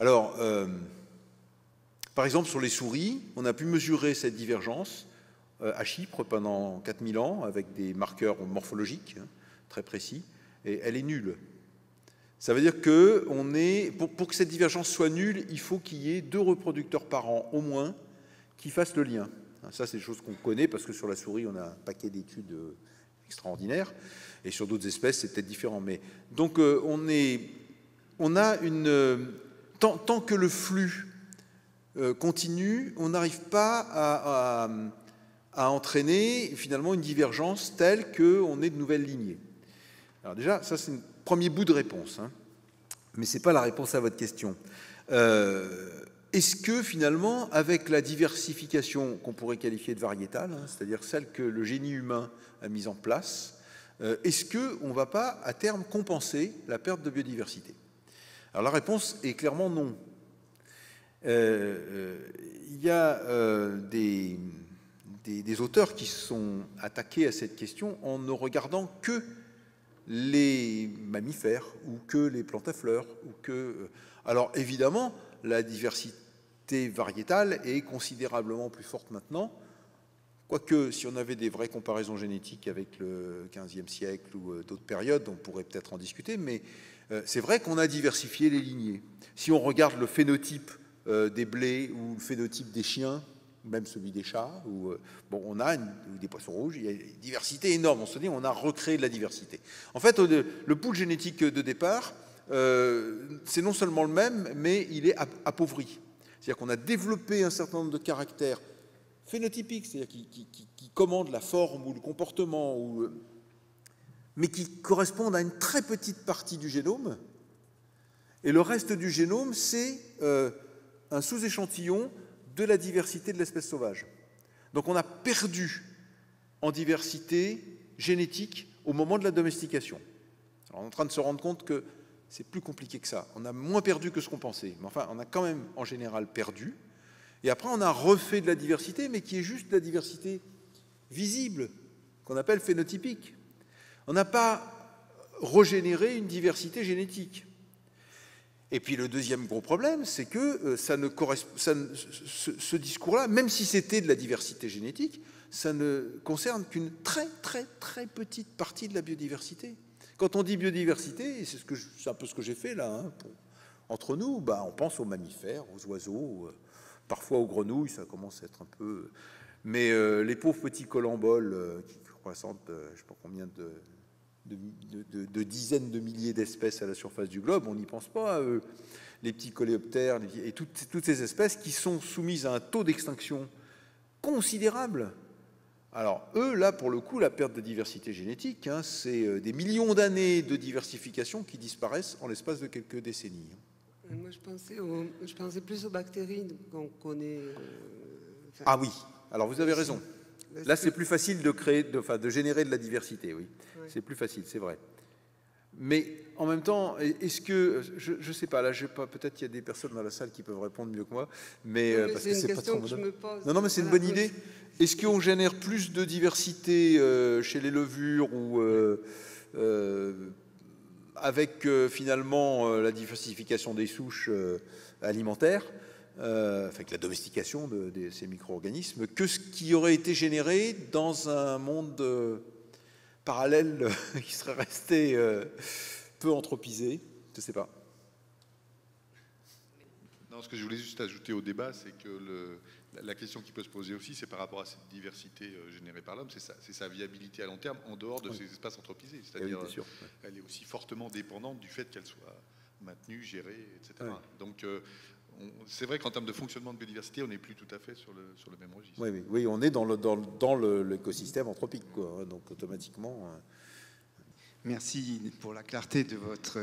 A: Alors, euh, par exemple, sur les souris, on a pu mesurer cette divergence euh, à Chypre pendant 4000 ans avec des marqueurs morphologiques hein, très précis, et elle est nulle. Ça veut dire que pour que cette divergence soit nulle, il faut qu'il y ait deux reproducteurs par an au moins qui fassent le lien. Ça, c'est des choses qu'on connaît parce que sur la souris, on a un paquet d'études euh, extraordinaires. Et sur d'autres espèces, c'est peut-être différent. Mais donc, euh, on, est, a une. Euh, tant, que le flux continue, on n'arrive pas à, entraîner finalement une divergence telle qu'on ait de nouvelles lignées. Alors, déjà, ça, c'est un premier bout de réponse. Hein. Mais ce n'est pas la réponse à votre question. Est-ce que finalement, avec la diversification qu'on pourrait qualifier de variétale, hein, c'est-à-dire celle que le génie humain a mise en place, euh, est-ce qu'on ne va pas à terme compenser la perte de biodiversité? Alors la réponse est clairement non. Euh, euh, il y a des, des, auteurs qui sont attaqués à cette question en ne regardant que les mammifères ou que les plantes à fleurs ou que alors évidemment la diversité variétale est considérablement plus forte maintenant. Quoique, si on avait des vraies comparaisons génétiques avec le 15e siècle ou euh, d'autres périodes, on pourrait peut-être en discuter, mais euh, c'est vrai qu'on a diversifié les lignées. Si on regarde le phénotype euh, des blés ou le phénotype des chiens, même celui des chats, ou, bon, on a des poissons rouges, il y a une diversité énorme. On se dit, on a recréé de la diversité. En fait, le pool génétique de départ, c'est non seulement le même, mais il est appauvri. C'est-à-dire qu'on a développé un certain nombre de caractères phénotypiques, c'est-à-dire qui, commandent la forme ou le comportement, euh, mais qui correspondent à une très petite partie du génome. Et le reste du génome, c'est euh, un sous-échantillon de la diversité de l'espèce sauvage. Donc on a perdu en diversité génétique au moment de la domestication. On est en train de se rendre compte que c'est plus compliqué que ça. On a moins perdu que ce qu'on pensait. Mais enfin, on a quand même en général perdu. Et après, on a refait de la diversité, mais qui est juste de la diversité visible, qu'on appelle phénotypique. On n'a pas régénéré une diversité génétique. Et puis le deuxième gros problème, c'est que euh, ce, discours-là, même si c'était de la diversité génétique, ça ne concerne qu'une très très très petite partie de la biodiversité. Quand on dit biodiversité, c'est ce un peu ce que j'ai fait là, hein, entre nous, bah, on pense aux mammifères, aux oiseaux, euh, parfois aux grenouilles, ça commence à être un peu. Mais euh, les pauvres petits colamboles euh, qui représentent, je ne sais pas combien de, dizaines de milliers d'espèces à la surface du globe, on n'y pense pas à eux. Les petits coléoptères et toutes ces espèces qui sont soumises à un taux d'extinction considérable. Alors, eux, là, pour le coup, la perte de diversité génétique, hein, c'est euh, des millions d'années de diversification qui disparaissent en l'espace de quelques décennies.
E: Euh, moi, je pensais, je pensais plus aux bactéries qu'on connaît. Euh,
A: ah oui, alors vous avez raison. Là, c'est plus facile de créer, de, enfin, de générer de la diversité, oui. C'est plus facile, c'est vrai. Mais en même temps, est-ce que je ne sais pas là, j'ai pas. Peut-être qu'il y a des personnes dans la salle qui peuvent répondre mieux que moi, mais,
E: parce que c'est pas trop que je me pose.
A: Non, non, mais c'est une bonne idée. Est-ce qu'on génère plus de diversité euh, chez les levures ou euh, euh, avec finalement la diversification des souches alimentaires, avec la domestication de, ces micro-organismes, que ce qui aurait été généré dans un monde parallèle qui serait resté peu anthropisé Je ne sais pas.
F: Non, ce que je voulais juste ajouter au débat, c'est que le, la question qui peut se poser aussi, c'est par rapport à cette diversité euh, générée par l'homme, c'est sa, viabilité à long terme en dehors de ces espaces anthropisés. Eh C'est-à-dire, elle est aussi fortement dépendante du fait qu'elle soit maintenue, gérée, etc. Donc, euh, c'est vrai qu'en termes de fonctionnement de biodiversité, on n'est plus tout à fait sur le, sur le même registre.
A: Oui, oui, oui, on est dans, le, dans, dans l'écosystème anthropique, quoi, hein, donc automatiquement. Euh.
G: Merci pour la clarté de votre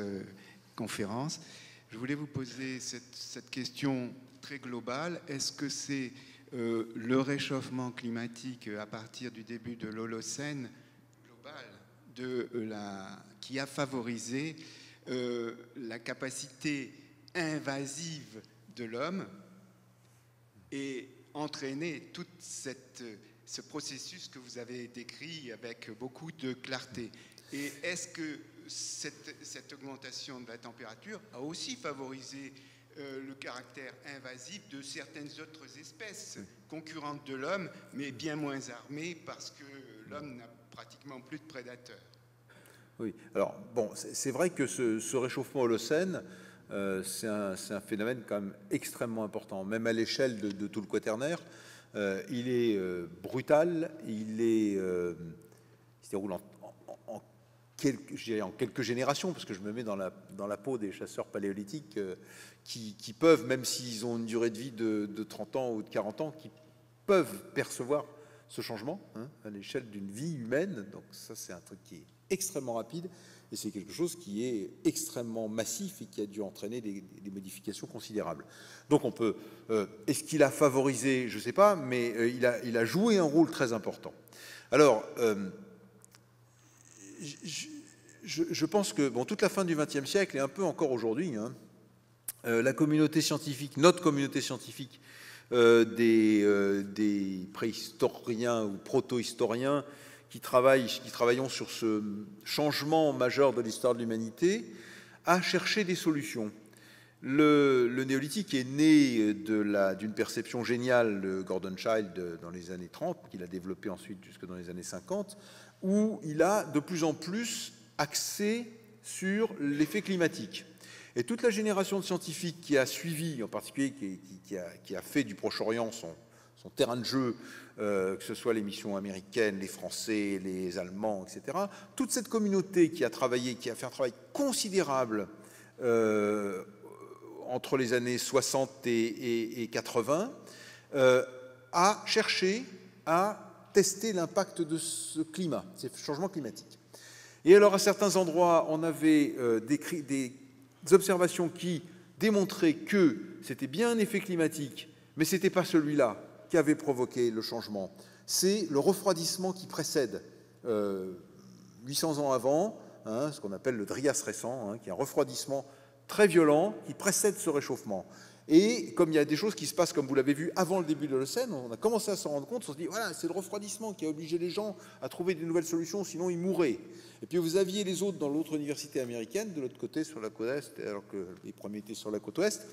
G: conférence. Je voulais vous poser cette, cette question très global. Est-ce que c'est euh, le réchauffement climatique à partir du début de l'Holocène global de euh, la, qui a favorisé euh, la capacité invasive de l'homme et entraîné tout ce processus que vous avez décrit avec beaucoup de clarté. Et est-ce que cette, cette, augmentation de la température a aussi favorisé euh, le caractère invasif de certaines autres espèces concurrentes de l'homme, mais bien moins armées parce que l'homme n'a pratiquement plus de prédateurs?
A: Oui, alors bon, c'est vrai que ce, réchauffement holocène, euh, c'est un, phénomène quand même extrêmement important, même à l'échelle de, tout le quaternaire. Euh, il est brutal, il est, il se déroule en, quelques, générations, parce que je me mets dans la, peau des chasseurs paléolithiques euh, qui, peuvent, même s'ils ont une durée de vie de, 30 ans ou de 40 ans, qui peuvent percevoir ce changement hein, à l'échelle d'une vie humaine. Donc ça, c'est un truc qui est extrêmement rapide et c'est quelque chose qui est extrêmement massif et qui a dû entraîner des, modifications considérables. Donc on peut, euh, est-ce qu'il a favorisé, je ne sais pas, mais euh, il, a, joué un rôle très important. Alors, je, pense que bon, toute la fin du XXe siècle et un peu encore aujourd'hui, hein, euh, la communauté scientifique, notre communauté scientifique, euh, des, euh, des, préhistoriens ou proto-historiens qui, travaillons sur ce changement majeur de l'histoire de l'humanité, a cherché des solutions. Le, le néolithique est né d'une perception géniale de Gordon Child dans les années 30, qu'il a développé ensuite jusque dans les années 50, où il a de plus en plus axé sur l'effet climatique. Et toute la génération de scientifiques qui a suivi, en particulier qui, a, fait du Proche-Orient son, terrain de jeu, euh, que ce soit les missions américaines, les Français, les Allemands, etc., toute cette communauté qui a travaillé, qui a fait un travail considérable euh, entre les années 60 et, 80, euh, a cherché à tester l'impact de ce climat, ces changements climatiques. Et alors, à certains endroits, on avait des, des, observations qui démontraient que c'était bien un effet climatique, mais ce n'était pas celui-là qui avait provoqué le changement. C'est le refroidissement qui précède, 800 euh, ans avant, hein, ce qu'on appelle le Drias récent, hein, qui est un refroidissement très violent qui précède ce réchauffement. Et comme il y a des choses qui se passent, comme vous l'avez vu, avant le début de l'Holocène, on a commencé à s'en rendre compte, on se dit, voilà, c'est le refroidissement qui a obligé les gens à trouver des nouvelles solutions, sinon ils mourraient. Et puis vous aviez les autres dans l'autre université américaine, de l'autre côté, sur la côte est, alors que les premiers étaient sur la côte ouest,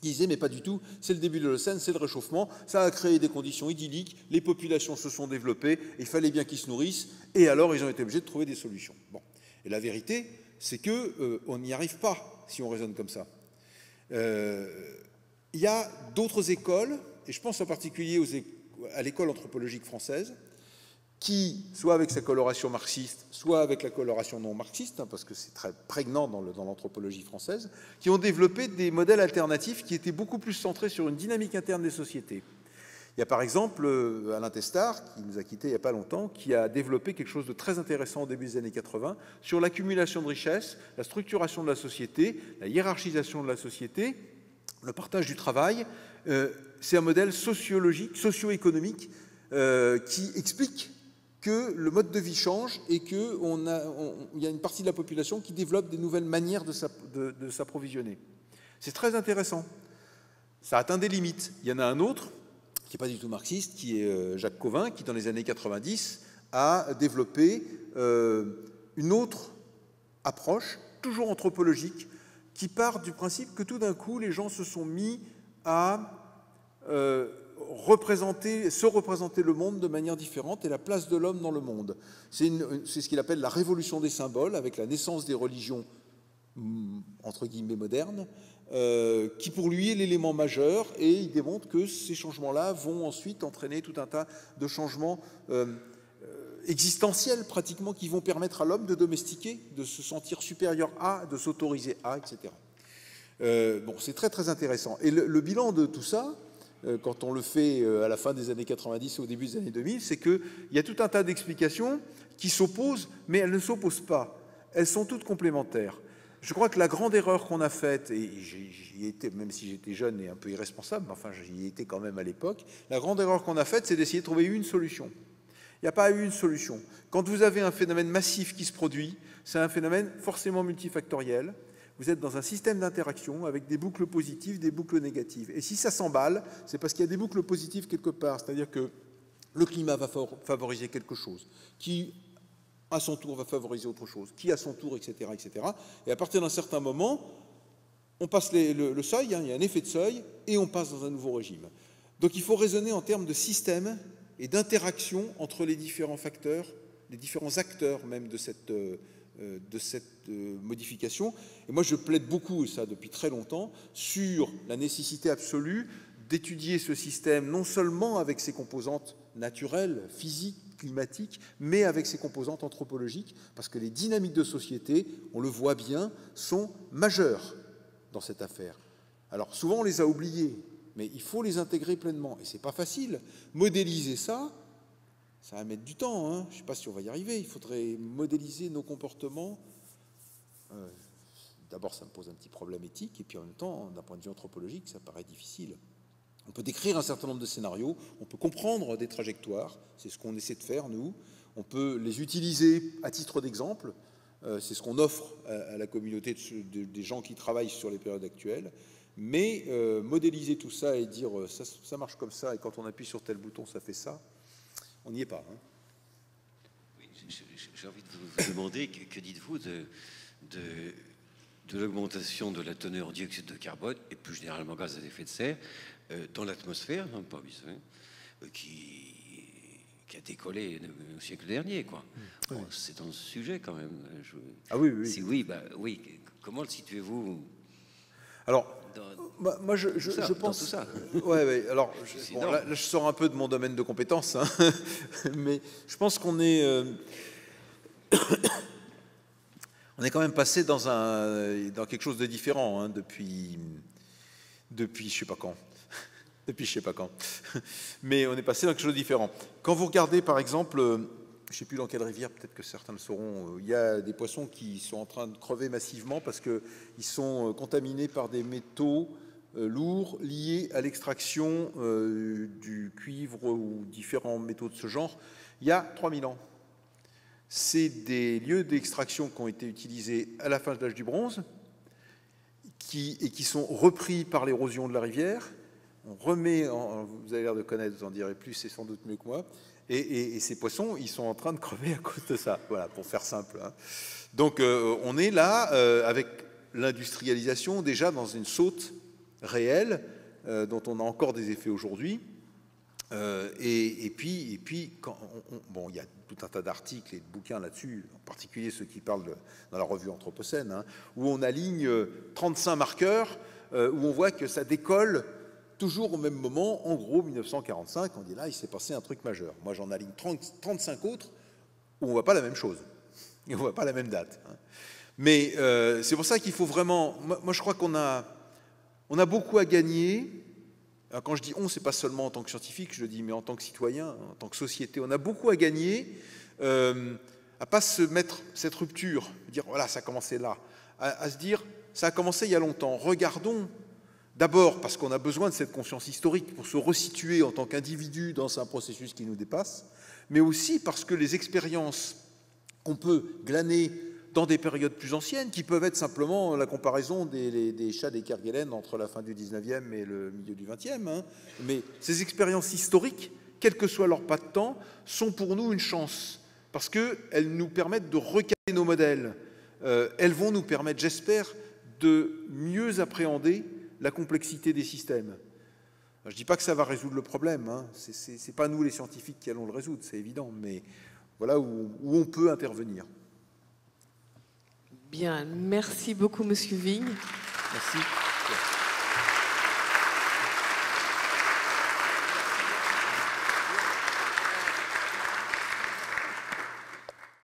A: qui disaient mais pas du tout, c'est le début de l'Holocène, c'est le réchauffement, ça a créé des conditions idylliques, les populations se sont développées, il fallait bien qu'ils se nourrissent, et alors ils ont été obligés de trouver des solutions. Et la vérité, c'est qu'on euh, n'y arrive pas si on raisonne comme ça. Euh, il y a d'autres écoles, et je pense en particulier à l'école anthropologique française, qui, soit avec sa coloration marxiste, soit avec la coloration non marxiste, hein, parce que c'est très prégnant dans l'anthropologie française, qui ont développé des modèles alternatifs qui étaient beaucoup plus centrés sur une dynamique interne des sociétés. Il y a par exemple euh, Alain Testard, qui nous a quittés il n'y a pas longtemps, qui a développé quelque chose de très intéressant au début des années 80 sur l'accumulation de richesses, la structuration de la société, la hiérarchisation de la société, le partage du travail. Euh, c'est un modèle sociologique, socio-économique euh, qui explique que le mode de vie change et qu'il y a une partie de la population qui développe des nouvelles manières de s'approvisionner. C'est très intéressant. Ça atteint des limites. Il y en a un autre qui n'est pas du tout marxiste, qui est euh, Jacques Covin, qui dans les années 90 a développé euh, une autre approche, toujours anthropologique, qui part du principe que tout d'un coup les gens se sont mis à euh, représenter, se représenter le monde de manière différente et la place de l'homme dans le monde. C'est ce qu'il appelle la révolution des symboles, avec la naissance des religions mm, entre guillemets modernes, euh, qui pour lui est l'élément majeur, et il démontre que ces changements-là vont ensuite entraîner tout un tas de changements euh, euh, existentiels pratiquement qui vont permettre à l'homme de domestiquer, de se sentir supérieur à, de s'autoriser à, etc. bon, c'est très très intéressant. Et le, bilan de tout ça, quand on le fait à la fin des années 90 et au début des années 2000, c'est qu'il y a tout un tas d'explications qui s'opposent, mais elles ne s'opposent pas. Elles sont toutes complémentaires. Je crois que la grande erreur qu'on a faite, et j'y étais, même si j'étais jeune et un peu irresponsable, mais enfin j'y étais quand même à l'époque, la grande erreur qu'on a faite, c'est d'essayer de trouver une solution. Il n'y a pas eu une solution. Quand vous avez un phénomène massif qui se produit, c'est un phénomène forcément multifactoriel. Vous êtes dans un système d'interaction avec des boucles positives, des boucles négatives. Et si ça s'emballe, c'est parce qu'il y a des boucles positives quelque part. C'est-à-dire que le climat va favoriser quelque chose qui à son tour va favoriser autre chose, qui à son tour, etc. etc. Et à partir d'un certain moment, on passe le, seuil, hein, il y a un effet de seuil, et on passe dans un nouveau régime. Donc il faut raisonner en termes de système et d'interaction entre les différents facteurs, les différents acteurs même de cette, euh, de cette euh, modification. Et moi je plaide beaucoup, et ça depuis très longtemps, sur la nécessité absolue d'étudier ce système non seulement avec ses composantes naturelles, physiques, climatique, mais avec ses composantes anthropologiques, parce que les dynamiques de société, on le voit bien, sont majeures dans cette affaire. Alors souvent on les a oubliées, mais il faut les intégrer pleinement, et c'est pas facile. Modéliser ça, ça va mettre du temps. Hein. Je ne sais pas si on va y arriver. Il faudrait modéliser nos comportements. Euh, d'abord, ça me pose un petit problème éthique, et puis en même temps, d'un point de vue anthropologique, ça paraît difficile. On peut décrire un certain nombre de scénarios, on peut comprendre des trajectoires, c'est ce qu'on essaie de faire, nous. On peut les utiliser à titre d'exemple, euh, c'est ce qu'on offre à, la communauté des gens qui travaillent sur les périodes actuelles. Mais euh, modéliser tout ça et dire ça, marche comme ça, et quand on appuie sur tel bouton, ça fait ça, on n'y est pas. Hein.
D: J'ai envie de vous, demander, que, dites-vous de, de l'augmentation de la teneur en dioxyde de carbone et plus généralement gaz à effet de serre euh, dans l'atmosphère, non pas euh, qui, qui a décollé au siècle dernier, quoi. Mmh. c'est dans ce sujet quand même.
A: ah oui, oui.
D: Si oui, bah, oui. Comment le situez-vous?
A: Alors, bah, moi, je, je, pense.
D: Tout ça.
A: Ouais, ouais, alors, là, je sors un peu de mon domaine de compétences, hein, mais je pense qu'on est. Euh, on est quand même passé dans, un, dans quelque chose de différent hein, depuis, depuis je sais pas quand depuis je ne sais pas quand. Mais on est passé dans quelque chose de différent. Quand vous regardez, par exemple, euh, je ne sais plus dans quelle rivière, peut-être que certains le sauront, euh, il y a des poissons qui sont en train de crever massivement parce qu'ils sont euh, contaminés par des métaux lourds liés à l'extraction du cuivre ou différents métaux de ce genre il y a 3000 ans. C'est des lieux d'extraction qui ont été utilisés à la fin de l'âge du bronze et qui sont repris par l'érosion de la rivière on remet, vous avez l'air de connaître, vous en direz plus, c'est sans doute mieux que moi, et, ces poissons, ils sont en train de crever à cause de ça, voilà, pour faire simple. Hein. Donc euh, on est là, euh, avec l'industrialisation, déjà dans une saute réels dont on a encore des effets aujourd'hui. et, puis, et puis bon, il y a tout un tas d'articles et de bouquins là-dessus, en particulier ceux qui parlent dans la revue Anthropocène, hein, où on aligne 35 marqueurs, où on voit que ça décolle toujours au même moment, en gros 1945, on dit là, il s'est passé un truc majeur. Moi, j'en aligne 35 autres où on ne voit pas la même chose, et on ne voit pas la même date. Hein. Mais euh, c'est pour ça qu'il faut vraiment... Moi, je crois qu'on a, on a beaucoup à gagner. quand je dis on, c'est pas seulement en tant que scientifique, je le dis, mais en tant que citoyen, en tant que société. On a beaucoup à gagner euh, à pas se mettre cette rupture, dire voilà, ça a commencé là, à se dire ça a commencé il y a longtemps. Regardons D'abord parce qu'on a besoin de cette conscience historique pour se resituer en tant qu'individu dans un processus qui nous dépasse, mais aussi parce que les expériences qu'on peut glaner dans des périodes plus anciennes, qui peuvent être simplement la comparaison des, chats des Kerguelen entre la fin du 19e et le milieu du 20e, hein. mais ces expériences historiques, quel que soit leur pas de temps, sont pour nous une chance, parce qu'elles nous permettent de recaler nos modèles. Euh, elles vont nous permettre, j'espère, de mieux appréhender la complexité des systèmes. Je ne dis pas que ça va résoudre le problème, hein. ce n'est pas nous les scientifiques qui allons le résoudre, c'est évident, mais voilà où, où, on peut intervenir.
H: Bien, merci beaucoup Monsieur Vigne.
A: Merci.